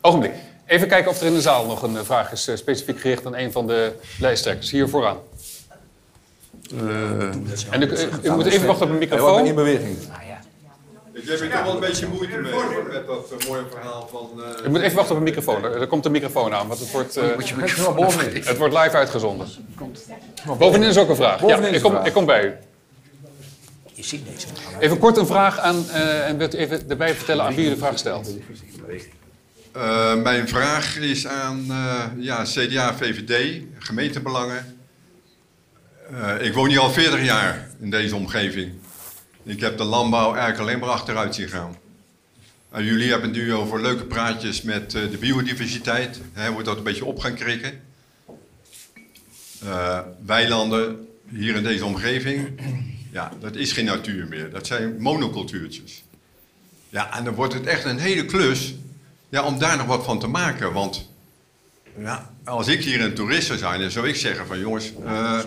Ogenblik. Even kijken of er in de zaal nog een eh, vraag is, eh, specifiek gericht aan een van de lijsttrekkers. Hier vooraan. En u, u- u moet even wachten op een microfoon.
in beweging.
Ik heb er toch wel een beetje moeite mee hoor, met dat mooie verhaal van... eh,
U moet even wachten op een microfoon. Er, er komt een microfoon aan, want het wordt, eh,
bovenin.
het wordt live uitgezonden. Bovenin is ook een vraag. Ja, ik,
een
kom,
vraag.
ik kom bij u.
Je ziet deze.
Even kort een vraag aan eh, en wilt u even erbij vertellen aan wie u de vraag stelt.
Eh, mijn vraag is aan eh, ja, CDA, VVD, gemeentebelangen. Eh, ik woon hier al 40 jaar in deze omgeving. Ik heb de landbouw eigenlijk alleen maar achteruit zien gaan. En jullie hebben nu over leuke praatjes met de biodiversiteit. Hè, wordt dat een beetje op gaan krikken. Weilanden hier in deze omgeving. Ja, dat is geen natuur meer. Dat zijn monocultuurtjes. Ja, en dan wordt het echt een hele klus ja, om daar nog wat van te maken. Want ja, als ik hier een toerist zou zijn, dan zou ik zeggen van jongens, eh,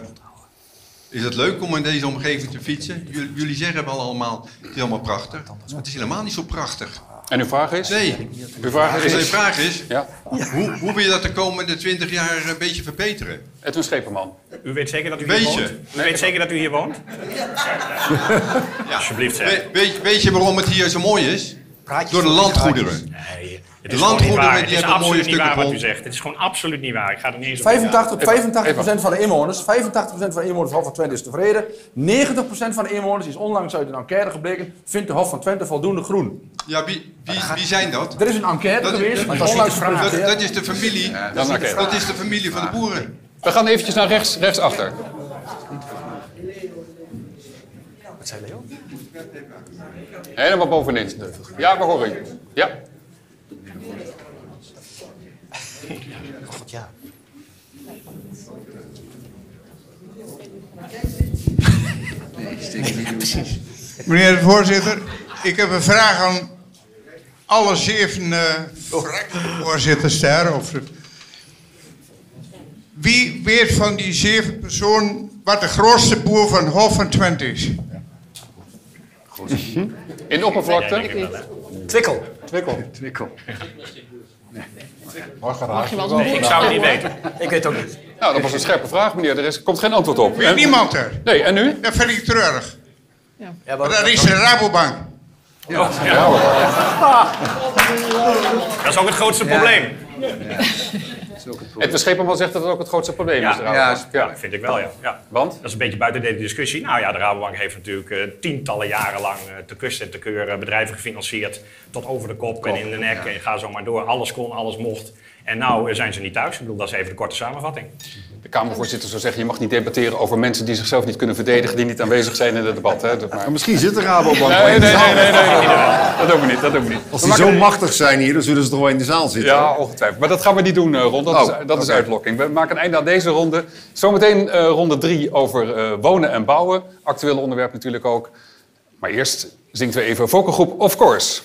is het leuk om in deze omgeving te fietsen? Jullie, jullie zeggen wel allemaal, het is allemaal prachtig. Maar het is helemaal niet zo prachtig.
En uw vraag is?
Nee.
Uw vraag is?
Mijn vraag is,
Ja.
hoe, hoe wil je dat de komende 20 jaar een beetje verbeteren?
Edwin Scheperman.
U weet zeker dat u hier
Beetje.
woont? U weet zeker dat u hier woont? Alsjeblieft, zeg.
We- weet, weet je waarom het hier zo mooi is? Door de landgoederen.
Nee, het
De
is
landgoederen die
Het is
hebben mooie stukken
waar wat u
grond.
zegt. Het is gewoon absoluut niet waar. Ik ga er niet eens op
85,
ingaan.
85% van de inwoners, 85% van de inwoners van Hof van Twente is tevreden. 90% van de inwoners is onlangs uit een enquête gebleken, vindt de Hof van Twente voldoende groen.
Ja, wie, wie, wie zijn dat?
Er is een enquête
Dat-
geweest,
dat- dat-
onlangs
dat- is de familie.
dat is oké.
Dat is de familie van de boeren.
We gaan eventjes naar rechts, rechtsachter.
Wat zei Leo?
Helemaal bovenin. Ja, we horen je. Ja.
God, ja.
precies.
Meneer de voorzitter, ik heb een vraag aan alle zeven eh, fractievoorzitters daar. Of Wie weet van die zeven personen wat de grootste boer van Hof van Twente is?
In de oppervlakte?
Twikkel.
Twikkel.
Twikkel.
Mag je wel Ik zou het niet weten.
Ik weet het ook niet.
Nou, dat was een scherpe vraag, meneer. Er is, komt geen antwoord op.
Weet
En-
niemand er?
Nee, en nu?
Dat vind ik treurig.
Ja,
Maar dat is de Rabobank.
Ja. Dat is ook het grootste probleem.
Edwin Scheperman zegt dat het ook het grootste probleem is.
Ja, ja, vind ik wel, ja. ja.
Want?
Dat is een beetje buiten deze discussie. Nou ja, de Rabobank heeft natuurlijk eh, tientallen jaren lang eh, te kust en te keur eh, bedrijven gefinancierd. Tot over de kop, en in de nek en ga zo maar door. Alles kon, alles mocht. En nou zijn ze niet thuis. Ik bedoel, dat is even de korte samenvatting.
De Kamervoorzitter zou zeggen, je mag niet debatteren over mensen die zichzelf niet kunnen verdedigen, die niet aanwezig zijn in het debat. Hè? Dat maar...
Misschien zit de Rabobank wel
Nee,
in
nee,
de
nee,
zaal.
nee, nee, nee, nee. Dat doen we niet, dat doen we niet.
Als die zo machtig zijn hier, dan zullen ze toch wel in de zaal zitten.
Ja, ongetwijfeld. Maar dat gaan we niet doen, eh, Ron. Dat,
Oh,
is, dat is uitlokking. We maken een einde aan deze ronde. Zometeen eh, ronde drie over eh, wonen en bouwen. Actueel onderwerp natuurlijk ook. Maar eerst zingt we even Vogelgroep Of Course.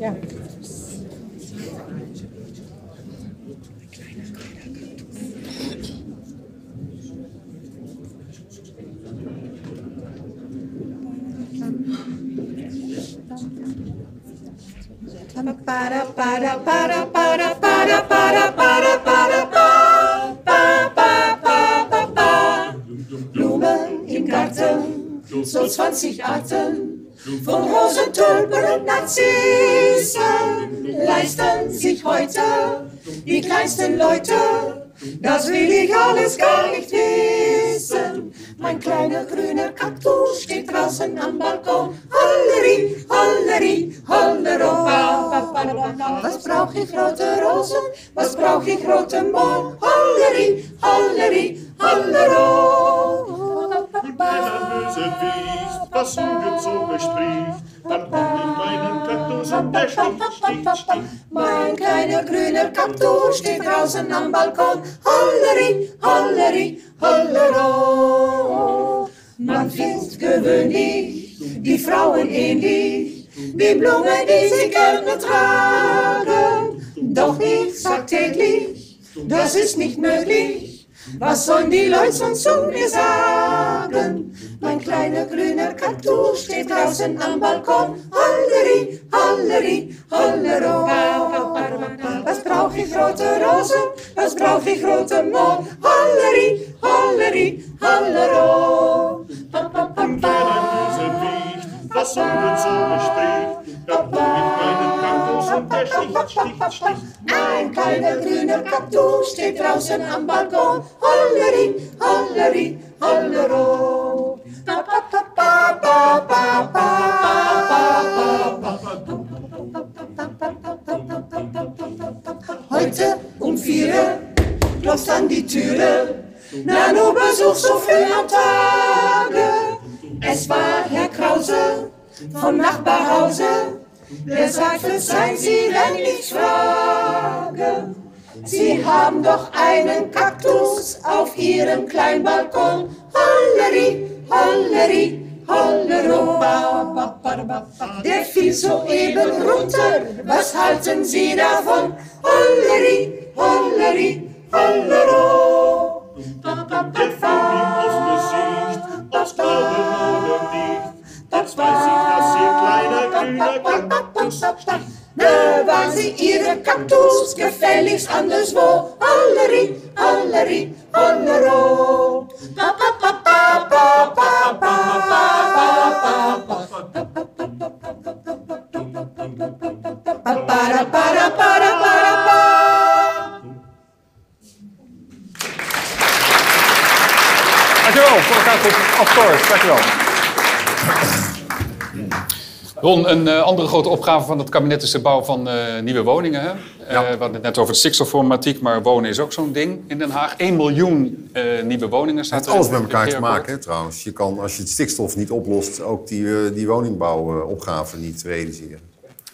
Ja. Para, para, para, para, Tulpen und Narzissen, leisten sich heute die kleinsten Leute. Das will ich alles gar nicht wissen. Mein kleiner grüner Kaktus steht draußen am Balkon. Holleri, holleri, hollero. Was brauch ich rote Rosen? Was brauch ich rote Moll?
Kaktus
steht draußen am Balkon. Holleri, holleri, hollero. Man findet gewöhnlich die Frauen ähnlich, die Blumen, die sie gerne tragen. Doch ich sag täglich, das ist nicht möglich. Was sollen die Leute sonst zu mir sagen? Mein kleiner grüner Kaktus steht draußen am Balkon. Halleri, halleri, hallero. Was brauch ich rote Rosen? Was brauch ich rote Mohn? Halleri, halleri, hallero.
Und der pa, pa. Was um uns so spricht, und der sticht, sticht, sticht.
Ein kleiner grüner Kaktus steht draußen am Balkon. Holleri, holleri, hollero. Heute um vier klopft an die Türe. Nano Besuch so früh am Tage. Es war Herr Krause vom Nachbarhause. Der sagte, seien Sie, wenn ich frage. Sie haben doch einen Kaktus auf Ihrem kleinen Balkon. Holleri, holleri, hollero. Der fiel soeben runter. Was halten Sie davon? Holleri, holleri, hollero.
Der Vogel aus Gesicht, aus Glauben oder nicht, das weiß ich, dass ihr kleiner grüner Kaktus sticht.
Bewahren Sie Ihre Kaktus gefälligst anderswo. Holleri, holleri, hollero. Pa, pa, pa, pa, pa, pa, pa, pa, pa, pa, pa.
Dankjewel voor goed. Of course, dankjewel. Ron, een eh, andere grote opgave van het kabinet is de bouw van eh, nieuwe woningen. Hè? Eh, we hadden het net over de stikstofproblematiek, maar wonen is ook zo'n ding in Den Haag. 1 miljoen nieuwe woningen
Het
staat
heeft
er
alles met
het
elkaar te maken, hè, trouwens. Je kan, als je het stikstof niet oplost, ook die, die woningbouwopgave niet realiseren.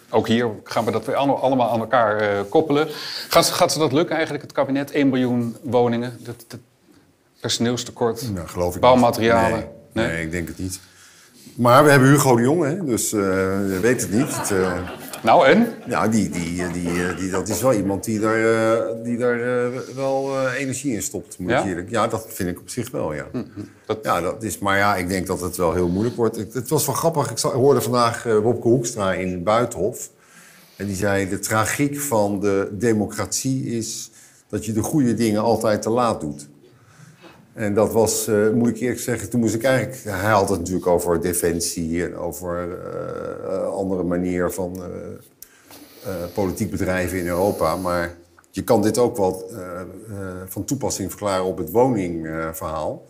Ook hier gaan we dat weer allemaal aan elkaar koppelen. Gaat, gaat ze dat lukken eigenlijk, het kabinet? 1 miljoen woningen, dat, dat personeelstekort,
Nou, geloof ik
bouwmaterialen.
nee, ik denk het niet. Maar we hebben Hugo de Jong, hè, dus eh je weet het niet. Het, eh,
nou, en?
Ja, die, die, die, eh, die, dat is wel iemand die daar, die daar wel energie in stopt, moet
Ja?
eerlijk. Ja, dat vind ik op zich wel, ja.
dat...
Ja, dat is, maar ja, ik denk dat het wel heel moeilijk wordt. Het, het was wel grappig, ik hoorde vandaag Wopke Hoekstra in Buitenhof. En die zei, de tragiek van de democratie is dat je de goede dingen altijd te laat doet. En dat was, eh, moet ik eerlijk zeggen, toen moest ik eigenlijk... Hij had het natuurlijk over defensie en over eh, eh, andere manier van politiek bedrijven in Europa. Maar je kan dit ook wel van toepassing verklaren op het woningverhaal.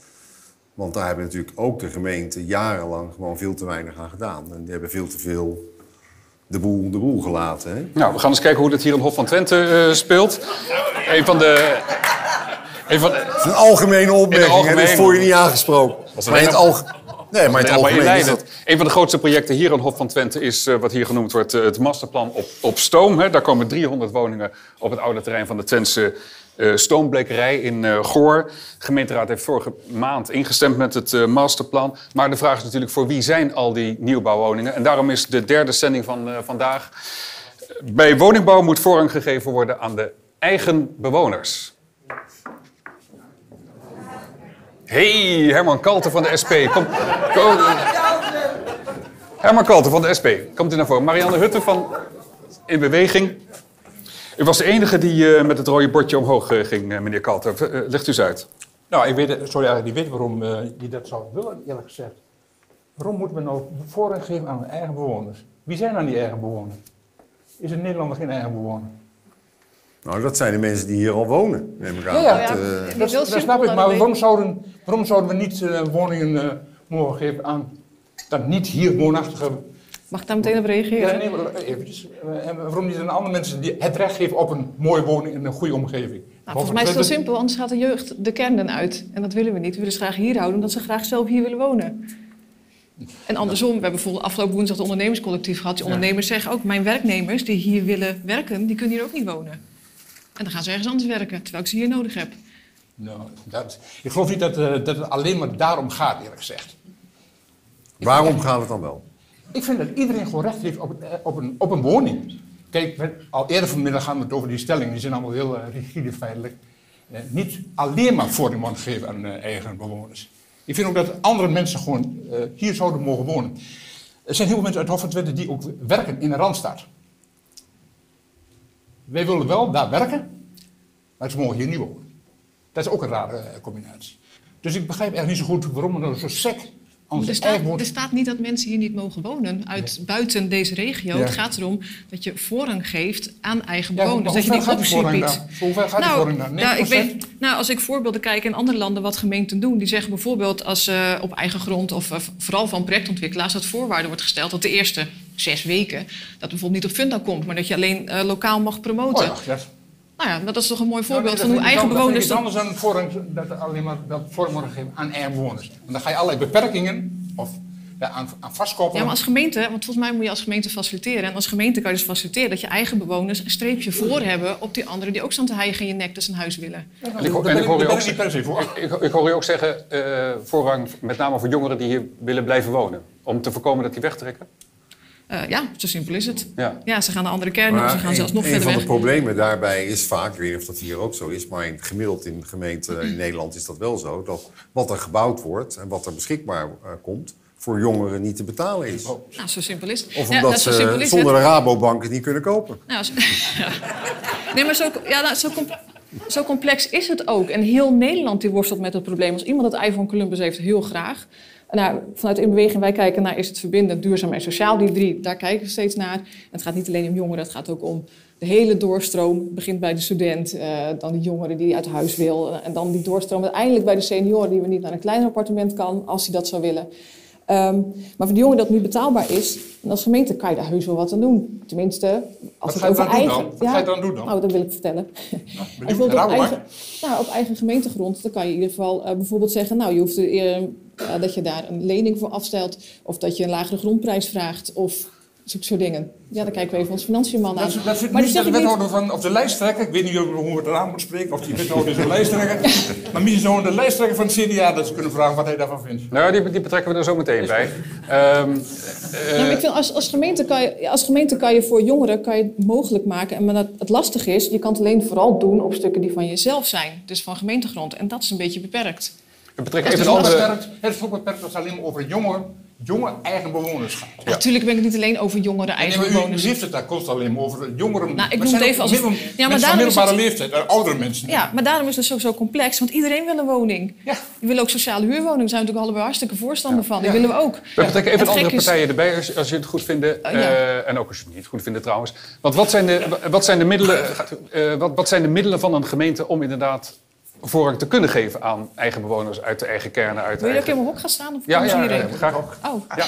Want daar hebben natuurlijk ook de gemeenten jarenlang gewoon veel te weinig aan gedaan. En die hebben veel te veel de boel de boel gelaten. Hè?
Nou, we gaan eens kijken hoe dit hier in Hof van Twente speelt. Een van de...
Het is een algemene opmerking, hè,
algemeen.
dus voor je niet aangesproken.
Dat
Maar in het,
alleen
alg... nee, maar het algemeen is dat...
Een van de grootste projecten hier in Hof van Twente is eh, wat hier genoemd wordt eh, het masterplan op, op stoom. Hè. Daar komen 300 woningen op het oude terrein van de Twentse eh, stoomblekerij in eh, Goor. De gemeenteraad heeft vorige maand ingestemd met het masterplan. Maar de vraag is natuurlijk voor wie zijn al die nieuwbouwwoningen? En daarom is de derde zending van vandaag. Bij woningbouw moet voorrang gegeven worden aan de eigen bewoners. Hey, Herman Kalten van de SP. Kom, kom, Herman Kalten van de SP. Komt u naar voren. Marianne Hutte van In Beweging. U was de enige die eh, met het rode bordje omhoog eh, ging, eh, meneer Kalten. Legt u eens uit.
Nou, ik weet, sorry, eigenlijk niet weet waarom je dat zou willen, eerlijk gezegd. Waarom moeten we nou voorrang geven aan eigen bewoners? Wie zijn dan die eigen bewoners? Is een Nederlander geen eigen bewoner?
Nou, dat zijn de mensen die hier al wonen, neem ik aan.
Ja, ja.
Dat, eh,
Dat, dat snap ik, maar waarom zouden, waarom zouden we niet eh, woningen eh, mogen geven aan dan niet hier woonachtige...
Mag ik daar meteen op reageren?
Ja, nee, maar eventjes. En waarom niet aan andere mensen die het recht geven op een mooie woning in een goede omgeving?
Nou, volgens mij is het heel simpel, anders gaat de jeugd de kernen uit. En dat willen we niet. We willen ze graag hier houden, omdat ze graag zelf hier willen wonen. En andersom, we hebben bijvoorbeeld afgelopen woensdag het ondernemerscollectief gehad. Die ondernemers zeggen ook, mijn werknemers die hier willen werken, die kunnen hier ook niet wonen. En dan gaan ze ergens anders werken, terwijl ik ze hier nodig heb.
Nou, dat, ik geloof niet dat, eh, dat het alleen maar daarom gaat, eerlijk gezegd.
Waarom gaat het dan wel?
Ik vind dat iedereen gewoon recht heeft op, een- op, een, op een woning. Kijk, we- al eerder vanmiddag gaan we het over die stellingen. Die zijn allemaal heel eh, rigide feitelijk. Eh, niet alleen maar voorrang moeten geven aan eh, eigen bewoners. Ik vind ook dat andere mensen gewoon eh, hier zouden mogen wonen. Er zijn heel veel mensen uit Hof van Twente die ook werken in de Randstad. Wij willen wel daar werken, maar ze mogen hier niet wonen. Dat is ook een rare eh, combinatie. Dus ik begrijp echt niet zo goed waarom we nou zo sec aan
Er staat, er staat niet dat mensen hier niet mogen wonen uit buiten deze regio.
Ja.
Het gaat erom dat je voorrang geeft aan eigen
Ja,
bewoners. dat je die optie biedt.
Hoeveel gaat die voorrang dan?
ja, ik
9%?
weet, nou, als ik voorbeelden kijk in andere landen wat gemeenten doen. Die zeggen bijvoorbeeld als ze op eigen grond of eh, vooral van projectontwikkelaars... dat voorwaarde wordt gesteld dat de eerste zes weken... dat bijvoorbeeld niet op funda komt, maar dat je alleen eh, lokaal mag promoten.
Oh ja.
Nou ja, maar dat is toch een mooi
Nou,
voorbeeld
nee,
van hoe eigen
dan-
bewoners...
Dat ik anders dan voorrang, dat er alleen maar dat vorm worden gegeven aan eigen bewoners. Want dan ga je allerlei beperkingen of, ja, aan, aan vastkoppelen.
Ja, maar als gemeente, want volgens mij moet je als gemeente faciliteren. En als gemeente kan je dus faciliteren dat je eigen bewoners een streepje voor hebben op die anderen die ook staan te hijgen in je nek dus een huis willen.
En ik, hoor- en ik hoor je ook, ik, ik, ik hoor je ook zeggen, eh, voorrang met name voor jongeren die hier willen blijven wonen. Om te voorkomen dat die wegtrekken.
Eh, ja, zo simpel is het.
Ja.
Ja, ze gaan naar andere kernen, of ze gaan
een-
zelfs nog
een
verder
van
weg.
de problemen daarbij is vaak, ik weet niet of dat hier ook zo is, maar in, gemiddeld in gemeenten in Nederland is dat wel zo, dat wat er gebouwd wordt en wat er beschikbaar eh, komt, voor jongeren niet te betalen is.
Nou, zo simpel is het.
Of omdat ze
is
zonder een Rabobank het niet kunnen kopen.
Nou, zo- ja. Nee, maar zo, ja, nou, zo, com- zo complex is het ook. En heel Nederland die worstelt met het probleem. Als iemand het ei van Columbus heeft, heel graag. Nou, vanuit In Beweging, wij kijken naar is het verbinden, duurzaam en sociaal. Die drie, daar kijken we steeds naar. En het gaat niet alleen om jongeren, het gaat ook om de hele doorstroom. Het begint bij de student, eh, dan die jongere die uit huis wil. eh, en dan die doorstroom uiteindelijk bij de senioren die we niet naar een kleiner appartement kan, als hij dat zou willen. Ehm, maar voor de jongen dat niet betaalbaar is, en als gemeente kan je daar heus wel wat aan doen. Tenminste, als
Wat
het over
doen
eigen...
dan? Wat ga je dan doen dan?
Nou, dat wil ik vertellen.
benieuwd.
Bijvoorbeeld op eigen, nou, op eigen gemeentegrond, dan kan je in ieder geval eh, bijvoorbeeld zeggen... nou, je hoeft er, eh, dat je daar een lening voor afstelt... of dat je een lagere grondprijs vraagt, of zulke soort dingen. Ja, dan kijken we even ons financiënman aan.
Dat, dat vindt
maar
niet
die
de wethouder van, of de lijsttrekker, ik weet niet hoe we het eraan moet spreken, of die wethouder is een lijsttrekker. maar misschien zo de lijsttrekker van het CDA, dat ze kunnen vragen wat hij daarvan vindt.
Nou, die, die betrekken we er zo meteen bij. Ehm, eh,
maar ik vind als, als, gemeente kan je, ja, als gemeente kan je voor jongeren kan je het mogelijk maken. En maar dat, het lastige is, je kan het alleen vooral doen op stukken die van jezelf zijn. Dus van gemeentegrond. En dat is een beetje beperkt.
We betrekken
Het
even een
ook
andere...
beperkt, het is ook beperkt als het alleen maar over jonge, jonge eigen bewoners gaat.
Natuurlijk ben ik het niet alleen over jongeren, eigen
Nee, maar u, u
bewoners.
heeft het daar constant alleen maar over jongeren.
Nou, ik noem het even als-
middel-
Ja, maar
mensen
daarom
middelbare
het-
leeftijd, en oudere mensen.
Ja, maar daarom is het zo complex. Want iedereen wil een woning. Die willen ook sociale huurwoningen. Daar zijn we natuurlijk allebei hartstikke voorstander van. Die
Ja.
willen we ook.
We betrekken even andere
is-
partijen erbij, als, als je het goed vindt.
Oh, ja.
Eh, en ook als je het niet goed vindt trouwens. Want wat zijn de, wat zijn de, middelen, eh, wat, wat zijn de middelen van een gemeente om inderdaad voorrang te kunnen geven aan eigen bewoners uit de eigen kernen? Uit
Wil je ook in mijn hok gaan staan? Of
Ja,
ze
ja,
hierheen?
ja, graag.
Oh.
Ja.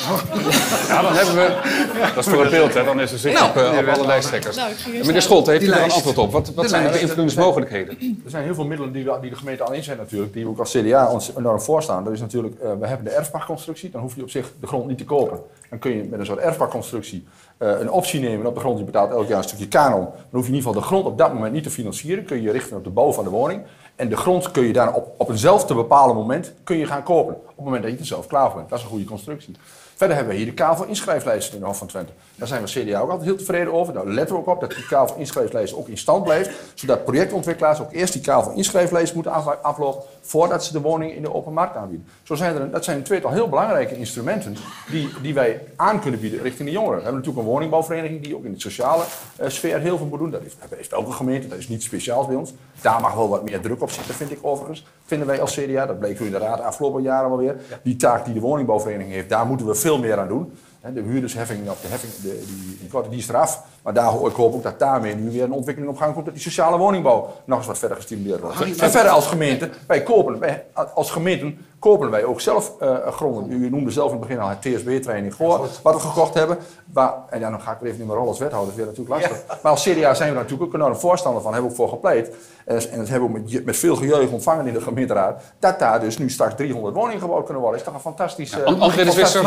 ja, dan hebben we... Dat is voor het beeld, hè. Dan is er zicht
Nou,
op,
die
op alle
werd-
lijsttrekkers.
Nou,
Meneer Scholte, heeft u daar een antwoord op? Wat, wat
De
zijn de beïnvloedingsmogelijkheden?
Er zijn heel veel middelen die, we- die de gemeente al inzet natuurlijk, die we ook als CDA ons enorm voorstaan. Dat is natuurlijk, eh, we hebben de erfpachtconstructie, dan hoef je op zich de grond niet te kopen. Dan kun je met een soort erfpachtconstructie eh, een optie nemen op de grond. Je betaalt elk jaar een stukje kanon. Dan hoef je in ieder geval de grond op dat moment niet te financieren. Kun je je richten op de bouw van de woning. En de grond kun je dan op, op eenzelfde bepalen moment kun je gaan kopen. Op het moment dat je er zelf klaar voor bent. Dat is een goede constructie. Verder hebben we hier de kavel inschrijflijsten in de Hof van Twente. Daar zijn we CDA ook altijd heel tevreden over. Daar letten we ook op dat die kavel inschrijflijst ook in stand blijft. Zodat projectontwikkelaars ook eerst die kavel inschrijflijst moeten af- aflopen voordat ze de woning in de open markt aanbieden. Zo zijn er, een- dat zijn een tweetal heel belangrijke instrumenten die, die wij aan kunnen bieden richting de jongeren. We hebben natuurlijk een woningbouwvereniging die ook in de sociale eh, sfeer heel veel moet doen. Dat heeft, dat heeft elke gemeente, dat is niet speciaals bij ons. Daar mag wel wat meer druk op zitten, vind ik overigens. Vinden wij als CDA, dat bleek u in de raad de afgelopen jaren wel weer. Die taak die de woningbouwvereniging heeft, daar moeten we veel meer aan doen. De huurdersheffing, of de heffing, de, die, die, die is. Maar daar, ik hoop ook dat daarmee nu weer een ontwikkeling op gang komt... dat die sociale woningbouw nog eens wat verder gestimuleerd wordt.
Harry,
en verder als gemeente, wij kopen, wij, als gemeenten kopen wij ook zelf eh, gronden. U noemde zelf in het begin al het TSB-training voor, wat we gekocht hebben. Maar, en ja, dan ga ik weer even in mijn rol als wethouder, dat is weer natuurlijk lastig. Maar als CDA zijn we daar natuurlijk ook enorm voorstander van, hebben we ook voor gepleit. En, en dat hebben we met, met veel gejuich ontvangen in de gemeenteraad. Dat daar dus nu straks 300 woningen gebouwd kunnen worden. is toch een fantastisch...
An- André de Visser.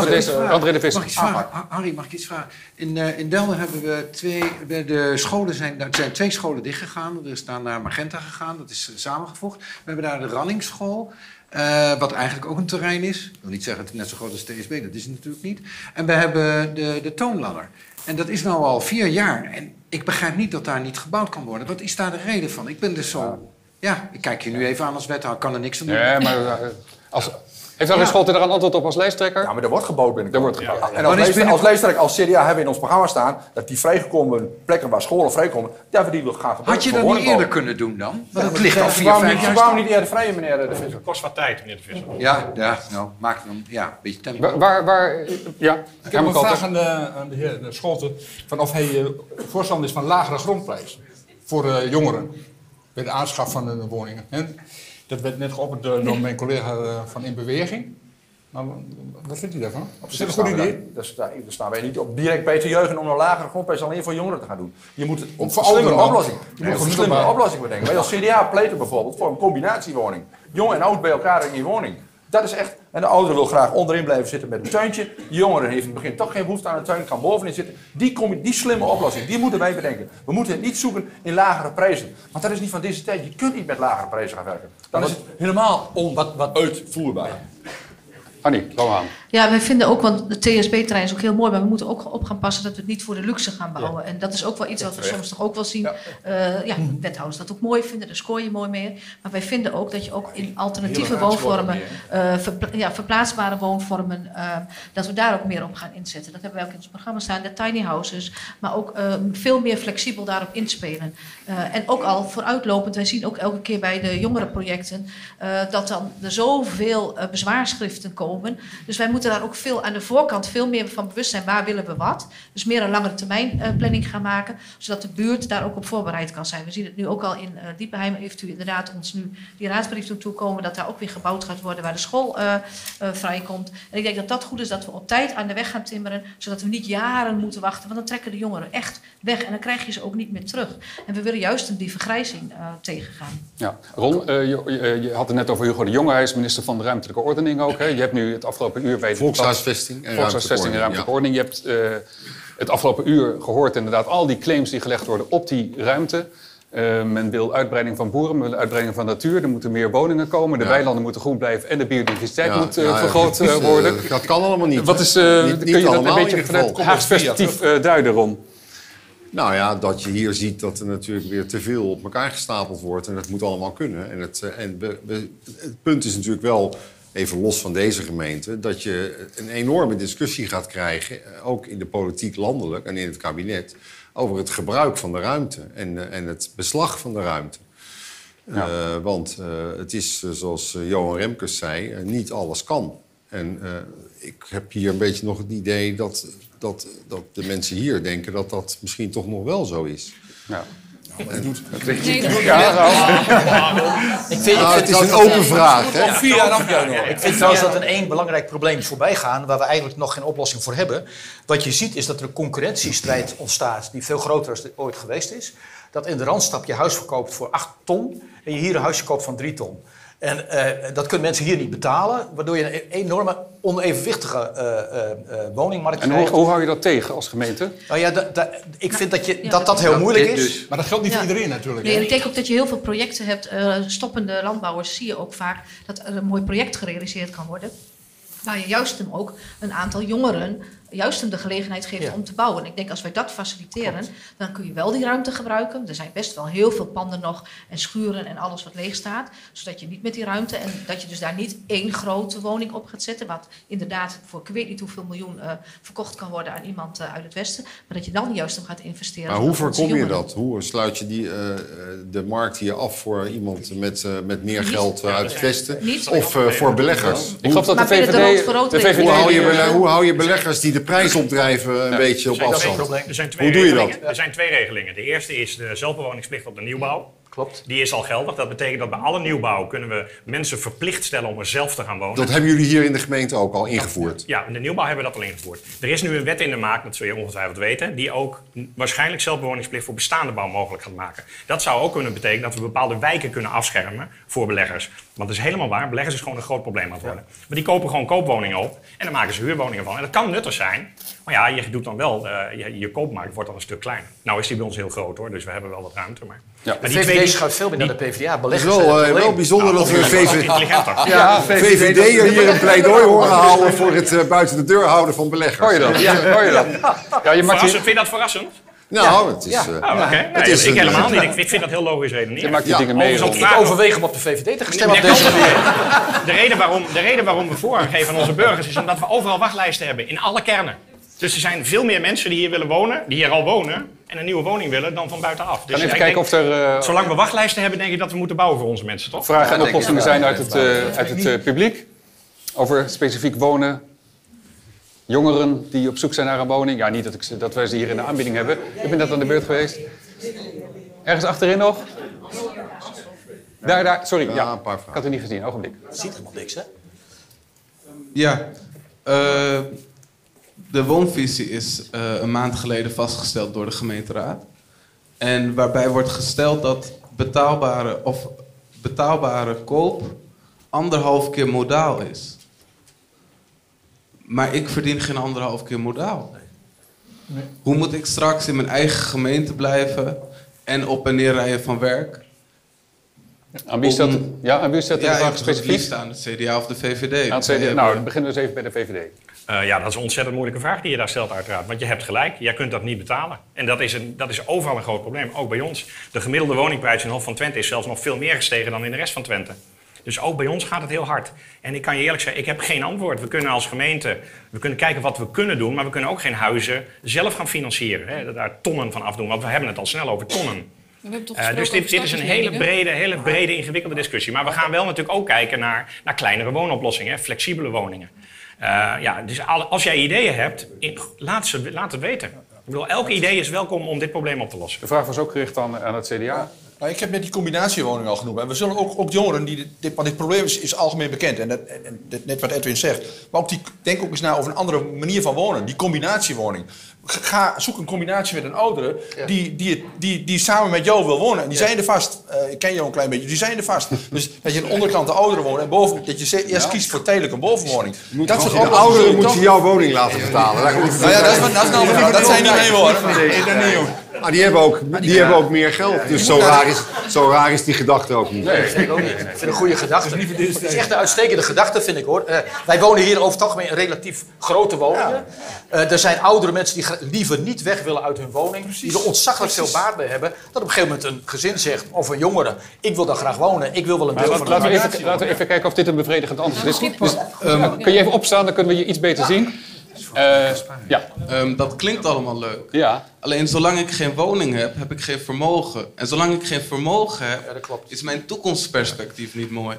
André de.
Mag ik iets vragen? Ha- Harry, mag ik iets vragen? In, eh, in Delden hebben we twee... we- De scholen zijn, er zijn twee scholen dichtgegaan. Er is daar naar Magenta gegaan. Dat is eh, samengevoegd. We hebben daar de Ranningsschool. eh, wat eigenlijk ook een terrein is. Ik wil niet zeggen dat het net zo groot als TSB. Dat is het natuurlijk niet. En we hebben de, de toonladder. En dat is nu al vier jaar. En ik begrijp niet dat daar niet gebouwd kan worden. Wat is daar de reden van? Ik ben dus zo... Ja, ik kijk je nu even aan als wethouder. Kan er niks aan doen.
Nee, maar eh, als, heeft André Scholte daar een antwoord op als lijsttrekker?
Ja, maar er wordt gebouwd binnenkort.
Er wordt gebouwd.
En als,
binnen-
als lijsttrekker, als CDA hebben we in ons programma staan dat die vrijgekomen plekken waar scholen vrijkomen, daar die wil gaan gebruiken.
Had je dat niet eerder kunnen doen dan?
Ja,
Want het ligt al vier, vijf
niet-
jaar staan.
niet eerder vrij, meneer De Visser.
Het kost wat tijd, meneer de Visser.
Ja, ja, nou, maak dan ja, een beetje tempo.
Waar, waar, waar- ja,
Ik heb een vraag aan de, aan de heer de Scholten. Van of hij eh, voorstander is van lagere grondprijs voor eh, jongeren. Bij de aanschaf van de woningen. Dat werd net geopperd door, door mijn collega eh, van In Beweging. Maar wat vindt u daarvan? Is dat een goed idee?
daar- Daar staan, daar staan wij niet op direct bij te juichen om een lagere grondprijs alleen voor jongeren te gaan doen. Je moet het
Om voor
slimmere
dan?
oplossing. Je
Nee,
moet een slimmere oplossing bedenken. Wij als CDA pleiten bijvoorbeeld voor een combinatiewoning. Jong en oud bij elkaar in je woning. Dat is echt. En de oudere wil graag onderin blijven zitten met een tuintje. De jongere heeft in het begin toch geen behoefte aan een tuin, kan bovenin zitten. Die, slimme oplossing, die moeten wij bedenken. We moeten het niet zoeken in lagere prijzen. Want dat is niet van deze tijd. Je kunt niet met lagere prijzen gaan werken. Dan is het helemaal onuitvoerbaar.
Annie, kom aan.
Ja, wij vinden ook, want het TSB-terrein is ook heel mooi, maar we moeten ook op gaan passen dat we het niet voor de luxe gaan bouwen. En dat is ook wel iets wat we soms toch ook wel zien. Ja, ja wethouders dat ook mooi vinden, daar scoor je mooi mee. Maar wij vinden ook dat je ook in alternatieve woonvormen, eh, verpla- ja, verplaatsbare woonvormen, eh, dat we daar ook meer op gaan inzetten. Dat hebben wij ook in ons programma staan, de tiny houses, maar ook eh, veel meer flexibel daarop inspelen. En ook al vooruitlopend, wij zien ook elke keer bij de jongere projecten eh, dat dan er zoveel bezwaarschriften komen. Dus wij moeten daar ook veel aan de voorkant veel meer van bewust zijn waar willen we wat. Dus meer een langere termijn eh, planning gaan maken, zodat de buurt daar ook op voorbereid kan zijn. We zien het nu ook al in eh Diepenheim, heeft u inderdaad ons nu die raadsbrief doen toekomen dat daar ook weer gebouwd gaat worden waar de school eh, vrijkomt. En ik denk dat dat goed is dat we op tijd aan de weg gaan timmeren, zodat we niet jaren moeten wachten, want dan trekken de jongeren echt weg en dan krijg je ze ook niet meer terug. En we willen juist die vergrijzing tegengaan.
Ja. Ron, je, je- je had het net over Hugo de Jonge. Hij is minister van de Ruimtelijke Ordening ook. Hè? Je hebt nu het afgelopen uur... Bij het
Volkshuisvesting en
Volkshuisvesting en
ruimtelijke
ruimtelijke ordening. Je hebt eh, het afgelopen uur gehoord inderdaad al die claims die gelegd worden op die ruimte. Eh, men wil uitbreiding van boeren, men wil uitbreiding van natuur. Er moeten meer woningen komen, de
Ja.
weilanden moeten groen blijven... en de biodiversiteit
Ja,
moet eh,
nou ja,
vergroot worden.
dat kan allemaal niet,
Wat is,
Niet- niet
kun je dat een beetje vanuit. Haags perspectief duiden, Ron?
Nou ja, dat je hier ziet dat er natuurlijk weer te veel op elkaar gestapeld wordt. En dat moet allemaal kunnen. En het, en het punt is natuurlijk wel, even los van deze gemeente... dat je een enorme discussie gaat krijgen, eh, ook in de politiek landelijk en in het kabinet... over het gebruik van de ruimte en, eh, en het beslag van de ruimte. Eh, want het is, zoals Johan Remkes zei, niet alles kan. En ik heb hier een beetje nog het idee dat, dat, dat de mensen hier denken dat dat misschien toch nog wel zo is.
Ja.
En,
Ik vind,
Nou, het is een open vraag, hè?
Vier jaar afjuichen. Ik vind trouwens dat een één belangrijk probleem voorbij gaan, waar we eigenlijk nog geen oplossing voor hebben. Wat je ziet is dat er een concurrentiestrijd ontstaat die veel groter dan ooit geweest is. Dat in de Randstad je huis verkoopt voor 8 ton en je hier een huisje koopt van 3 ton. En eh, dat kunnen mensen hier niet betalen, waardoor je een enorme onevenwichtige eh, eh, eh, woningmarkt
En hoe, hoe hou je dat tegen als gemeente?
Nou ja, da- da- ik vind dat, je, dat dat heel moeilijk is.
Maar dat geldt niet
Ja.
voor iedereen natuurlijk.
Nee, ik denk ook dat je heel veel projecten hebt. eh, stoppende landbouwers zie je ook vaak dat er een mooi project gerealiseerd kan worden. Waar je juist hem ook een aantal jongeren juist hem de gelegenheid geeft
Ja.
om te bouwen. En ik denk als wij dat faciliteren, dan kun je wel die ruimte gebruiken. Er zijn best wel heel veel panden nog en schuren en alles wat leeg staat. Zodat je niet met die ruimte en dat je dus daar niet één grote woning op gaat zetten. Wat inderdaad voor ik weet niet hoeveel miljoen eh, verkocht kan worden aan iemand eh, uit het westen. Maar dat je dan juist hem gaat investeren.
maar hoe voorkom je dat? Hoe sluit je die, eh, de markt hier af voor iemand met, eh, met meer
Niet-
geld uit het westen?
Niet-
Of eh, voor beleggers?
Ik geloof dat
Maar
de VVD... de
Hoe hou, je, hoe hou je beleggers die de prijs opdrijven een beetje op afstand?
twee- Er zijn twee
Hoe doe je dat?
regelingen. Er zijn twee regelingen. De eerste is de zelfbewoningsplicht op de nieuwbouw.
Klopt.
Die is al geldig. Dat betekent dat bij alle nieuwbouw kunnen we mensen verplicht stellen om er zelf te gaan wonen.
Dat hebben jullie hier in de gemeente ook al ingevoerd.
Ja, in de nieuwbouw hebben we dat al ingevoerd. Er is nu een wet in de maak, dat zul je ongetwijfeld weten, die ook waarschijnlijk zelfbewoningsplicht voor bestaande bouw mogelijk gaat maken. Dat zou ook kunnen betekenen dat we bepaalde wijken kunnen afschermen voor beleggers. Want het is helemaal waar, beleggers is gewoon een groot probleem aan het worden. Maar die kopen gewoon koopwoningen op en dan maken ze huurwoningen van. En dat kan nuttig zijn, maar ja, je doet dan wel, eh, je, je koopmarkt wordt dan een stuk kleiner. Nou is die bij ons heel groot hoor, dus we hebben wel wat ruimte. Maar,
Ja,
maar
De VVD schuift veel meer naar de PvdA.
Het is
Beleggers
wel,
zijn
eh, wel bijzonder dat we een VVD...
intelligenter.
Ja, VVD'er hier een pleidooi horen houden voor het eh, buiten de deur houden van beleggers.
Hoor je dat? Ja, hoor je dat? Ja, je maakt
vind je dat verrassend?
Nou, het is...
Ja.
Oh, oké.
het
Nee,
is
ik
een-
helemaal niet. Ik, ik vind dat heel logisch
je
redeneren.
maakt die
Ja,
dingen mee.
Ik overweeg om op de VVD te op deze.
De reden, waarom, de reden waarom we voorrang geven aan onze burgers is omdat we overal wachtlijsten hebben, in alle kernen. Dus er zijn veel meer mensen die hier willen wonen, die hier al wonen, en een nieuwe woning willen dan van buitenaf. Dus
even kijken
denk,
of er eh,
Zolang we wachtlijsten hebben, denk ik dat we moeten bouwen voor onze mensen, toch?
vragen en oplossingen zijn uit het, eh, uit het eh, publiek. Over specifiek wonen. Jongeren die op zoek zijn naar een woning. Ja, niet dat, ik, ze- dat wij ze hier in de aanbieding hebben. Ik ben net aan de beurt geweest. Ergens achterin nog? Daar, daar. Sorry. Ja,
een paar
ik had het niet gezien. Ogenblik.
ziet helemaal niks, hè?
Ja, eh, de woonvisie is eh, een maand geleden vastgesteld door de gemeenteraad. En waarbij wordt gesteld dat betaalbare, of betaalbare koop anderhalf keer modaal is. Maar ik verdien geen anderhalf keer modaal. Hoe moet ik straks in mijn eigen gemeente blijven en op en neer rijden van werk?
Aan wie ja, aan wie de
Ja,
vraag specifiek?
liefst aan het CDA of de VVD.
Aan het CDA.
hebben-
Nou, dan beginnen we eens even bij de VVD.
Eh, ja, dat is een ontzettend moeilijke vraag die je daar stelt uiteraard. Want je hebt gelijk, jij kunt dat niet betalen. En dat is, een, dat is overal een groot probleem, ook bij ons. De gemiddelde woningprijs in Hof van Twente is zelfs nog veel meer gestegen dan in de rest van Twente. Dus ook bij ons gaat het heel hard. En ik kan je eerlijk zeggen, ik heb geen antwoord. We kunnen als gemeente we kunnen kijken wat we kunnen doen... maar we kunnen ook geen huizen zelf gaan financieren. Hè, daar tonnen van afdoen, want we hebben het al snel over tonnen.
We hebben toch gesproken
dus dit, is een hele brede, hele brede, ingewikkelde discussie. Maar we gaan wel natuurlijk ook kijken naar, naar kleinere woonoplossingen, hè, flexibele woningen. Eh, ja, dus al- als jij ideeën hebt, in- laat, ze, laat het weten. Ik bedoel, elk idee is welkom om dit probleem op te lossen.
De vraag was ook gericht aan, aan het CDA.
Nou, ik heb net die combinatiewoning al genoemd. En we zullen ook, ook jongeren, die dit- dit, want dit probleem is, is algemeen bekend. En, dat, en, en dit- net wat Edwin zegt. Maar ook die, denk ook eens na over een andere manier van wonen. Die combinatiewoning. Ga, zoek een combinatie met een oudere die, die, het- die, die samen met jou wil wonen. En die zijn er vast. Eh, ik ken jou een klein beetje. Die zijn er vast. Dus dat je aan de onderkant de ouderen woont. En boven, dat je ze- eerst kiest voor tijdelijk een bovenwoning. Dat soort
ouderen moeten jouw woning laten betalen.
Nou ja, dat is, dat is vraag. Dat zijn niet mijn woorden.
Maar die hebben ook, die hebben ook meer geld. Dus zo raar, is, zo raar is die gedachte ook niet.
Nee, vind ik ook niet. Ik vind het een goede gedachte. Het is echt een uitstekende gedachte, vind ik hoor. Eh, wij wonen hier over het algemeen in relatief grote woningen. Eh, er zijn oudere mensen die liever niet weg willen uit hun woning. Die er ontzaglijk veel baat bij hebben. Dat op een gegeven moment een gezin zegt, of een jongere... ik wil daar graag wonen, ik wil wel een deel
laten,
van
laten,
de
we even, laten we even kijken of dit een bevredigend antwoord is. Dus, ehm, kun je even opstaan, dan kunnen we je iets beter zien. Eh, ja.
Ehm, dat klinkt allemaal leuk.
Ja.
Alleen zolang ik geen woning heb, heb ik geen vermogen. En zolang ik geen vermogen heb, is mijn toekomstperspectief niet mooi.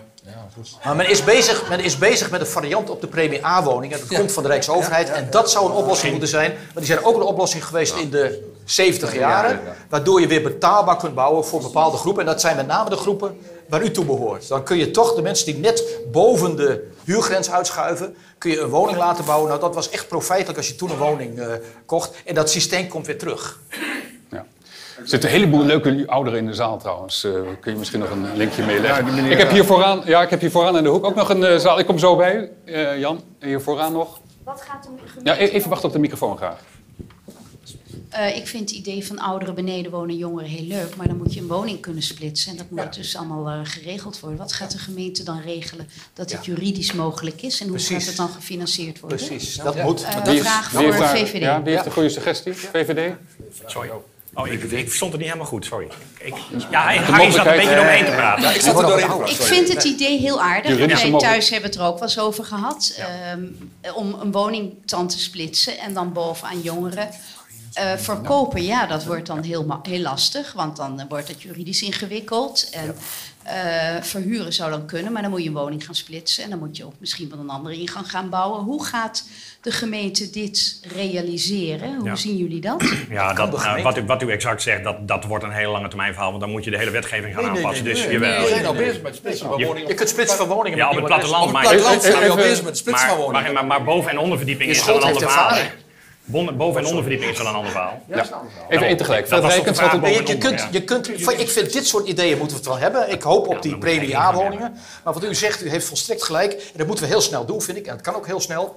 Maar men is, bezig, men is bezig met een variant op de premie A-woning. En dat komt van de Rijksoverheid. En dat zou een oplossing moeten zijn. Maar die zijn ook een oplossing geweest in de 70 jaren. Waardoor je weer betaalbaar kunt bouwen voor bepaalde groepen. En dat zijn met name de groepen waar u toe behoort. Dan kun je toch de mensen die net boven de huurgrens uitschuiven... kun je een woning laten bouwen. Nou, dat was echt profijtelijk als je toen een woning eh, kocht. En dat systeem komt weer terug.
Er zitten een heleboel leuke ouderen in de zaal trouwens. Eh, kun je misschien nog een linkje meeleggen?
Ja,
ik, heb hier vooraan, ja, ik heb hier vooraan in de hoek ook nog een eh, zaal. Ik kom zo bij u, eh, Jan. Hier vooraan nog.
Wat gaat de
Ja, e- even wachten op de microfoon graag.
Eh, ik vind het idee van ouderen beneden wonen, jongeren heel leuk. Maar dan moet je een woning kunnen splitsen. En dat moet dus allemaal eh, geregeld worden. Wat gaat de gemeente dan regelen dat het juridisch mogelijk is? En hoe
Precies.
gaat het dan gefinancierd worden?
Precies, dat moet.
een
Wie-
vraag voor VVD.
Ja, wie heeft een goede suggestie? VVD?
Sorry. Oh, ik, ik stond het niet helemaal goed, sorry. Ik, ja,
De
Harry zat een beetje doorheen te praten.
Ja, ik zat er doorheen te praten.
Ik vind het idee heel aardig. Wij thuis hebben het er ook wel eens over gehad. ehm, om een woning dan te splitsen en dan bovenaan jongeren. Eh, verkopen, ja, dat wordt dan heel, heel lastig, want dan eh, wordt het juridisch ingewikkeld. En eh, verhuren zou dan kunnen, maar dan moet je een woning gaan splitsen en dan moet je ook misschien wel een andere ingang gaan bouwen. Hoe gaat de gemeente dit realiseren? Hoe
Ja.
zien jullie dat?
Ja, dat, nou, wat, u, wat u exact zegt, dat, dat wordt een hele lange termijn verhaal. Want dan moet je de hele wetgeving gaan
Nee, nee,
aanpassen.
nee,
dus
nee,
jawel.
We zijn al bezig met splitsen van
Je-
woningen.
Je kunt splitsen van woningen.
Ja, op het platteland.
Op het
maar-
platteland zijn we al bezig met splitsen van
Maar,
woningen.
maar, maar, maar boven- en onderverdieping
Je
is wel een ander verhaal. Boven- en onderverdieping is wel een ander verhaal.
Ja. Even één tegelijk.
Dat
Fred
was toch de vraag boven
je,
en
je
onder,
kunt,
ja.
je kunt, ik vind dit soort ideeën moeten we het wel hebben. Ik hoop op die
dan moet je
premie
geen
A-woningen. Maar wat u zegt, u heeft volstrekt gelijk. En dat moeten we heel snel doen, vind ik. En dat kan ook heel snel.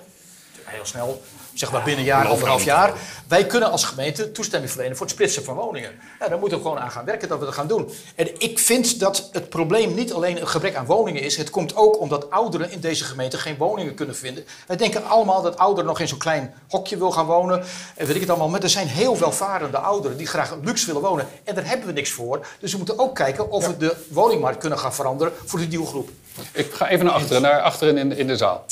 Heel snel, zeg maar binnen een jaar, anderhalf jaar. Wij kunnen als gemeente toestemming verlenen voor het splitsen van woningen. Ja, daar moeten we gewoon aan gaan werken dat we dat gaan doen. En ik vind dat het probleem niet alleen een gebrek aan woningen is. Het komt ook omdat ouderen in deze gemeente geen woningen kunnen vinden. Wij denken allemaal dat ouderen nog in zo'n klein hokje wil gaan wonen. En weet ik het allemaal. Maar er zijn heel welvarende ouderen die graag luxe willen wonen. En daar hebben we niks voor. Dus we moeten ook kijken of we de woningmarkt kunnen gaan veranderen voor de nieuwe groep.
Ik ga even naar achteren, naar achteren in, in de zaal.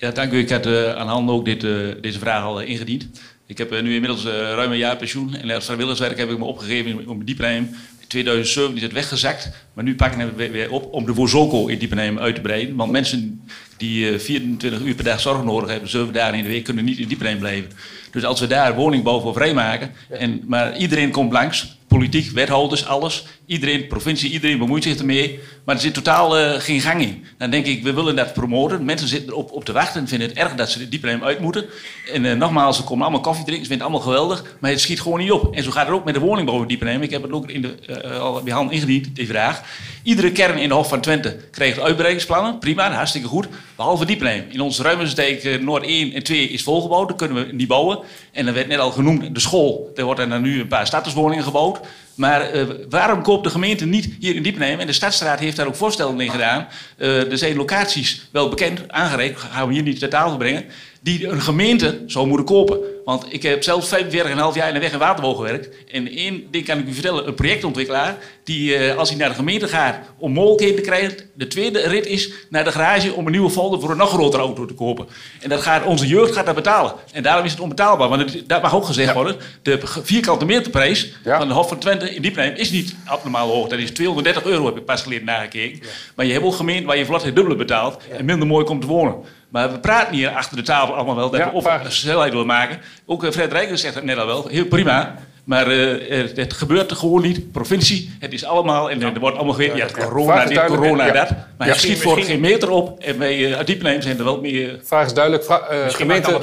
Ja, dank u. Ik had eh, aan de hand ook dit, eh, deze vraag al eh, ingediend. Ik heb nu inmiddels ruim een jaar pensioen. En als vrijwilligerswerk heb ik me opgegeven diepneem. In 2007 is het weggezakt. Maar nu pakken we het weer- op om de Voorzolco in diepneem uit te breiden. Want mensen die eh, 24 uur per dag zorg nodig hebben, 7 dagen in de week, kunnen niet in diepneem blijven. Dus als we daar woningbouw voor vrijmaken. En, maar iedereen komt langs. Politiek, wethouders, alles. Iedereen, provincie, iedereen bemoeit zich ermee. Maar er zit totaal eh, geen gang in. Dan denk ik, we willen dat promoten. Mensen zitten erop op te wachten en vinden het erg dat ze de diepneem uit moeten. En eh, nogmaals, ze komen allemaal koffie drinken. Ze vinden het allemaal geweldig. Maar het schiet gewoon niet op. En zo gaat het ook met de woningbouw in. Ik heb het ook in de, eh, al bij hand ingediend, die vraag. Iedere kern in de Hof van Twente krijgt uitbreidingsplannen. Prima, hartstikke goed. Behalve Diepneem. In ons Ruimensdijk Noord 1 en 2 is volgebouwd. Dat kunnen we niet bouwen. En er werd net al genoemd, de school. Er worden er nu een paar statuswoningen gebouwd. Maar eh, waarom koopt de gemeente niet hier in Diepneem? En de Stadstraat heeft daar ook voorstellen in gedaan. Eh, er zijn locaties wel bekend, aangereikt, gaan we hier niet ter tafel brengen. Die een gemeente zou moeten kopen. Want ik heb zelf 45,5 jaar in de weg- en waterbouw gewerkt. En één ding kan ik u vertellen: een projectontwikkelaar. die eh, als hij naar de gemeente gaat om mogelijkheden te krijgen. de tweede rit is naar de garage om een nieuwe folder voor een nog grotere auto te kopen. En dat gaat, onze jeugd gaat dat betalen. En daarom is het onbetaalbaar. Want het, dat mag ook gezegd worden: de vierkante meterprijs van de Hof van Twente in Diepneem is niet abnormaal hoog. Dat is 230 euro, heb ik pas geleden nagekeken. Maar je hebt ook gemeenten waar je vlot het dubbele betaalt en minder mooi komt te wonen. Maar we praten hier achter de tafel allemaal wel dat we of een snelheid willen maken. Ook eh, Fred Rijkers zegt het net al wel, heel prima. Maar eh, het, het gebeurt er gewoon niet. Provincie, het is allemaal, en er wordt allemaal weer, ja, corona dit, corona
ja.
dat. Maar
Ja.
het schiet voor geen meter op. En bij uh, Diepneem zijn er wel meer...
Vraag is duidelijk. Vra eh, gemeente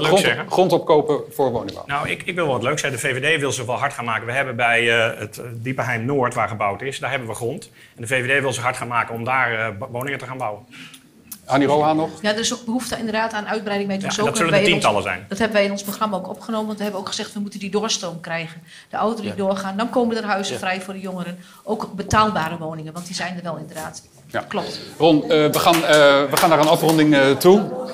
grond, opkopen voor woningbouw.
Nou, ik, ik wil wel wat leuks zeggen. De VVD wil ze wel hard gaan maken. We hebben bij eh, het eh, Diepenheim Noord, waar gebouwd is, daar hebben we grond. En de VVD wil ze hard gaan maken om daar eh, woningen te gaan bouwen.
Annie Roha nog?
Ja, er is ook behoefte inderdaad aan uitbreiding bij het
Ja, dat zullen er tientallen zijn.
Dat hebben wij in ons programma ook opgenomen. Want we hebben ook gezegd, we moeten die doorstroom krijgen. De ouderen die
Ja.
doorgaan, dan komen er huizen
Ja.
vrij voor de jongeren. Ook betaalbare woningen, want die zijn er wel inderdaad.
Ja.
Klopt.
Ron, eh, we, gaan, eh, we gaan naar een afronding eh, toe.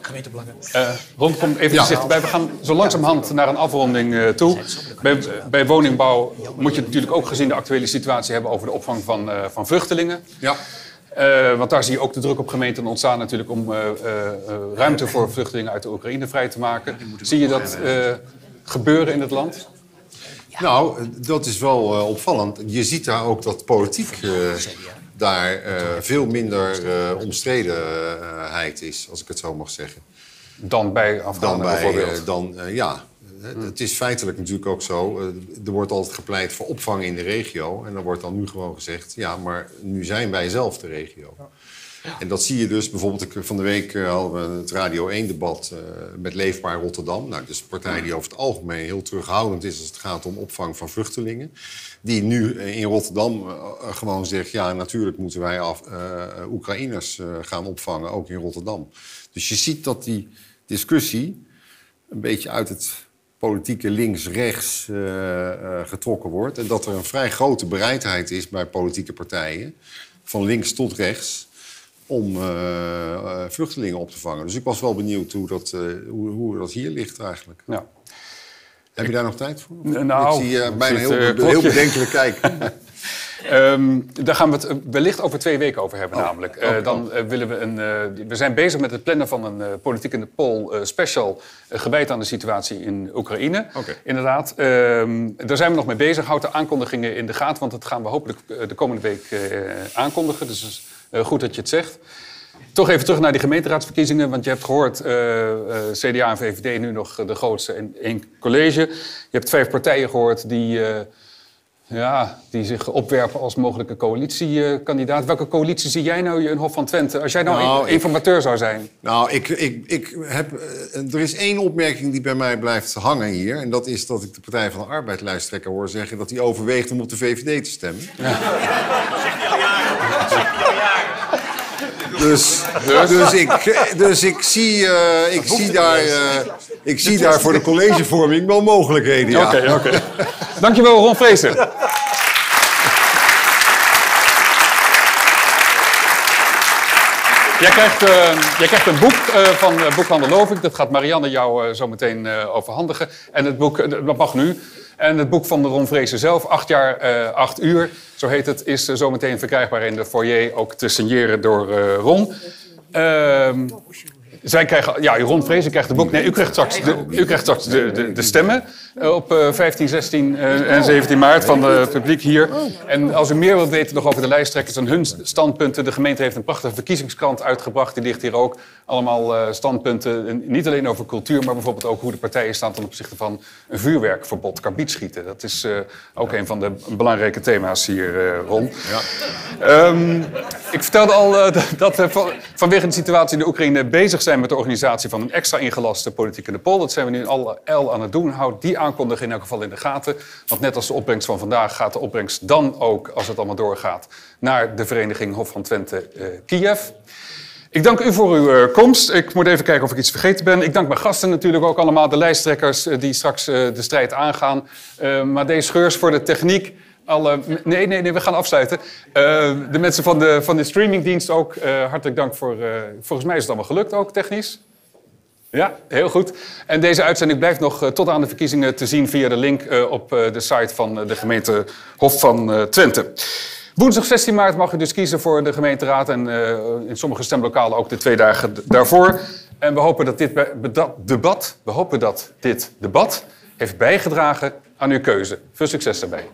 Gemeentebelangen.
Eh Ron, kom even
Ja.
dichterbij. We gaan zo langzamerhand naar een afronding eh, toe. Bij, bij woningbouw moet je natuurlijk ook gezien de actuele situatie hebben over de opvang van, eh, van vluchtelingen.
Ja.
Eh, want daar zie je ook de druk op gemeenten ontstaan natuurlijk om eh, eh, eh, ruimte voor vluchtelingen uit de Oekraïne vrij te maken. Zie je dat eh, gebeuren in het land?
Nou, dat is wel opvallend. Je ziet daar ook dat politiek eh, daar eh, veel minder eh, omstredenheid is, als ik het zo mag zeggen.
Dan bij
Dan
Afghanen
bij,
bijvoorbeeld?
dan, ja. Eh, Het is feitelijk natuurlijk ook zo. eh, er wordt altijd gepleit voor opvang in de regio. En dan wordt dan nu gewoon gezegd... ja, maar nu zijn wij zelf de regio. En dat zie je dus bijvoorbeeld... ik- Van de week eh, hadden we het Radio 1-debat eh, met Leefbaar Rotterdam. Nou, dus een partij die over het algemeen heel terughoudend is... als het gaat om opvang van vluchtelingen. Die nu eh, in Rotterdam eh, eh, gewoon zegt... ja, natuurlijk moeten wij af, eh, Oekraïners eh, gaan opvangen, ook in Rotterdam. Dus je ziet dat die discussie een beetje uit het politieke links-rechts eh, eh, getrokken wordt. En dat er een vrij grote bereidheid is bij politieke partijen, van links tot rechts, om eh, vluchtelingen op te vangen. Dus ik was wel benieuwd hoe dat, hoe, hoe dat hier ligt eigenlijk.
Ja.
Heb je daar nog tijd voor?
Nou,
ik zie bijna heel, heel bedenkelijk kijken.
Ehm, daar gaan we het eh, wellicht over twee weken over hebben, namelijk. Eh, dan eh, willen we een. we zijn bezig met het plannen van een politiek in de poll eh, special gewijd aan de situatie in Oekraïne. Inderdaad. Ehm, daar zijn we nog mee bezig. Houd de aankondigingen in de gaten, want dat gaan we hopelijk de komende week aankondigen. Dus goed dat je het zegt. Toch even terug naar die gemeenteraadsverkiezingen. Want je hebt gehoord, eh, eh, CDA en VVD nu nog de grootste in één college. Je hebt vijf partijen gehoord die, ja, die zich opwerpen als mogelijke coalitiekandidaat. Welke coalitie zie jij nou in Hof van Twente? Als jij nou,
Nou,
in-
ik-
informateur zou zijn.
Nou, ik, ik, ik heb, eh, er is één opmerking die bij mij blijft hangen hier. En dat is dat ik de Partij van de Arbeid lijsttrekker hoor zeggen... dat hij overweegt om op de VVD te stemmen. Dus, dus, ik, dus ik zie, eh, ik zie, daar, eh, ik zie daar voor de collegevorming wel mogelijkheden. Ja.
Oké. Dankjewel, Ron Vreesen. Jij krijgt, eh, jij krijgt een boek eh, van eh, Boekhandel Lovink. Dat gaat Marianne jou zo meteen overhandigen. En het boek, dat mag nu. En het boek van de Ron Vreesen zelf, 8 jaar, eh 8 uur, zo heet het, is eh, zo meteen verkrijgbaar in de foyer. Ook te signeren door eh, Ron. Ehm, zij krijgen, ja, Ron Vrezen krijgt het boek. Nee, u krijgt straks de, u krijgt straks de, de, de stemmen eh, op eh, 15, 16 eh, en 17 maart van het publiek hier. En als u meer wilt weten nog over de lijsttrekkers en hun standpunten. De gemeente heeft een prachtige verkiezingskrant uitgebracht. Die ligt hier ook. Allemaal eh, standpunten, en niet alleen over cultuur, maar bijvoorbeeld ook hoe de partijen staan ten opzichte van een vuurwerkverbod, karbietschieten. Dat is eh, ook een van de belangrijke thema's hier, eh, Ron. Ehm, ik vertelde al eh, dat- we van- vanwege de situatie in de Oekraïne bezig zijn met de organisatie van een extra ingelaste politiek in de poll. Dat zijn we nu al, al aan het doen. Houd die aankondigen in elk geval in de gaten. Want net als de opbrengst van vandaag gaat de opbrengst dan ook, als het allemaal doorgaat, naar de vereniging Hof van Twente eh, Kiev. Ik dank u voor uw eh, komst. Ik moet even kijken of ik iets vergeten ben. Ik dank mijn gasten natuurlijk ook allemaal, de lijsttrekkers eh, die straks de strijd aangaan. Uh, Madee Scheurs voor de techniek. Alle, nee, nee, nee, we gaan afsluiten. De mensen van de, van de streamingdienst ook, hartelijk dank voor... Volgens mij is het allemaal gelukt ook, technisch. Ja, heel goed. En deze uitzending blijft nog tot aan de verkiezingen te zien via de link op de site van de gemeente Hof van Twente. Woensdag 16 maart mag u dus kiezen voor de gemeenteraad en in sommige stemlokalen ook de twee dagen daarvoor. En we hopen dat dit debat, we hopen dat dit debat heeft bijgedragen aan uw keuze. Veel succes daarbij.